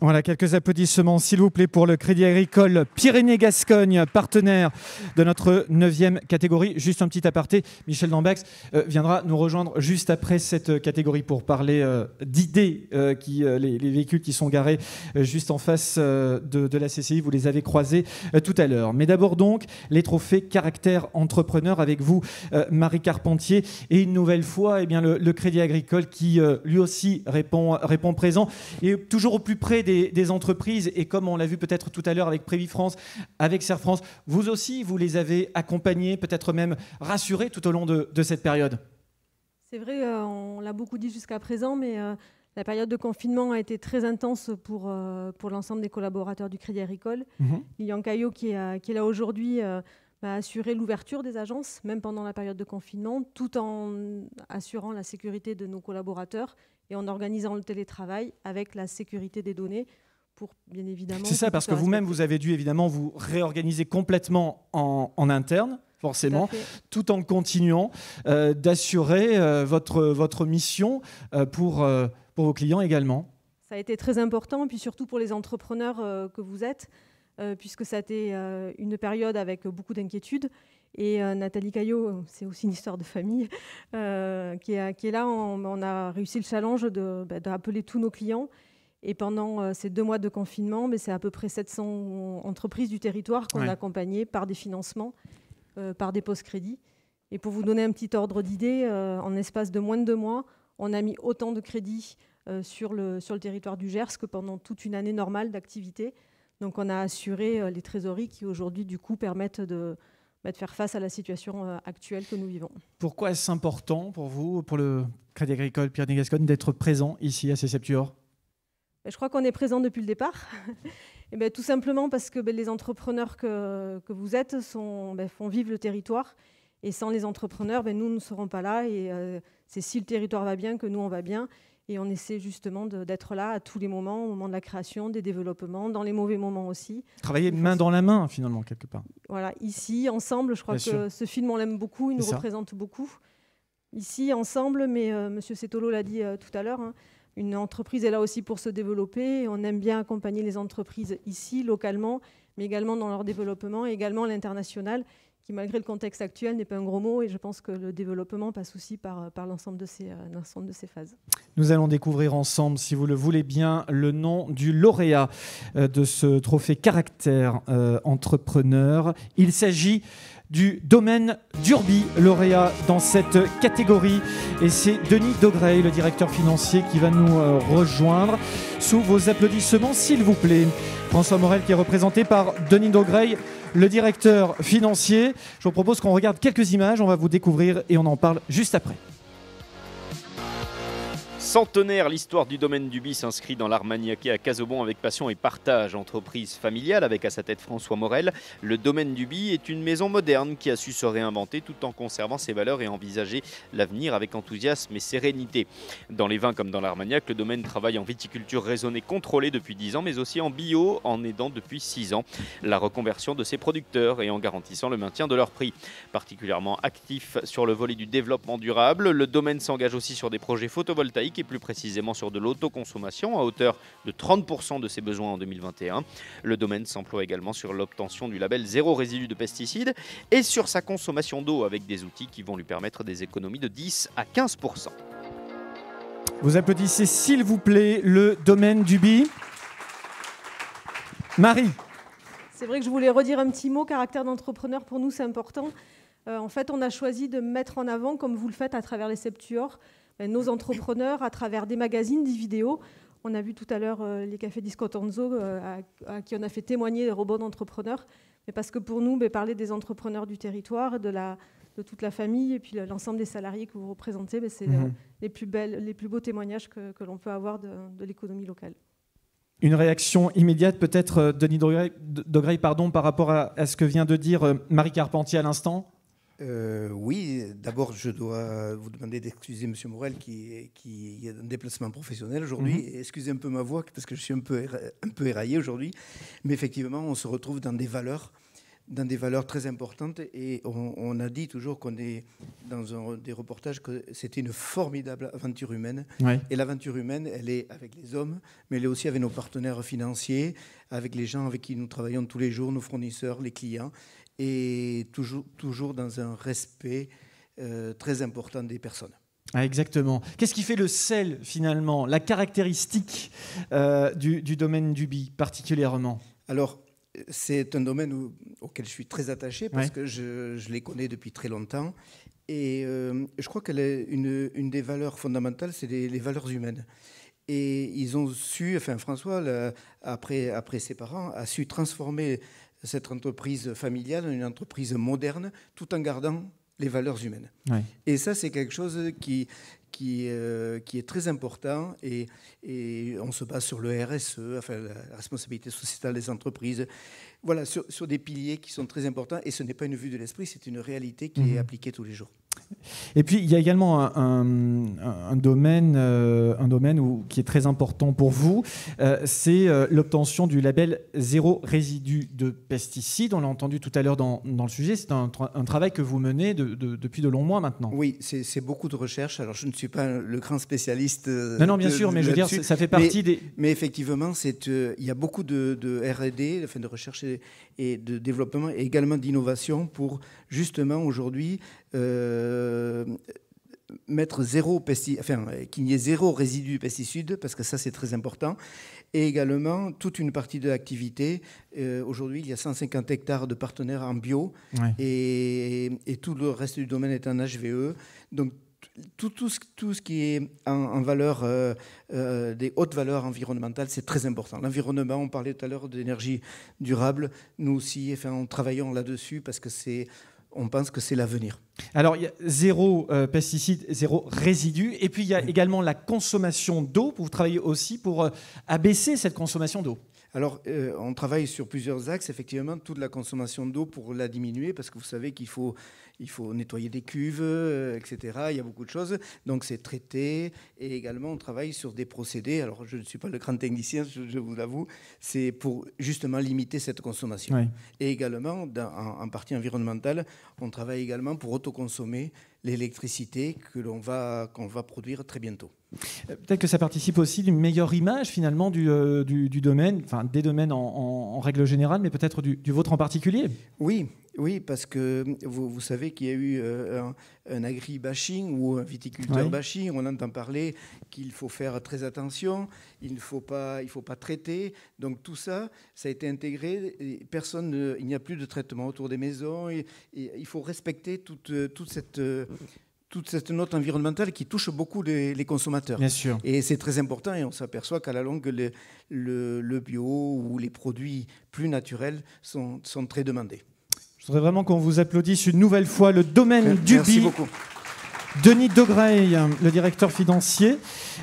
Voilà, quelques applaudissements, s'il vous plaît, pour le Crédit Agricole Pyrénées-Gascogne, partenaire de notre neuvième catégorie. Juste un petit aparté, Michel Dambax euh, viendra nous rejoindre juste après cette catégorie pour parler euh, d'idées, euh, les, véhicules qui sont garés juste en face de, la CCI. Vous les avez croisés tout à l'heure. Mais d'abord donc, les trophées caractère entrepreneur avec vous, Marie Carpentier. Et une nouvelle fois, eh bien, le, Crédit Agricole qui lui aussi répond, répond présent et toujours au plus près des des, entreprises et comme on l'a vu peut-être tout à l'heure avec Prévis France, avec Serre France, vous aussi, vous les avez accompagnés, peut-être même rassurés tout au long de, cette période? C'est vrai, euh, on l'a beaucoup dit jusqu'à présent, mais euh, la période de confinement a été très intense pour, euh, pour l'ensemble des collaborateurs du Crédit Agricole. Mmh. Lilian Caillot, qui est là aujourd'hui, a assuré l'ouverture des agences, même pendant la période de confinement, tout en assurant la sécurité de nos collaborateurs et en organisant le télétravail avec la sécurité des données pour bien évidemment. C'est ça, parce que vous-même, vous avez dû évidemment vous réorganiser complètement en, interne forcément, tout, en continuant euh, d'assurer euh, votre, votre mission euh, pour, pour vos clients également. Ça a été très important, puis surtout pour les entrepreneurs que vous êtes, puisque ça a été une période avec beaucoup d'inquiétudes. Et euh, Nathalie Caillot, c'est aussi une histoire de famille, euh, qui, est, qui, est, là. On, a réussi le challenge bah, d'appeler tous nos clients. Et pendant euh, ces deux mois de confinement, mais c'est à peu près 700 entreprises du territoire qu'on a accompagnées par des financements, par des post-crédits. Et pour vous donner un petit ordre d'idée, en espace de moins de deux mois, on a mis autant de crédits sur, le, sur le territoire du Gers que pendant toute une année normale d'activité. Donc on a assuré les trésoreries qui aujourd'hui, du coup, permettent de, bah, de faire face à la situation euh, actuelle que nous vivons. Pourquoi est-ce important pour vous, pour le Crédit Agricole Pyrénées-Gascogne, d'être présent ici à Céceptuor bah, Je crois qu'on est présent depuis le départ. Et ben, tout simplement parce que ben, les entrepreneurs que, que vous êtes sont, font vivre le territoire. Et sans les entrepreneurs, nous ne serons pas là. Et euh, c'est si le territoire va bien que nous, on va bien. Et on essaie justement d'être là à tous les moments, au moment de la création, des développements, dans les mauvais moments aussi. Travailler main dans la main, finalement, quelque part. Voilà, ici, ensemble, je crois que ce film, on l'aime beaucoup, il nous représente beaucoup. Ici, ensemble, mais M. Euh, Monsieur Setolo l'a dit euh, tout à l'heure, hein, une entreprise est là aussi pour se développer. On aime bien accompagner les entreprises ici, localement, mais également dans leur développement, et également à l'international qui, malgré le contexte actuel, n'est pas un gros mot. Et je pense que le développement passe aussi par, par l'ensemble de, ces, euh, de ces phases. Nous allons découvrir ensemble, si vous le voulez bien, le nom du lauréat euh, de ce trophée caractère euh, entrepreneur. Il s'agit du domaine d'Urbi, lauréat dans cette catégorie. Et c'est Denis Dogrey, le directeur financier, qui va nous euh, rejoindre. Sous vos applaudissements, s'il vous plaît. François Morel qui est représenté par Denis Dogrey, le directeur financier. Je vous propose qu'on regarde quelques images, on va vous découvrir et on en parle juste après. Centenaire, l'histoire du domaine du bis s'inscrit dans l'Armagnaquais à Casobon avec passion et partage. Entreprise familiale avec à sa tête François Morel, le domaine du bis est une maison moderne qui a su se réinventer tout en conservant ses valeurs et envisager l'avenir avec enthousiasme et sérénité. Dans les vins comme dans l'Armagnac, le domaine travaille en viticulture raisonnée contrôlée depuis 10 ans, mais aussi en bio en aidant depuis 6 ans la reconversion de ses producteurs et en garantissant le maintien de leur prix. Particulièrement actif sur le volet du développement durable, le domaine s'engage aussi sur des projets photovoltaïques plus précisément sur de l'autoconsommation à hauteur de 30% de ses besoins en 2021. Le domaine s'emploie également sur l'obtention du label zéro résidu de pesticides et sur sa consommation d'eau avec des outils qui vont lui permettre des économies de 10 à 15%. Vous applaudissez s'il vous plaît le domaine du BI. Marie. C'est vrai que je voulais redire un petit mot, caractère d'entrepreneur pour nous c'est important. Euh, en fait, on a choisi de mettre en avant, comme vous le faites à travers les Septuors, euh, nos entrepreneurs à travers des magazines, des vidéos. On a vu tout à l'heure euh, les cafés Discotanzo euh, à, qui on a fait témoigner des robots d'entrepreneurs. Mais parce que pour nous, ben, parler des entrepreneurs du territoire, de, la, de toute la famille et puis l'ensemble des salariés que vous représentez, ben, c'est mhm. les, plus belles, les plus beaux témoignages que, l'on peut avoir de, l'économie locale. Une réaction immédiate peut-être, Denis Dogrey, pardon, par rapport à, à, ce que vient de dire Marie Carpentier à l'instant? Euh, oui, d'abord, je dois vous demander d'excuser M. Morel qui, qui est en déplacement professionnel aujourd'hui. Mhm. Excusez un peu ma voix parce que je suis un peu, un peu éraillé aujourd'hui. Mais effectivement, on se retrouve dans des valeurs, dans des valeurs très importantes. Et on, a dit toujours qu'on est dans un, des reportages que c'était une formidable aventure humaine. Et l'aventure humaine, elle est avec les hommes, mais elle est aussi avec nos partenaires financiers, avec les gens avec qui nous travaillons tous les jours, nos fournisseurs, les clients et toujours, toujours dans un respect euh, très important des personnes. Ah, exactement. Qu'est-ce qui fait le sel finalement, la caractéristique euh, du, domaine du BI particulièrement? Alors, c'est un domaine auquel je suis très attaché parce que je, je, les connais depuis très longtemps. Et euh, je crois que une, une, des valeurs fondamentales, c'est les, les, valeurs humaines. Et ils ont su, enfin François, après, après ses parents, a su transformer cette entreprise familiale, une entreprise moderne, tout en gardant les valeurs humaines. Et ça, c'est quelque chose qui, qui, euh, qui est très important et, et, on se base sur le RSE, enfin la responsabilité sociétale des entreprises, voilà, sur, sur, des piliers qui sont très importants et ce n'est pas une vue de l'esprit, c'est une réalité qui est mhm. appliquée tous les jours. Et puis, il y a également un, domaine, euh, un domaine où, qui est très important pour vous, euh, c'est euh, l'obtention du label zéro résidu de pesticides. On l'a entendu tout à l'heure dans, dans, le sujet. C'est un, travail que vous menez depuis de longs mois maintenant. Oui, c'est beaucoup de recherche. Alors, je ne suis pas le grand spécialiste. non, non, bien sûr, mais je veux dire, ça fait partie des. Mais effectivement, il y a beaucoup de, de R&D, de recherche et de développement, et également d'innovation pour justement aujourd'hui euh, mettre zéro pesticide, enfin, qu'il n'y ait zéro résidu de pesticides, parce que ça c'est très important, et également toute une partie de l'activité. Euh, aujourd'hui, il y a 150 hectares de partenaires en bio, et, tout le reste du domaine est en HVE. Donc tout, tout, ce, tout, ce, qui est en, valeur, euh, des hautes valeurs environnementales, c'est très important. L'environnement, on parlait tout à l'heure d'énergie durable. Nous aussi, enfin, on travaillons là-dessus parce que c'est on pense que c'est l'avenir. Alors, il y a zéro euh, pesticide, zéro résidu. Et puis, il y a également la consommation d'eau. Vous travaillez aussi pour euh, abaisser cette consommation d'eau. Alors, euh, on travaille sur plusieurs axes, effectivement, toute la consommation d'eau pour la diminuer, parce que vous savez qu'il faut il faut nettoyer des cuves, euh, etc. Il y a beaucoup de choses. Donc c'est traité. Et également, on travaille sur des procédés. Alors je ne suis pas le grand technicien, je, vous l'avoue. C'est pour justement limiter cette consommation. Et également, en, partie environnementale, on travaille également pour autoconsommer l'électricité que l'on va, qu'on va produire très bientôt. Euh, peut-être que ça participe aussi d'une meilleure image finalement du, euh, du, domaine, enfin des domaines en, règle générale, mais peut-être du, du, vôtre en particulier. Oui, Oui, parce que vous, vous savez qu'il y a eu un, un agri-bashing ou un viticulteur bashing. On entend parler qu'il faut faire très attention, il ne faut pas, il faut pas traiter. Donc tout ça, ça a été intégré. personne, il n'y a plus de traitement autour des maisons. Et, il faut respecter toute, toute cette toute cette note environnementale qui touche beaucoup les, consommateurs. Bien sûr. Et c'est très important et on s'aperçoit qu'à la longue, le, le, bio ou les produits plus naturels sont, sont très demandés. Je voudrais vraiment qu'on vous applaudisse une nouvelle fois le domaine du Merci beaucoup. Denis Degreil, le directeur financier.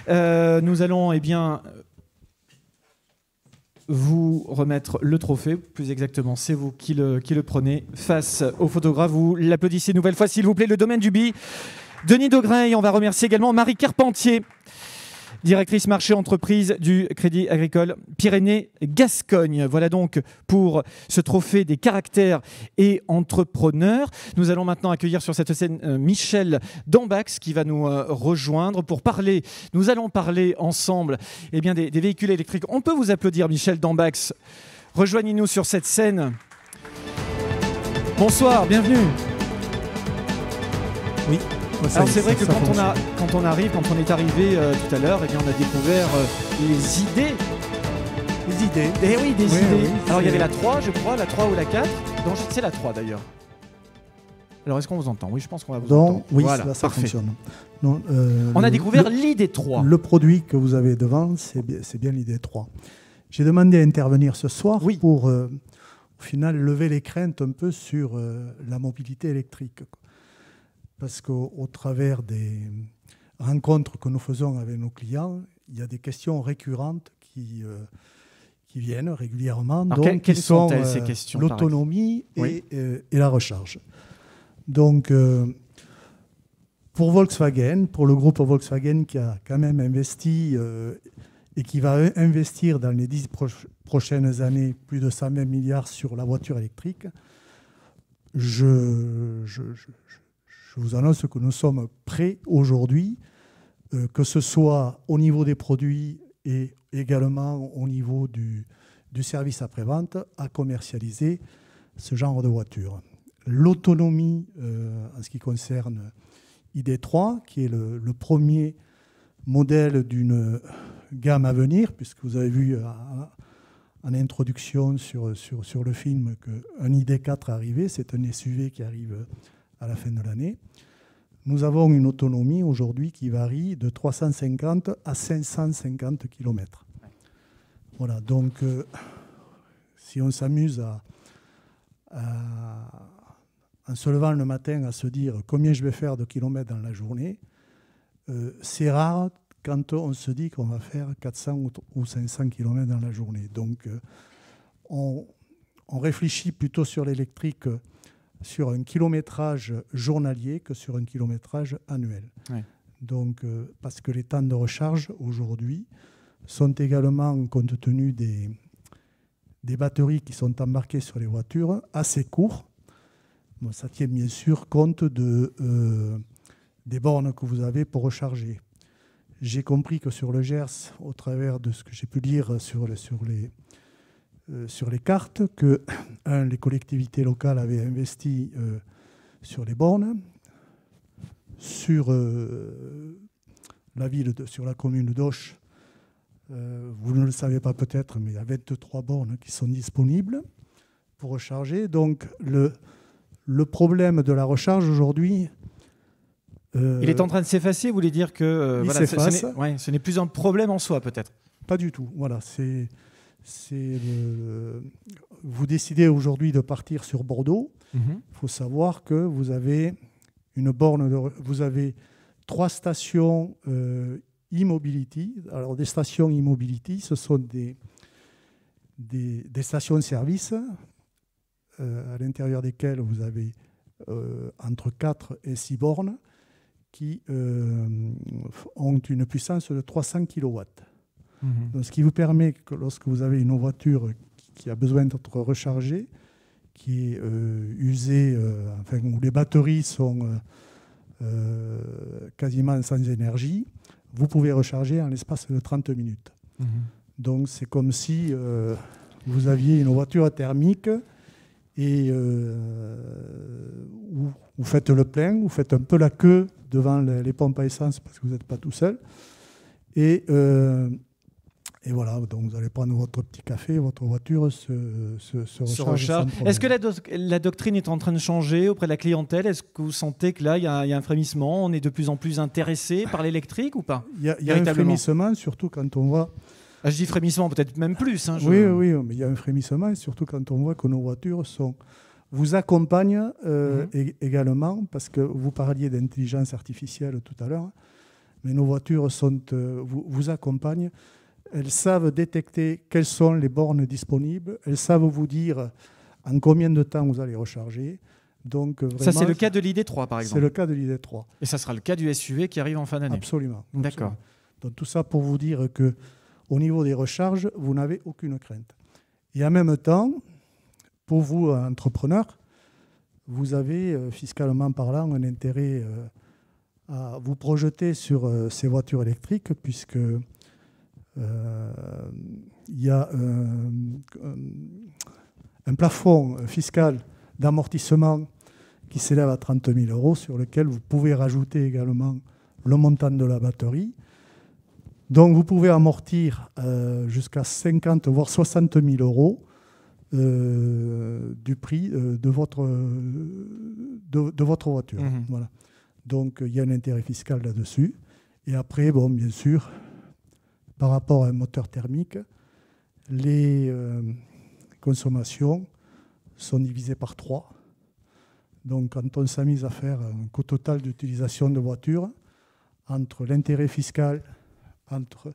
Euh, nous allons eh bien, vous remettre le trophée. Plus exactement, c'est vous qui le, prenez face au photographe. Vous l'applaudissez une nouvelle fois, s'il vous plaît, le domaine du bi. Denis Degreil, on va remercier également Marie Carpentier directrice marché entreprise du Crédit Agricole Pyrénées-Gascogne. Voilà donc pour ce trophée des caractères et entrepreneurs. Nous allons maintenant accueillir sur cette scène euh, Michel Dambax qui va nous euh, rejoindre pour parler. Nous allons parler ensemble eh bien, des, véhicules électriques. On peut vous applaudir, Michel Dambax. Rejoignez-nous sur cette scène. Bonsoir, bienvenue. Oui, alors c'est vrai que quand on, a, quand on arrive, quand on est arrivé euh, tout à l'heure, eh bien on a découvert euh, les idées. Les idées. Eh oui, des idées. Alors il y avait la 3, je crois, la 3 ou la 4. Donc c'est la 3 d'ailleurs. Alors est-ce qu'on vous entend? Oui, je pense qu'on va vous entendre. Oui, ça, fonctionne. Euh, on a découvert l'idée 3. Le produit que vous avez devant, c'est bien, bien l'idée 3. J'ai demandé à intervenir ce soir pour, au final, lever les craintes un peu sur la mobilité électrique parce qu'au travers des rencontres que nous faisons avec nos clients, il y a des questions récurrentes qui, euh, qui viennent régulièrement. donc, quelles sont, ces euh, questions L'autonomie et, euh, et, la recharge. Donc, pour Volkswagen, pour le groupe Volkswagen qui a quand même investi et qui va investir dans les dix prochaines années plus de 120 milliards sur la voiture électrique, je, je, je vous annonce que nous sommes prêts aujourd'hui, euh, que ce soit au niveau des produits et également au niveau du, service après-vente, à commercialiser ce genre de voiture. L'autonomie euh, en ce qui concerne ID3, qui est le, premier modèle d'une gamme à venir, puisque vous avez vu en introduction sur, sur, sur le film qu'un ID4 est arrivé, c'est un SUV qui arrive à la fin de l'année. Nous avons une autonomie aujourd'hui qui varie de 350 à 550 km. Voilà, donc euh, si on s'amuse à, en se levant le matin à se dire combien je vais faire de kilomètres dans la journée, euh, c'est rare quand on se dit qu'on va faire 400 ou 500 km dans la journée. Donc euh, on, on, réfléchit plutôt sur l'électrique sur un kilométrage journalier que sur un kilométrage annuel. Donc, euh, parce que les temps de recharge aujourd'hui sont également, compte tenu des, des batteries qui sont embarquées sur les voitures, assez courts. Bon, ça tient bien sûr compte de, euh, des bornes que vous avez pour recharger. J'ai compris que sur le GERS, au travers de ce que j'ai pu lire sur, sur les, sur les cartes que les collectivités locales avaient investi euh, sur les bornes, sur euh, la ville, de, sur la commune d'Auch. vous ne le savez pas peut-être, mais il y a 23 bornes qui sont disponibles pour recharger. Donc le, le problème de la recharge aujourd'hui, il est en train de s'effacer, vous voulez dire que voilà, ce n'est plus un problème en soi, peut-être Pas du tout. Voilà, c'est c'est vous décidez aujourd'hui de partir sur Bordeaux. Il mhm. faut savoir que vous avez une borne, vous avez trois stations euh, e-mobility. Alors des stations e-mobility, ce sont des, des, stations de service euh, à l'intérieur desquelles vous avez euh, entre 4 et 6 bornes qui ont une puissance de 300 kW. Mhm. Donc, ce qui vous permet que lorsque vous avez une voiture qui a besoin d'être rechargée, qui est euh, usée, euh, enfin, où les batteries sont euh, quasiment sans énergie, vous pouvez recharger en l'espace de 30 minutes. Mhm. Donc c'est comme si vous aviez une voiture thermique et vous, faites le plein, vous faites un peu la queue devant les, pompes à essence parce que vous n'êtes pas tout seul. Et, et voilà, donc vous allez prendre votre petit café, votre voiture se, se, recharge. Est-ce que la, doctrine est en train de changer auprès de la clientèle? Est-ce que vous sentez que là, il y, a un frémissement On est de plus en plus intéressé par l'électrique ou pas? Il y a, un frémissement, surtout quand on voit. Ah, je dis frémissement, peut-être même plus. Hein, oui, oui, mais il y a un frémissement, surtout quand on voit que nos voitures sont, vous accompagnent euh, mhm. également, parce que vous parliez d'intelligence artificielle tout à l'heure, mais nos voitures sont, euh, vous, vous accompagnent elles savent détecter quelles sont les bornes disponibles. Elles savent vous dire en combien de temps vous allez recharger. Donc, ça, c'est le cas de l'ID3, par exemple C'est le cas de l'ID3. Et ça sera le cas du SUV qui arrive en fin d'année Absolument. D'accord. Donc, tout ça pour vous dire que au niveau des recharges, vous n'avez aucune crainte. Et en même temps, pour vous, entrepreneurs, vous avez, euh, fiscalement parlant, un intérêt euh, à vous projeter sur euh, ces voitures électriques, puisque euh, il y a un plafond fiscal d'amortissement qui s'élève à 30 000 euros, sur lequel vous pouvez rajouter également le montant de la batterie. Donc vous pouvez amortir euh, jusqu'à 50 voire 60 000 euros euh, du prix de, votre, de, votre voiture. Mmh. Voilà. Donc il y a un intérêt fiscal là-dessus. Et après, bon, bien sûr, par rapport à un moteur thermique, les euh, consommations sont divisées par 3. Donc quand on s'amuse à faire un coût total d'utilisation de voiture, entre l'intérêt fiscal, entre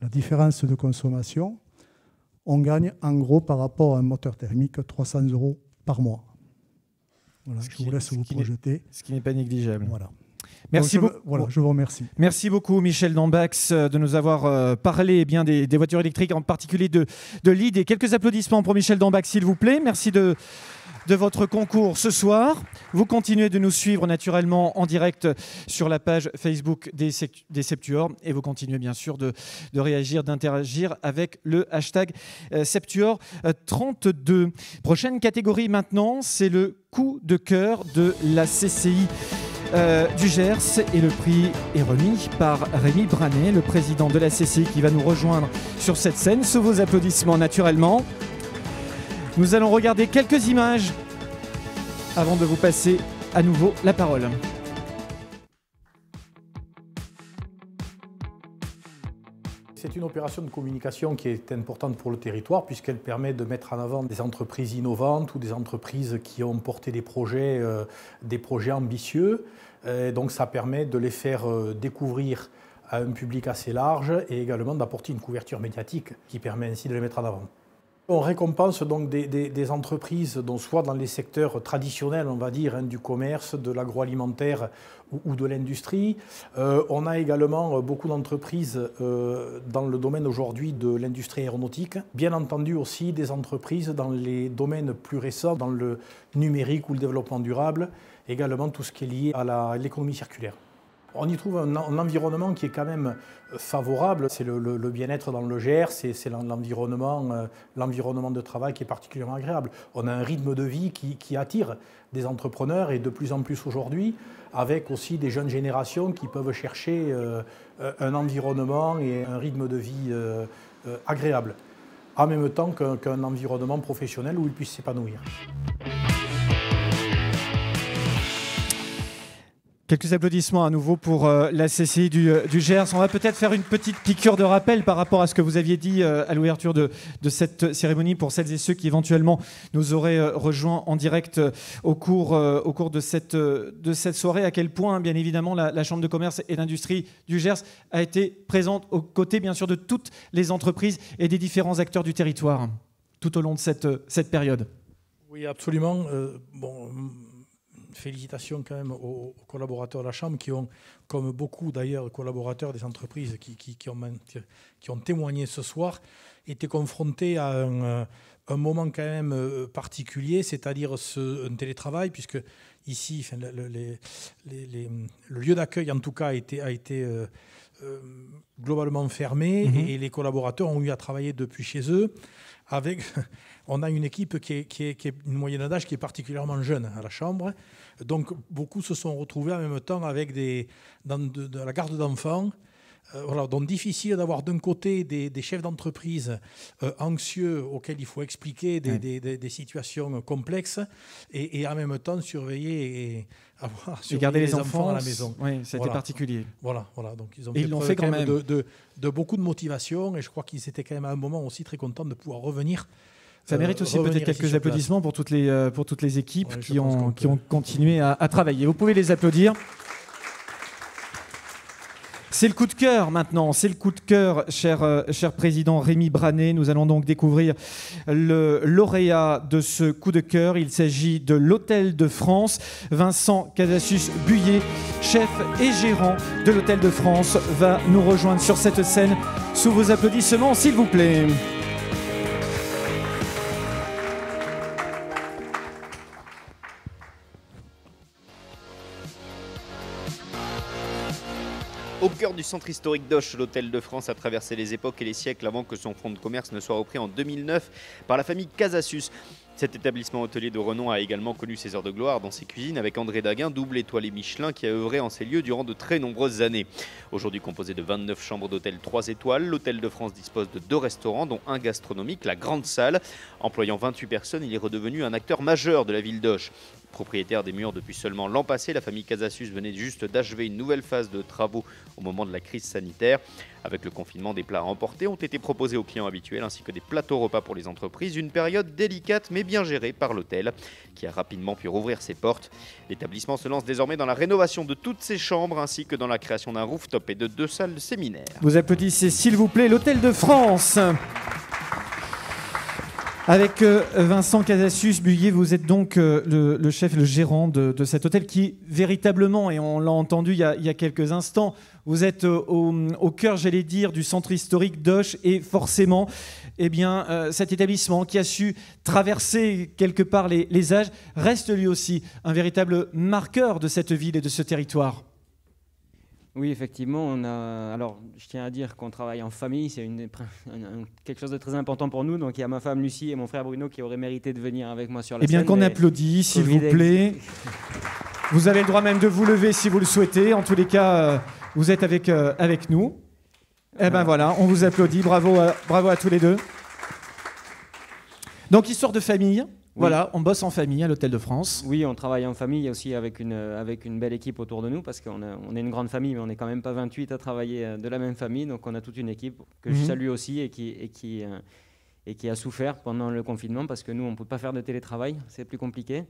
la différence de consommation, on gagne en gros par rapport à un moteur thermique 300 euros par mois. Voilà, je vous laisse vous projeter. Ce qui n'est pas négligeable. Voilà. Merci beaucoup. Voilà, je vous remercie. Merci beaucoup, Michel Dambax, euh, de nous avoir euh, parlé eh bien des, voitures électriques, en particulier de, de l'ID. Et quelques applaudissements pour Michel Dambax, s'il vous plaît. Merci de, de votre concours ce soir. Vous continuez de nous suivre naturellement en direct sur la page Facebook des, des Septuor et vous continuez bien sûr de, de réagir, d'interagir avec le hashtag euh, Septuor32. Prochaine catégorie maintenant, c'est le coup de cœur de la CCI. Euh, du Gers et le prix est remis par Rémi Branet, le président de la CCI qui va nous rejoindre sur cette scène. Sous vos applaudissements naturellement. Nous allons regarder quelques images avant de vous passer à nouveau la parole. C'est une opération de communication qui est importante pour le territoire puisqu'elle permet de mettre en avant des entreprises innovantes ou des entreprises qui ont porté des projets, euh, ambitieux. donc ça permet de les faire euh, découvrir à un public assez large et également d'apporter une couverture médiatique qui permet ainsi de les mettre en avant. On récompense donc des, entreprises, soit dans les secteurs traditionnels, on va dire, hein, du commerce, de l'agroalimentaire ou, de l'industrie. Euh, on a également beaucoup d'entreprises euh, dans le domaine aujourd'hui de l'industrie aéronautique. Bien entendu aussi des entreprises dans les domaines plus récents, dans le numérique ou le développement durable, également tout ce qui est lié à l'économie circulaire. On y trouve un, environnement qui est quand même favorable. C'est le, bien-être dans le GR, c'est l'environnement, euh, l'environnement de travail qui est particulièrement agréable. On a un rythme de vie qui, attire des entrepreneurs et de plus en plus aujourd'hui, avec aussi des jeunes générations qui peuvent chercher euh, un environnement et un rythme de vie agréable, en même temps qu'un environnement professionnel où ils puissent s'épanouir. Quelques applaudissements à nouveau pour euh, la CCI euh, du, Gers. On va peut-être faire une petite piqûre de rappel par rapport à ce que vous aviez dit euh, à l'ouverture de, cette cérémonie pour celles et ceux qui éventuellement nous auraient rejoints en direct au cours, au cours de, cette, de cette soirée. À quel point, bien évidemment, la, Chambre de commerce et d'industrie du Gers a été présente aux côtés, bien sûr, de toutes les entreprises et des différents acteurs du territoire tout au long de cette, cette période. Oui, absolument. bon félicitations quand même aux, collaborateurs de la Chambre qui ont, comme beaucoup d'ailleurs collaborateurs des entreprises qui, qui, ont, qui, ont, témoigné ce soir. été confronté à un, moment quand même particulier, c'est-à-dire un télétravail, puisque ici, le, le, lieu d'accueil en tout cas a été, a été globalement fermé mhm. et, les collaborateurs ont eu à travailler depuis chez eux. Avec, on a une équipe qui est, qui est, qui est une moyenne d'âge qui est particulièrement jeune à la Chambre. Donc beaucoup se sont retrouvés en même temps avec des, dans de, la garde d'enfants. Euh, voilà, donc difficile d'avoir d'un côté des, chefs d'entreprise euh, anxieux auxquels il faut expliquer des, des, situations complexes et, en même temps surveiller et avoir et garder les, enfants, à la maison. Oui, c'était particulier. Voilà, voilà. Donc ils ont et fait, quand même, De, de, de, beaucoup de motivation et je crois qu'ils étaient quand même à un moment aussi très contents de pouvoir revenir ça mérite aussi peut-être quelques applaudissements pour toutes, les, euh, pour toutes les équipes qui, ont, qui ont continué à, travailler. Vous pouvez les applaudir. C'est le coup de cœur maintenant, c'est le coup de cœur, cher, euh, cher président Rémi Branet. Nous allons donc découvrir le lauréat de ce coup de cœur. Il s'agit de l'Hôtel de France. Vincent Casasus Buyer, chef et gérant de l'Hôtel de France, va nous rejoindre sur cette scène sous vos applaudissements, s'il vous plaît. Au cœur du centre historique d'Oche, l'Hôtel de France a traversé les époques et les siècles avant que son fonds de commerce ne soit repris en 2009 par la famille Casasus. Cet établissement hôtelier de renom a également connu ses heures de gloire dans ses cuisines avec André Daguin, double étoilé Michelin, qui a œuvré en ces lieux durant de très nombreuses années. Aujourd'hui composé de 29 chambres d'hôtel 3 étoiles, l'Hôtel de France dispose de deux restaurants, dont un gastronomique, la Grande Salle. Employant 28 personnes, il est redevenu un acteur majeur de la ville d'Oche. Propriétaire des murs depuis seulement l'an passé, la famille Casasus venait juste d'achever une nouvelle phase de travaux au moment de la crise sanitaire. Avec le confinement, des plats emportés ont été proposés aux clients habituels ainsi que des plateaux repas pour les entreprises. Une période délicate mais bien gérée par l'hôtel qui a rapidement pu rouvrir ses portes. L'établissement se lance désormais dans la rénovation de toutes ses chambres ainsi que dans la création d'un rooftop et de deux salles de séminaire. Vous applaudissez s'il vous plaît l'Hôtel de France. Avec euh, Vincent Casasus Buyer, vous êtes donc euh, le, chef, le gérant de, cet hôtel qui, véritablement, et on l'a entendu il y, a, quelques instants, vous êtes euh, au, cœur, j'allais dire, du centre historique d'Oche et forcément, eh cet établissement qui a su traverser quelque part les âges reste lui aussi un véritable marqueur de cette ville et de ce territoire. Oui, effectivement, on a. Alors, je tiens à dire qu'on travaille en famille, c'est une... quelque chose de très important pour nous. Donc, il y a ma femme Lucie et mon frère Bruno qui auraient mérité de venir avec moi sur la scène. Eh bien, qu'on applaudit, s'il vous plaît. Vous avez le droit même de vous lever si vous le souhaitez. En tous les cas, euh, vous êtes avec, euh, avec nous. Eh bien voilà, on vous applaudit. Bravo bravo à tous les deux. Donc, histoire de famille. Voilà, on bosse en famille à l'Hôtel de France. Oui, on travaille en famille aussi avec une, avec une belle équipe autour de nous parce qu'on on est une grande famille, mais on n'est quand même pas 28 à travailler euh, de la même famille. Donc on a toute une équipe que je mhm. salue aussi et qui, et, qui, euh, et qui a souffert pendant le confinement parce que nous, on ne peut pas faire de télétravail, c'est plus compliqué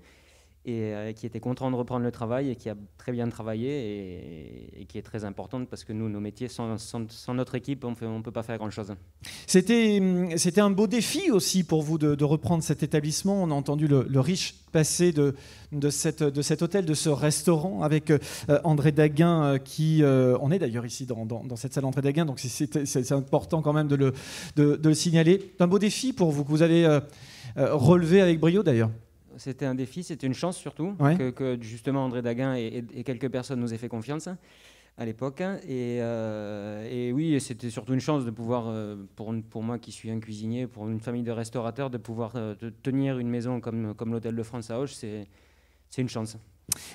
et euh, qui était content de reprendre le travail et qui a très bien travaillé et, qui est très importante parce que nous, nos métiers, sans, notre équipe, on ne peut pas faire grand-chose. C'était un beau défi aussi pour vous de, reprendre cet établissement. On a entendu le, riche passé de, de, cette, de cet hôtel, de ce restaurant avec euh, André Daguin euh, qui... on est d'ailleurs ici dans, dans, cette salle André Daguin, donc c'est important quand même de le, de, le signaler. Un beau défi pour vous que vous avez relevé avec brio d'ailleurs c'était un défi, c'était une chance surtout que, justement André Daguin et, quelques personnes nous aient fait confiance à l'époque. Et, euh, et, oui, c'était surtout une chance de pouvoir, euh, pour, pour moi qui suis un cuisinier, pour une famille de restaurateurs, de pouvoir euh, tenir une maison comme, comme l'Hôtel de France à Auch, c'est une chance.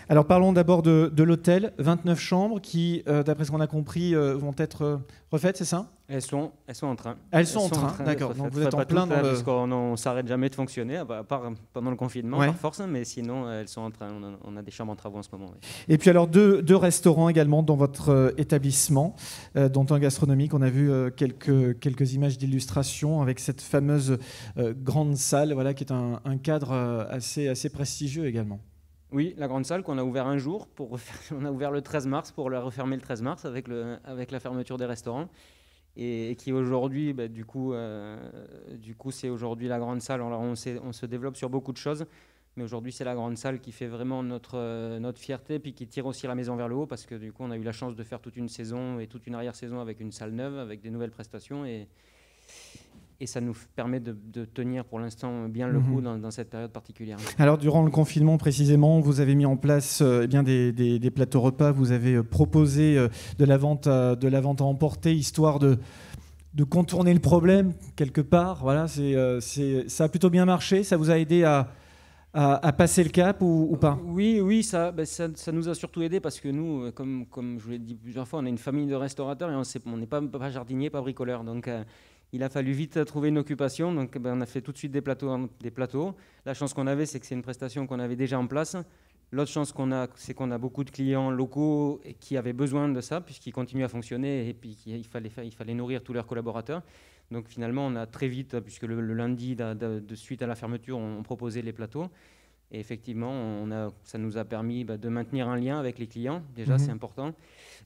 Alors parlons d'abord de, l'hôtel, 29 chambres qui, euh, d'après ce qu'on a compris, euh, vont être euh, refaites, c'est ça? Elles sont, elles sont en train. Elles sont en train, d'accord. Donc vous êtes en plein dans le... Parce qu'on ne s'arrête jamais de fonctionner, à part pendant le confinement, par force, mais sinon elles sont en train. On a, des chambres en travaux en ce moment. Et puis alors deux, deux, restaurants également dans votre établissement, dont un gastronomique. On a vu quelques, quelques images d'illustration avec cette fameuse grande salle, voilà, qui est un, un cadre assez, assez prestigieux également. Oui, la grande salle qu'on a ouvert un jour. Pour on a ouvert le 13 mars pour la refermer le 13 mars avec, le, avec la fermeture des restaurants. Et, qui aujourd'hui, bah, du coup, euh, du coup c'est aujourd'hui la grande salle. Alors on, on, se développe sur beaucoup de choses. Mais aujourd'hui, c'est la grande salle qui fait vraiment notre, euh, notre fierté, puis qui tire aussi la maison vers le haut, parce que du coup, on a eu la chance de faire toute une saison et toute une arrière-saison avec une salle neuve, avec des nouvelles prestations. Et, et ça nous permet de, tenir pour l'instant bien le coup mhm. dans, cette période particulière. Alors durant le confinement précisément, vous avez mis en place euh, eh bien des, des, plateaux repas, vous avez euh, proposé euh, de, la vente, de la vente à emporter, histoire de, de contourner le problème quelque part. Voilà, c'est, ça a plutôt bien marché, ça vous a aidé à, à, passer le cap ou, pas? Oui, oui, ça, ben, ça, ça, nous a surtout aidé parce que nous, comme, comme je vous l'ai dit plusieurs fois, on est une famille de restaurateurs et on n'est pas, pas jardinier, pas bricoleur. Donc il a fallu vite trouver une occupation, donc ben, on a fait tout de suite des plateaux. La chance qu'on avait, c'est que c'est une prestation qu'on avait déjà en place. L'autre chance qu'on a, c'est qu'on a beaucoup de clients locaux qui avaient besoin de ça, puisqu'ils continuent à fonctionner et puis il fallait, il fallait nourrir tous leurs collaborateurs. Donc finalement, on a très vite, puisque le, lundi de, suite à la fermeture, on proposait les plateaux. Et effectivement, on a, ça nous a permis bah, de maintenir un lien avec les clients, déjà mhm. c'est important,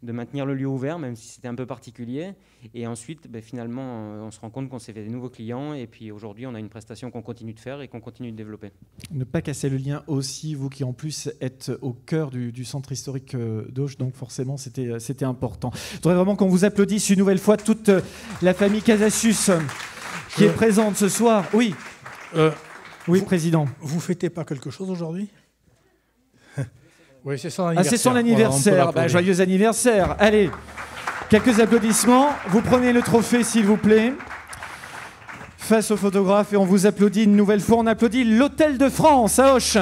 de maintenir le lieu ouvert, même si c'était un peu particulier. Et ensuite, bah, finalement, euh, on se rend compte qu'on s'est fait des nouveaux clients. Et puis aujourd'hui, on a une prestation qu'on continue de faire et qu'on continue de développer. Ne pas casser le lien aussi, vous qui en plus êtes au cœur du, centre historique euh, d'Auch, donc forcément c'était, euh, c'était important. Je voudrais vraiment qu'on vous applaudisse une nouvelle fois toute la famille Casasus qui est présente ce soir. Oui. Oui, Président. Vous fêtez pas quelque chose aujourd'hui Oui, c'est son anniversaire. Ah, c'est son anniversaire. Bah, joyeux anniversaire. Allez, quelques applaudissements. Vous prenez le trophée, s'il vous plaît. Face au photographe et on vous applaudit une nouvelle fois. On applaudit l'Hôtel de France à Auch.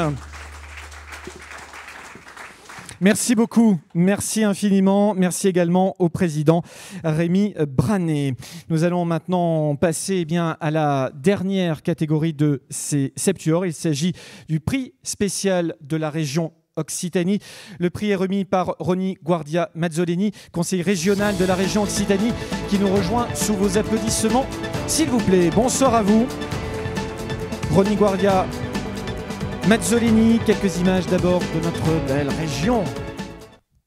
Merci beaucoup. Merci infiniment. Merci également au président Rémi Branet. Nous allons maintenant passer eh bien, à la dernière catégorie de ces Septuors. Il s'agit du prix spécial de la région Occitanie. Le prix est remis par Ronnie Guardia Mazzolini, conseiller régional de la région Occitanie, qui nous rejoint sous vos applaudissements. S'il vous plaît, bonsoir à vous. Ronnie Guardia Mazzolini, quelques images d'abord de notre belle région.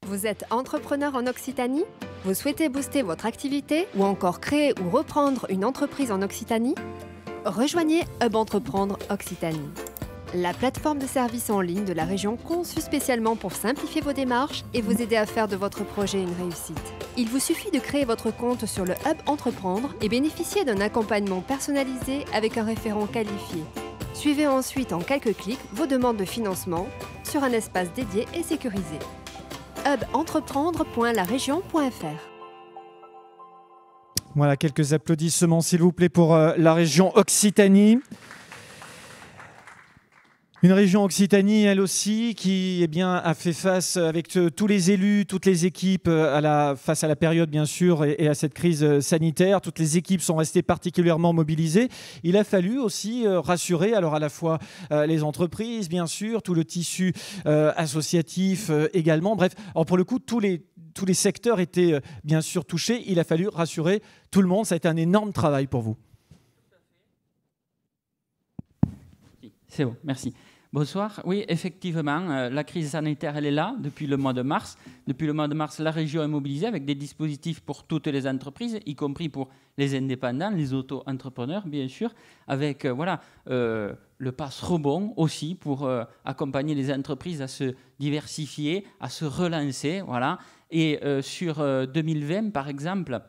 Vous êtes entrepreneur en Occitanie? Vous souhaitez booster votre activité ou encore créer ou reprendre une entreprise en Occitanie? Rejoignez Hub Entreprendre Occitanie. La plateforme de services en ligne de la région conçue spécialement pour simplifier vos démarches et vous aider à faire de votre projet une réussite. Il vous suffit de créer votre compte sur le Hub Entreprendre et bénéficier d'un accompagnement personnalisé avec un référent qualifié. Suivez ensuite en quelques clics vos demandes de financement sur un espace dédié et sécurisé. hubentreprendre.larégion.fr Voilà, quelques applaudissements s'il vous plaît pour euh, la région Occitanie. Une région Occitanie, elle aussi, qui eh bien, a fait face avec euh, tous les élus, toutes les équipes, euh, face à la période bien sûr et, à cette crise euh, sanitaire. Toutes les équipes sont restées particulièrement mobilisées. Il a fallu aussi rassurer alors à la fois les entreprises, bien sûr, tout le tissu associatif également. Bref, pour le coup, tous les, tous les secteurs étaient bien sûr touchés. Il a fallu rassurer tout le monde. Ça a été un énorme travail pour vous. C'est bon, merci. Bonsoir. Oui, effectivement, euh, la crise sanitaire, elle est là depuis le mois de mars. Depuis le mois de mars, la région est mobilisée avec des dispositifs pour toutes les entreprises, y compris pour les indépendants, les auto-entrepreneurs, bien sûr, avec euh, voilà, euh, le passe rebond aussi pour accompagner les entreprises à se diversifier, à se relancer. Voilà. Et sur 2020, par exemple,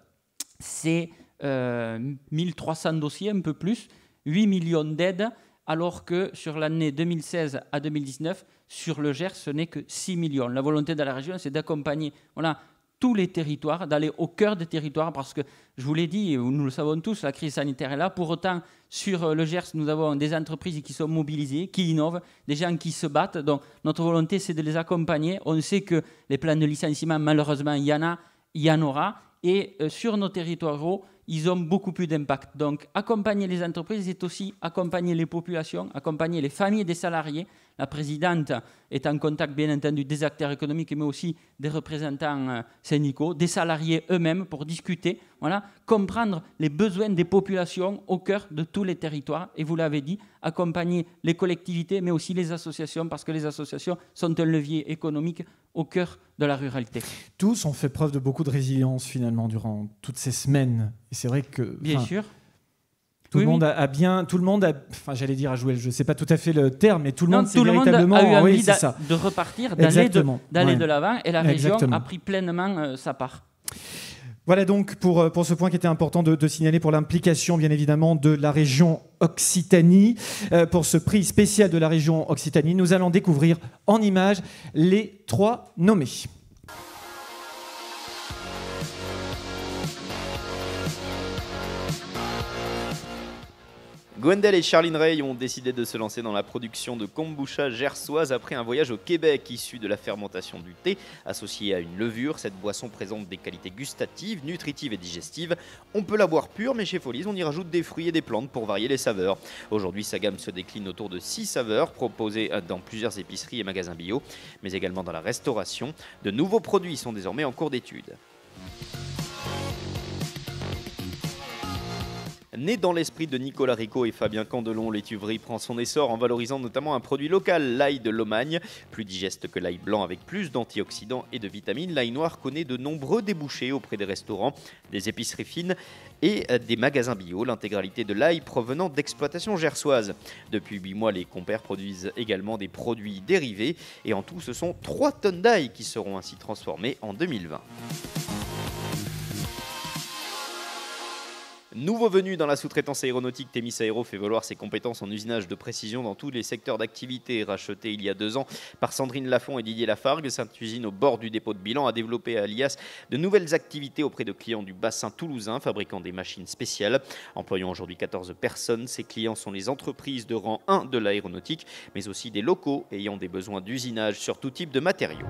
c'est 1300 dossiers, un peu plus, 8 millions d'aides alors que sur l'année 2016 à 2019, sur le Gers, ce n'est que 6 millions. La volonté de la région, c'est d'accompagner voilà, tous les territoires, d'aller au cœur des territoires, parce que je vous l'ai dit, nous le savons tous, la crise sanitaire est là. Pour autant, sur le Gers, nous avons des entreprises qui sont mobilisées, qui innovent, des gens qui se battent. Donc notre volonté, c'est de les accompagner. On sait que les plans de licenciement, malheureusement, il y en a, aura. Et euh, sur nos territoires ils ont beaucoup plus d'impact. Donc, accompagner les entreprises, c'est aussi accompagner les populations, accompagner les familles des salariés. La présidente est en contact, bien entendu, des acteurs économiques, mais aussi des représentants euh, syndicaux, des salariés eux-mêmes pour discuter, voilà, comprendre les besoins des populations au cœur de tous les territoires. Et vous l'avez dit, accompagner les collectivités, mais aussi les associations, parce que les associations sont un levier économique au cœur de la ruralité. Tous ont fait preuve de beaucoup de résilience finalement durant toutes ces semaines. Et c'est vrai que... Bien sûr. Tout le monde a, bien, tout le monde a, enfin j'allais dire à jouer, je ne sais pas tout à fait le terme, mais tout le monde s'est véritablement, a eu envie de repartir, d'aller de, d'aller de l'avant, et la région a pris pleinement euh, sa part. Voilà donc pour, euh, pour ce point qui était important de, signaler pour l'implication bien évidemment de la région Occitanie. Euh, pour ce prix spécial de la région Occitanie, nous allons découvrir en images les trois nommés. Gwendel et Charline Ray ont décidé de se lancer dans la production de kombucha gersoise après un voyage au Québec issu de la fermentation du thé associé à une levure. Cette boisson présente des qualités gustatives, nutritives et digestives. On peut la boire pure, mais chez Folies, on y rajoute des fruits et des plantes pour varier les saveurs. Aujourd'hui, sa gamme se décline autour de 6 saveurs proposées dans plusieurs épiceries et magasins bio, mais également dans la restauration. De nouveaux produits sont désormais en cours d'étude. Né dans l'esprit de Nicolas Rico et Fabien Candelon, l'étuverie prend son essor en valorisant notamment un produit local, l'ail de Lomagne. Plus digeste que l'ail blanc avec plus d'antioxydants et de vitamines, l'ail noir connaît de nombreux débouchés auprès des restaurants, des épiceries fines et des magasins bio. L'intégralité de l'ail provenant d'exploitation gersoise. Depuis 8 mois, les compères produisent également des produits dérivés et en tout, ce sont 3 tonnes d'ail qui seront ainsi transformées en 2020. Nouveau venu dans la sous-traitance aéronautique, Témis Aéro fait valoir ses compétences en usinage de précision dans tous les secteurs d'activité. Racheté il y a deux ans par Sandrine Lafont et Didier Lafargue, cette usine au bord du dépôt de bilan a développé à Alias de nouvelles activités auprès de clients du bassin toulousain, fabriquant des machines spéciales. Employant aujourd'hui 14 personnes, ses clients sont les entreprises de rang 1 de l'aéronautique, mais aussi des locaux ayant des besoins d'usinage sur tout type de matériaux.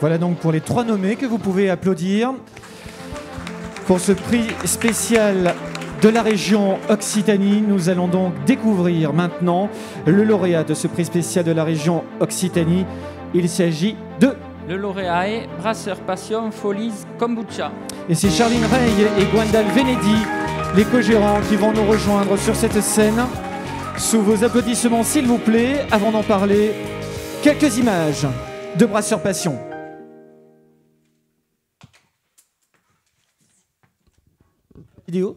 Voilà donc pour les trois nommés que vous pouvez applaudir. Pour ce prix spécial de la région Occitanie, nous allons donc découvrir maintenant le lauréat de ce prix spécial de la région Occitanie. Il s'agit de... Le lauréat est Brasseur Passion Folies Kombucha. Et c'est Charline Rey et Gwendal Venedi, les co-gérants, qui vont nous rejoindre sur cette scène. Sous vos applaudissements, s'il vous plaît, avant d'en parler, quelques images de Brasseur Passion.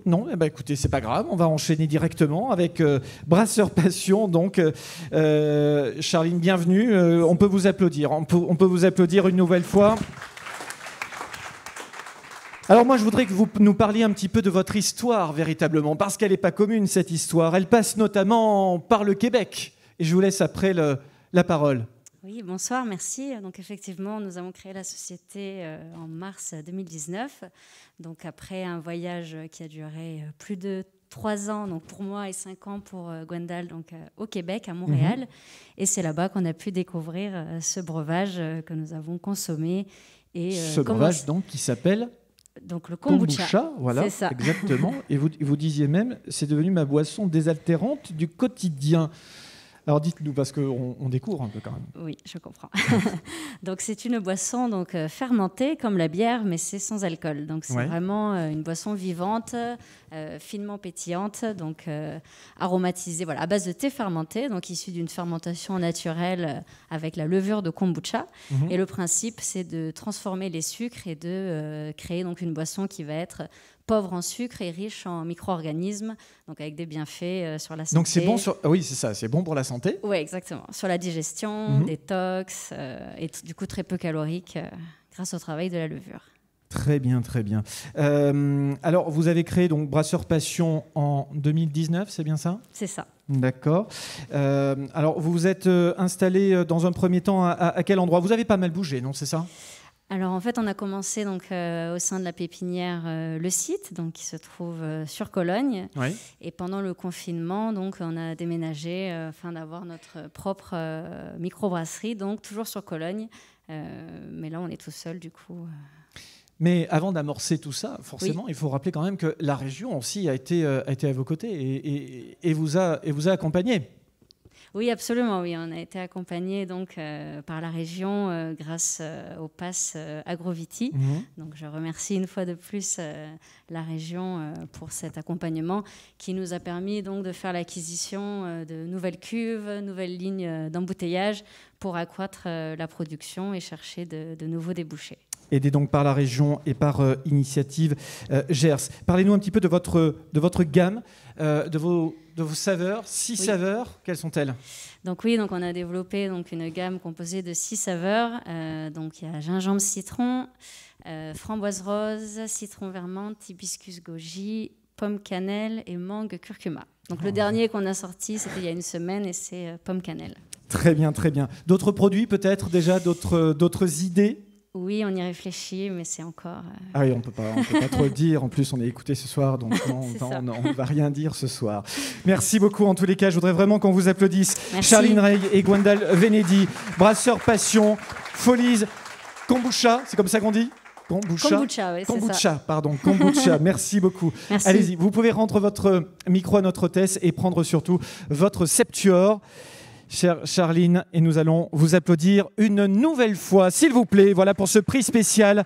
Non eh ben, Écoutez, c'est pas grave, on va enchaîner directement avec euh, Brasseur Passion. Donc, euh, euh, Charline, bienvenue. on peut vous applaudir. On peut, on peut, vous applaudir une nouvelle fois. Alors moi, je voudrais que vous nous parliez un petit peu de votre histoire véritablement, parce qu'elle n'est pas commune, cette histoire. Elle passe notamment par le Québec. Et je vous laisse après la parole. Oui, bonsoir, merci. Donc effectivement, nous avons créé la société en mars 2019 donc après un voyage qui a duré euh, plus de trois ans, donc pour moi et cinq ans pour euh, Gwendal, donc euh, au Québec, à Montréal. Mhm. Et c'est là-bas qu'on a pu découvrir ce breuvage que nous avons consommé. Et, ce breuvage donc qui s'appelle donc le kombucha, kombucha voilà, ça. exactement. Et vous, vous disiez même, c'est devenu ma boisson désaltérante du quotidien. Alors dites-nous, parce qu'on on découvre un peu quand même. Oui, je comprends. donc c'est une boisson donc euh, fermentée comme la bière, mais c'est sans alcool. Donc c'est vraiment euh, une boisson vivante, euh, finement pétillante, donc aromatisée, voilà, à base de thé fermenté, donc issu d'une fermentation naturelle avec la levure de kombucha. Mhm. Et le principe, c'est de transformer les sucres et de créer donc une boisson qui va être pauvre en sucre et riche en micro-organismes, donc avec des bienfaits euh, sur la santé. Donc c'est bon sur... Oui, c'est ça, c'est bon pour la santé Oui, exactement. Sur la digestion, mhm. détox, euh, et du coup très peu calorique euh, grâce au travail de la levure. Très bien, très bien. alors, vous avez créé donc Brasseur Passion en 2019, c'est bien ça? C'est ça. D'accord. alors, vous vous êtes installé dans un premier temps à quel endroit? Vous avez pas mal bougé, non C'est ça? Alors en fait, on a commencé donc euh, au sein de la pépinière euh, le site, donc qui se trouve euh, sur Cologne. Et pendant le confinement, donc on a déménagé afin d'avoir notre propre microbrasserie, donc toujours sur Cologne. mais là, on est tout seul du coup. Mais avant d'amorcer tout ça, forcément, il faut rappeler quand même que la région aussi a été, a été à vos côtés et, et, vous a, et vous a accompagné. Oui, absolument. Oui, on a été accompagné donc euh, par la région euh, grâce euh, au pass Agroviti. Mhm. Donc, je remercie une fois de plus la région pour cet accompagnement qui nous a permis donc de faire l'acquisition de nouvelles cuves, nouvelles lignes d'embouteillage pour accroître la production et chercher de, de nouveaux débouchés. Aidé donc par la région et par Initiative Gers. Parlez-nous un petit peu de votre, de votre gamme, de, vos, de vos saveurs. Six saveurs, quelles sont-elles? Donc oui, donc on a développé donc une gamme composée de six saveurs. donc il y a gingembre citron, framboise rose, citron vermente, hibiscus goji, pomme cannelle et mangue curcuma. Donc le oh. dernier qu'on a sorti, c'était il y a une semaine et c'est pomme cannelle. Très bien, très bien. D'autres produits peut-être déjà, d'autres idées? Oui, on y réfléchit, mais c'est encore. Euh, ah oui, on peut pas, peut pas trop le dire. En plus, on est écouté ce soir, donc on ne va rien dire ce soir. Merci beaucoup. En tous les cas, je voudrais vraiment qu'on vous applaudisse. Charline Rey et Gwendal Venedi, Brasseur Passion, Folies, Kombucha, c'est comme ça qu'on dit? Kombucha. Kombucha, oui, kombucha ça. pardon. Kombucha. Merci beaucoup. Allez-y, vous pouvez rendre votre micro à notre hôtesse et prendre surtout votre Septuor chère Charline, et nous allons vous applaudir une nouvelle fois, s'il vous plaît. Voilà pour ce prix spécial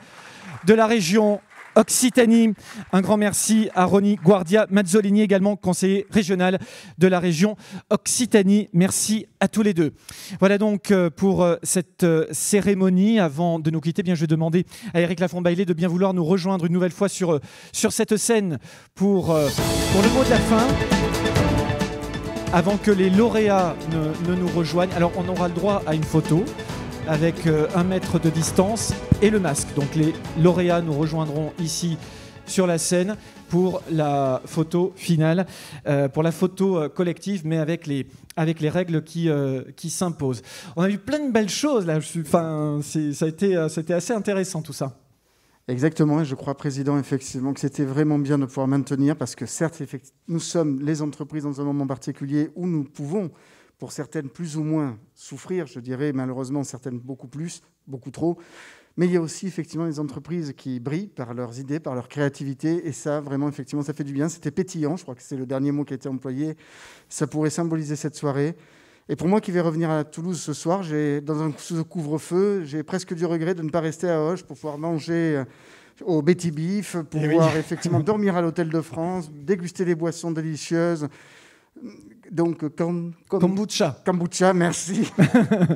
de la région Occitanie. Un grand merci à Ronnie Guardia Mazzolini, également conseiller régional de la région Occitanie. Merci à tous les deux. Voilà donc euh, pour euh, cette euh, cérémonie. Avant de nous quitter, bien, je vais demander à Eric Lafont-Bailey de bien vouloir nous rejoindre une nouvelle fois sur, sur cette scène pour, pour le mot de la fin avant que les lauréats ne, nous rejoignent. Alors on aura le droit à une photo avec euh, un mètre de distance et le masque. Donc les lauréats nous rejoindront ici sur la scène pour la photo finale, euh, pour la photo euh, collective, mais avec les, avec les règles qui, qui s'imposent. On a vu plein de belles choses là. Enfin, ça a été, c'était assez intéressant tout ça. Exactement, et je crois, Président, effectivement, que c'était vraiment bien de pouvoir maintenir, parce que certes, nous sommes les entreprises dans un moment particulier où nous pouvons, pour certaines plus ou moins, souffrir, je dirais malheureusement certaines beaucoup plus, beaucoup trop, mais il y a aussi effectivement des entreprises qui brillent par leurs idées, par leur créativité, et ça, vraiment, effectivement, ça fait du bien. C'était pétillant, je crois que c'est le dernier mot qui a été employé. Ça pourrait symboliser cette soirée. Et pour moi qui vais revenir à Toulouse ce soir, dans un couvre-feu, j'ai presque du regret de ne pas rester à Hoche pour pouvoir manger euh, au Betty Beef, eh pouvoir effectivement dormir à l'Hôtel de France, déguster des boissons délicieuses. Donc, comme, kombucha. Kombucha, merci.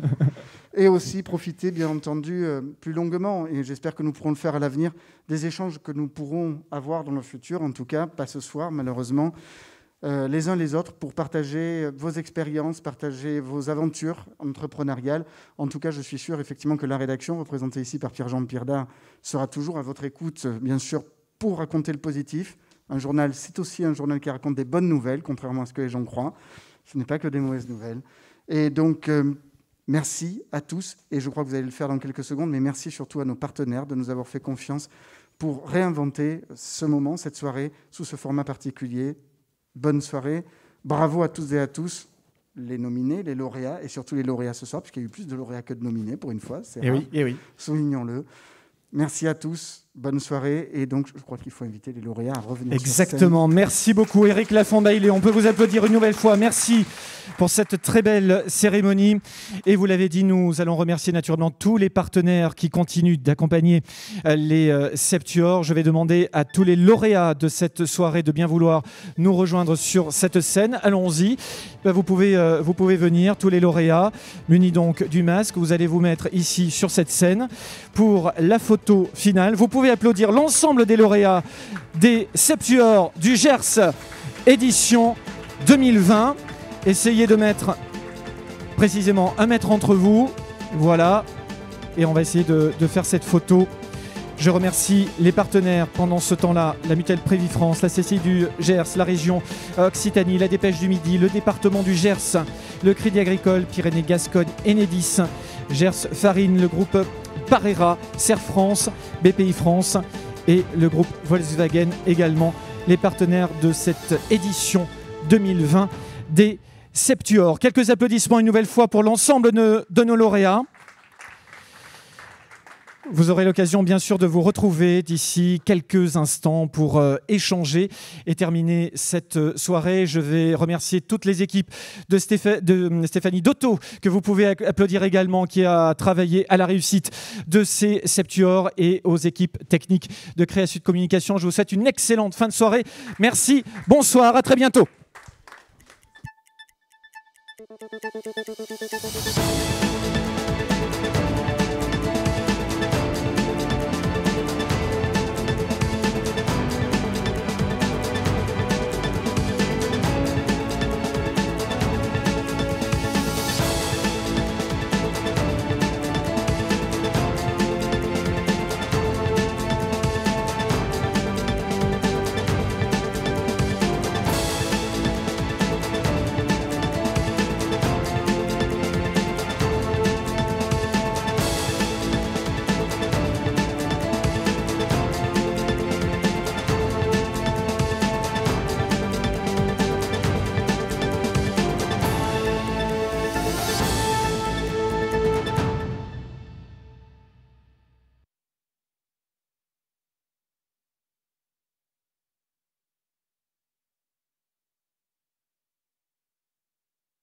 et aussi profiter, bien entendu, euh, plus longuement, et j'espère que nous pourrons le faire à l'avenir, des échanges que nous pourrons avoir dans le futur, en tout cas, pas ce soir, malheureusement, euh, les uns les autres pour partager vos expériences, partager vos aventures entrepreneuriales. En tout cas, je suis sûr effectivement que la rédaction, représentée ici par Pierre-Jean Pierdard, sera toujours à votre écoute, bien sûr, pour raconter le positif. Un journal, c'est aussi un journal qui raconte des bonnes nouvelles, contrairement à ce que les gens croient. Ce n'est pas que des mauvaises nouvelles. Et donc, euh, merci à tous, et je crois que vous allez le faire dans quelques secondes, mais merci surtout à nos partenaires de nous avoir fait confiance pour réinventer ce moment, cette soirée, sous ce format particulier, bonne soirée. Bravo à tous et à tous, les nominés, les lauréats, et surtout les lauréats ce soir, puisqu'il y a eu plus de lauréats que de nominés pour une fois. Et eh oui, et eh oui. Soulignons-le. Merci à tous bonne soirée. Et donc, je crois qu'il faut inviter les lauréats à revenir. Exactement. Merci beaucoup, Eric Lafondaille. On peut vous applaudir une nouvelle fois. Merci pour cette très belle cérémonie. Et vous l'avez dit, nous allons remercier naturellement tous les partenaires qui continuent d'accompagner euh, les euh, Septuors. Je vais demander à tous les lauréats de cette soirée de bien vouloir nous rejoindre sur cette scène. Allons-y. Ben, vous, pouvez, euh, vous pouvez venir, tous les lauréats, munis donc du masque. Vous allez vous mettre ici sur cette scène pour la photo finale. Vous pouvez applaudir l'ensemble des lauréats des Septuors du Gers édition 2020. Essayez de mettre précisément un mètre entre vous. Voilà. Et on va essayer de, faire cette photo. Je remercie les partenaires pendant ce temps-là, la Mutuelle Prévie France, la CCI du Gers, la région Occitanie, la Dépêche du Midi, le département du Gers, le Crédit Agricole, Pyrénées-Gascogne, Enedis, Gers Farine, le groupe Parera, Serre France, BPI France et le groupe Volkswagen également, les partenaires de cette édition 2020 des Septuors. Quelques applaudissements une nouvelle fois pour l'ensemble de nos lauréats. Vous aurez l'occasion bien sûr de vous retrouver d'ici quelques instants pour euh, échanger et terminer cette euh, soirée. Je vais remercier toutes les équipes de, de Stéphanie Dotto, que vous pouvez applaudir également, qui a travaillé à la réussite de ces Septuors et aux équipes techniques de création de communication. Je vous souhaite une excellente fin de soirée. Merci, bonsoir, à très bientôt.